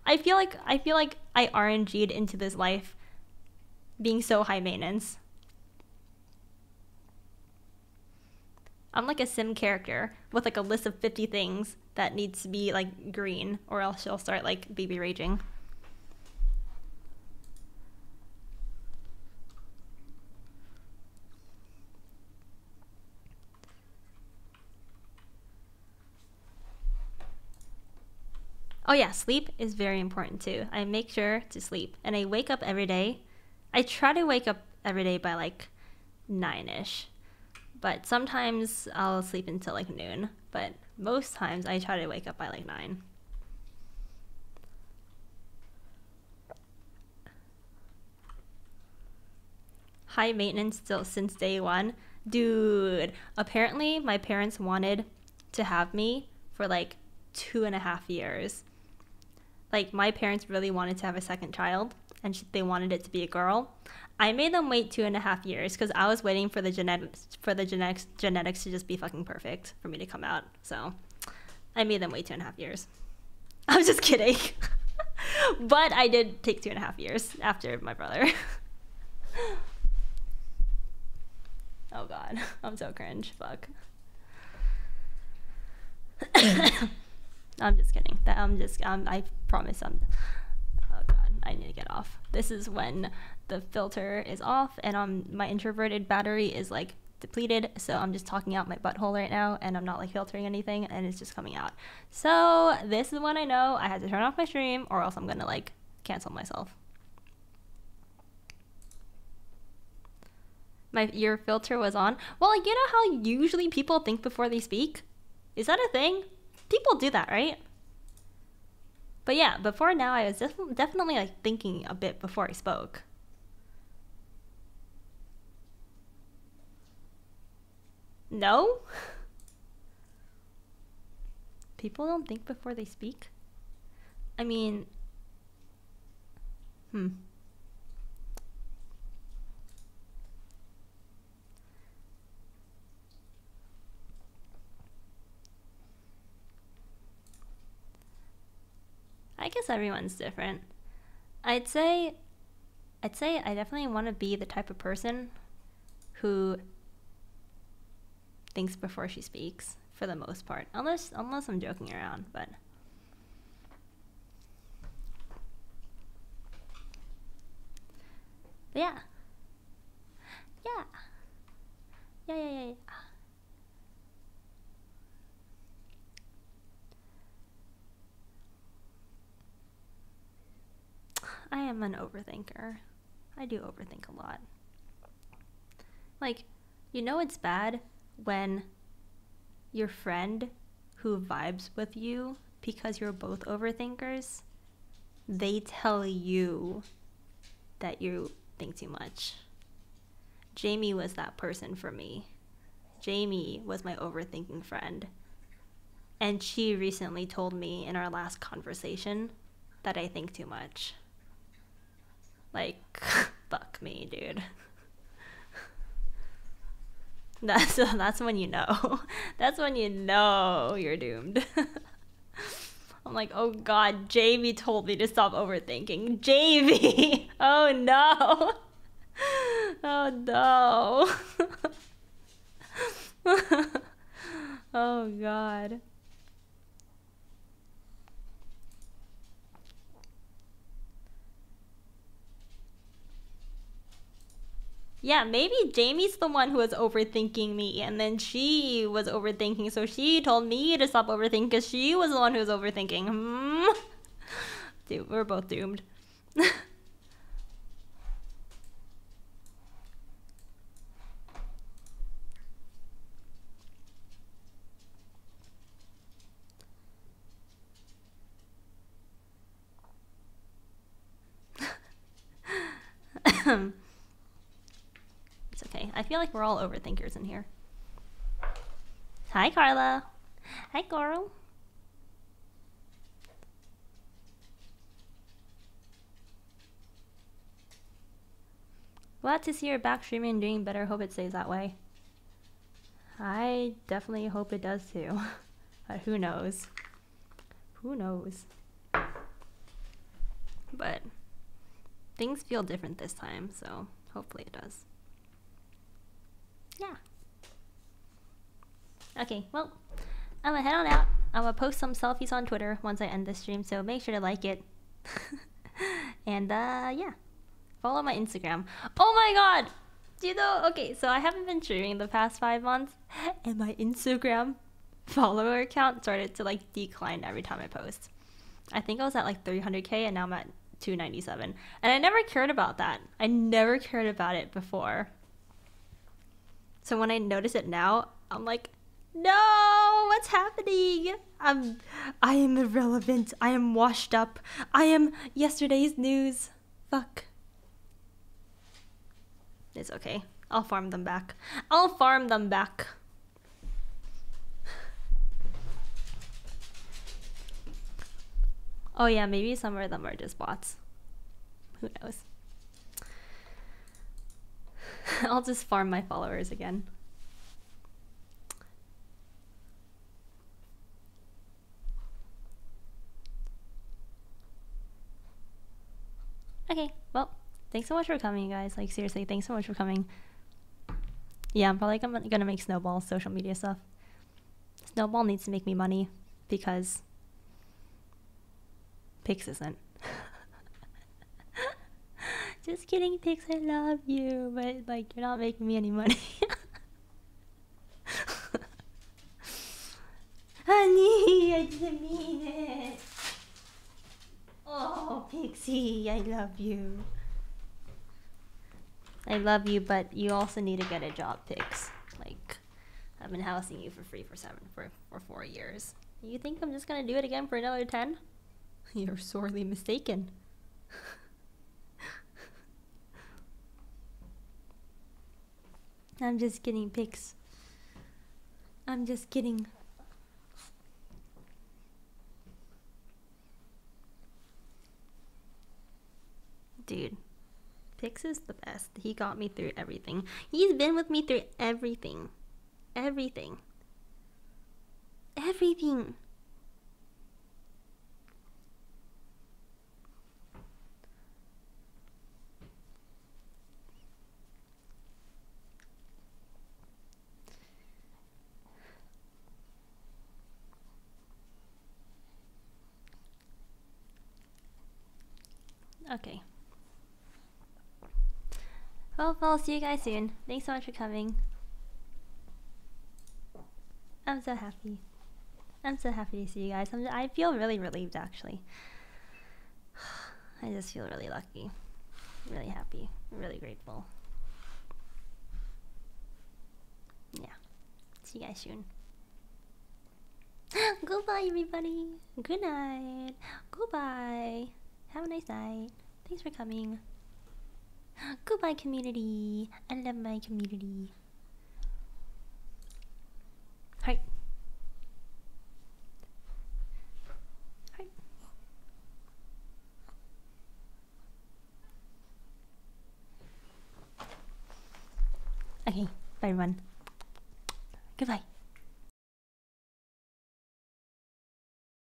I feel like I feel like I RNG'd into this life being so high maintenance. I'm like a sim character with like a list of 50 things that needs to be like green or else she'll start like baby raging. Oh yeah, sleep is very important too. I make sure to sleep and I wake up every day. I try to wake up every day by like 9ish. But sometimes I'll sleep until like noon, but most times I try to wake up by like 9. High maintenance still since day one. Dude, apparently my parents wanted to have me for like two and a half years. Like, my parents really wanted to have a second child and they wanted it to be a girl. I made them wait two and a half years because I was waiting for the genetics for the genetics genetics to just be fucking perfect for me to come out. So I made them wait two and a half years. I'm just kidding. but I did take two and a half years after my brother. oh god, I'm so cringe. Fuck. I'm just kidding. That I'm just. Um, I promise. I'm. Oh god, I need to get off. This is when the filter is off and um my introverted battery is like depleted so i'm just talking out my butthole right now and i'm not like filtering anything and it's just coming out so this is when i know i had to turn off my stream or else i'm gonna like cancel myself my your filter was on well you know how usually people think before they speak is that a thing people do that right but yeah before now i was def- definitely like thinking a bit before i spoke No? People don't think before they speak? I mean, hmm. I guess everyone's different. I'd say I'd say I definitely want to be the type of person who thinks before she speaks for the most part. Unless unless I'm joking around, but yeah. Yeah. Yeah, yeah, yeah, yeah. I am an overthinker. I do overthink a lot. Like, you know it's bad when your friend who vibes with you because you're both overthinkers, they tell you that you think too much. Jamie was that person for me. Jamie was my overthinking friend. And she recently told me in our last conversation that I think too much. Like, fuck me, dude. That's that's when you know. That's when you know you're doomed. I'm like, oh god, Jamie told me to stop overthinking. Jamie! Oh no! Oh no! oh god. Yeah, maybe Jamie's the one who was overthinking me, and then she was overthinking, so she told me to stop overthinking because she was the one who was overthinking. Hmm? Dude, we're both doomed. okay. I feel like we're all overthinkers in here. Hi, Carla. Hi, Coral. Glad to see you're back streaming and doing better. Hope it stays that way. I definitely hope it does too. but who knows? Who knows? But things feel different this time, so hopefully it does yeah. Okay, well, I'm gonna head on out. I'm gonna post some selfies on Twitter once I end this stream, so make sure to like it. and uh, yeah, follow my Instagram. Oh my god! Do you know? Okay, so I haven't been streaming the past five months, and my Instagram follower count started to like decline every time I post. I think I was at like 300k, and now I'm at 297. And I never cared about that. I never cared about it before. So when I notice it now, I'm like, no, what's happening? I'm, I am irrelevant. I am washed up. I am yesterday's news. Fuck. It's okay. I'll farm them back. I'll farm them back. Oh yeah, maybe some of them are just bots. Who knows? I'll just farm my followers again. Okay, well, thanks so much for coming, you guys. Like, seriously, thanks so much for coming. Yeah, I'm probably gonna make Snowball social media stuff. Snowball needs to make me money because Pix isn't. Just kidding, Pix, I love you, but like you're not making me any money. Honey, I didn't mean it. Oh, Pixie, I love you. I love you, but you also need to get a job, Pix. Like, I've been housing you for free for seven for for four years. You think I'm just gonna do it again for another ten? You're sorely mistaken. I'm just kidding, Pix. I'm just kidding. Dude, Pix is the best. He got me through everything. He's been with me through everything. Everything. Everything. Okay. Well, I'll see you guys soon. Thanks so much for coming. I'm so happy. I'm so happy to see you guys. I'm, I feel really relieved actually. I just feel really lucky. Really happy. Really grateful. Yeah. See you guys soon. Goodbye, everybody. Good night. Goodbye. Have a nice night. Thanks for coming. Goodbye, community. I love my community. Hi. Hi. Okay, bye everyone. Goodbye.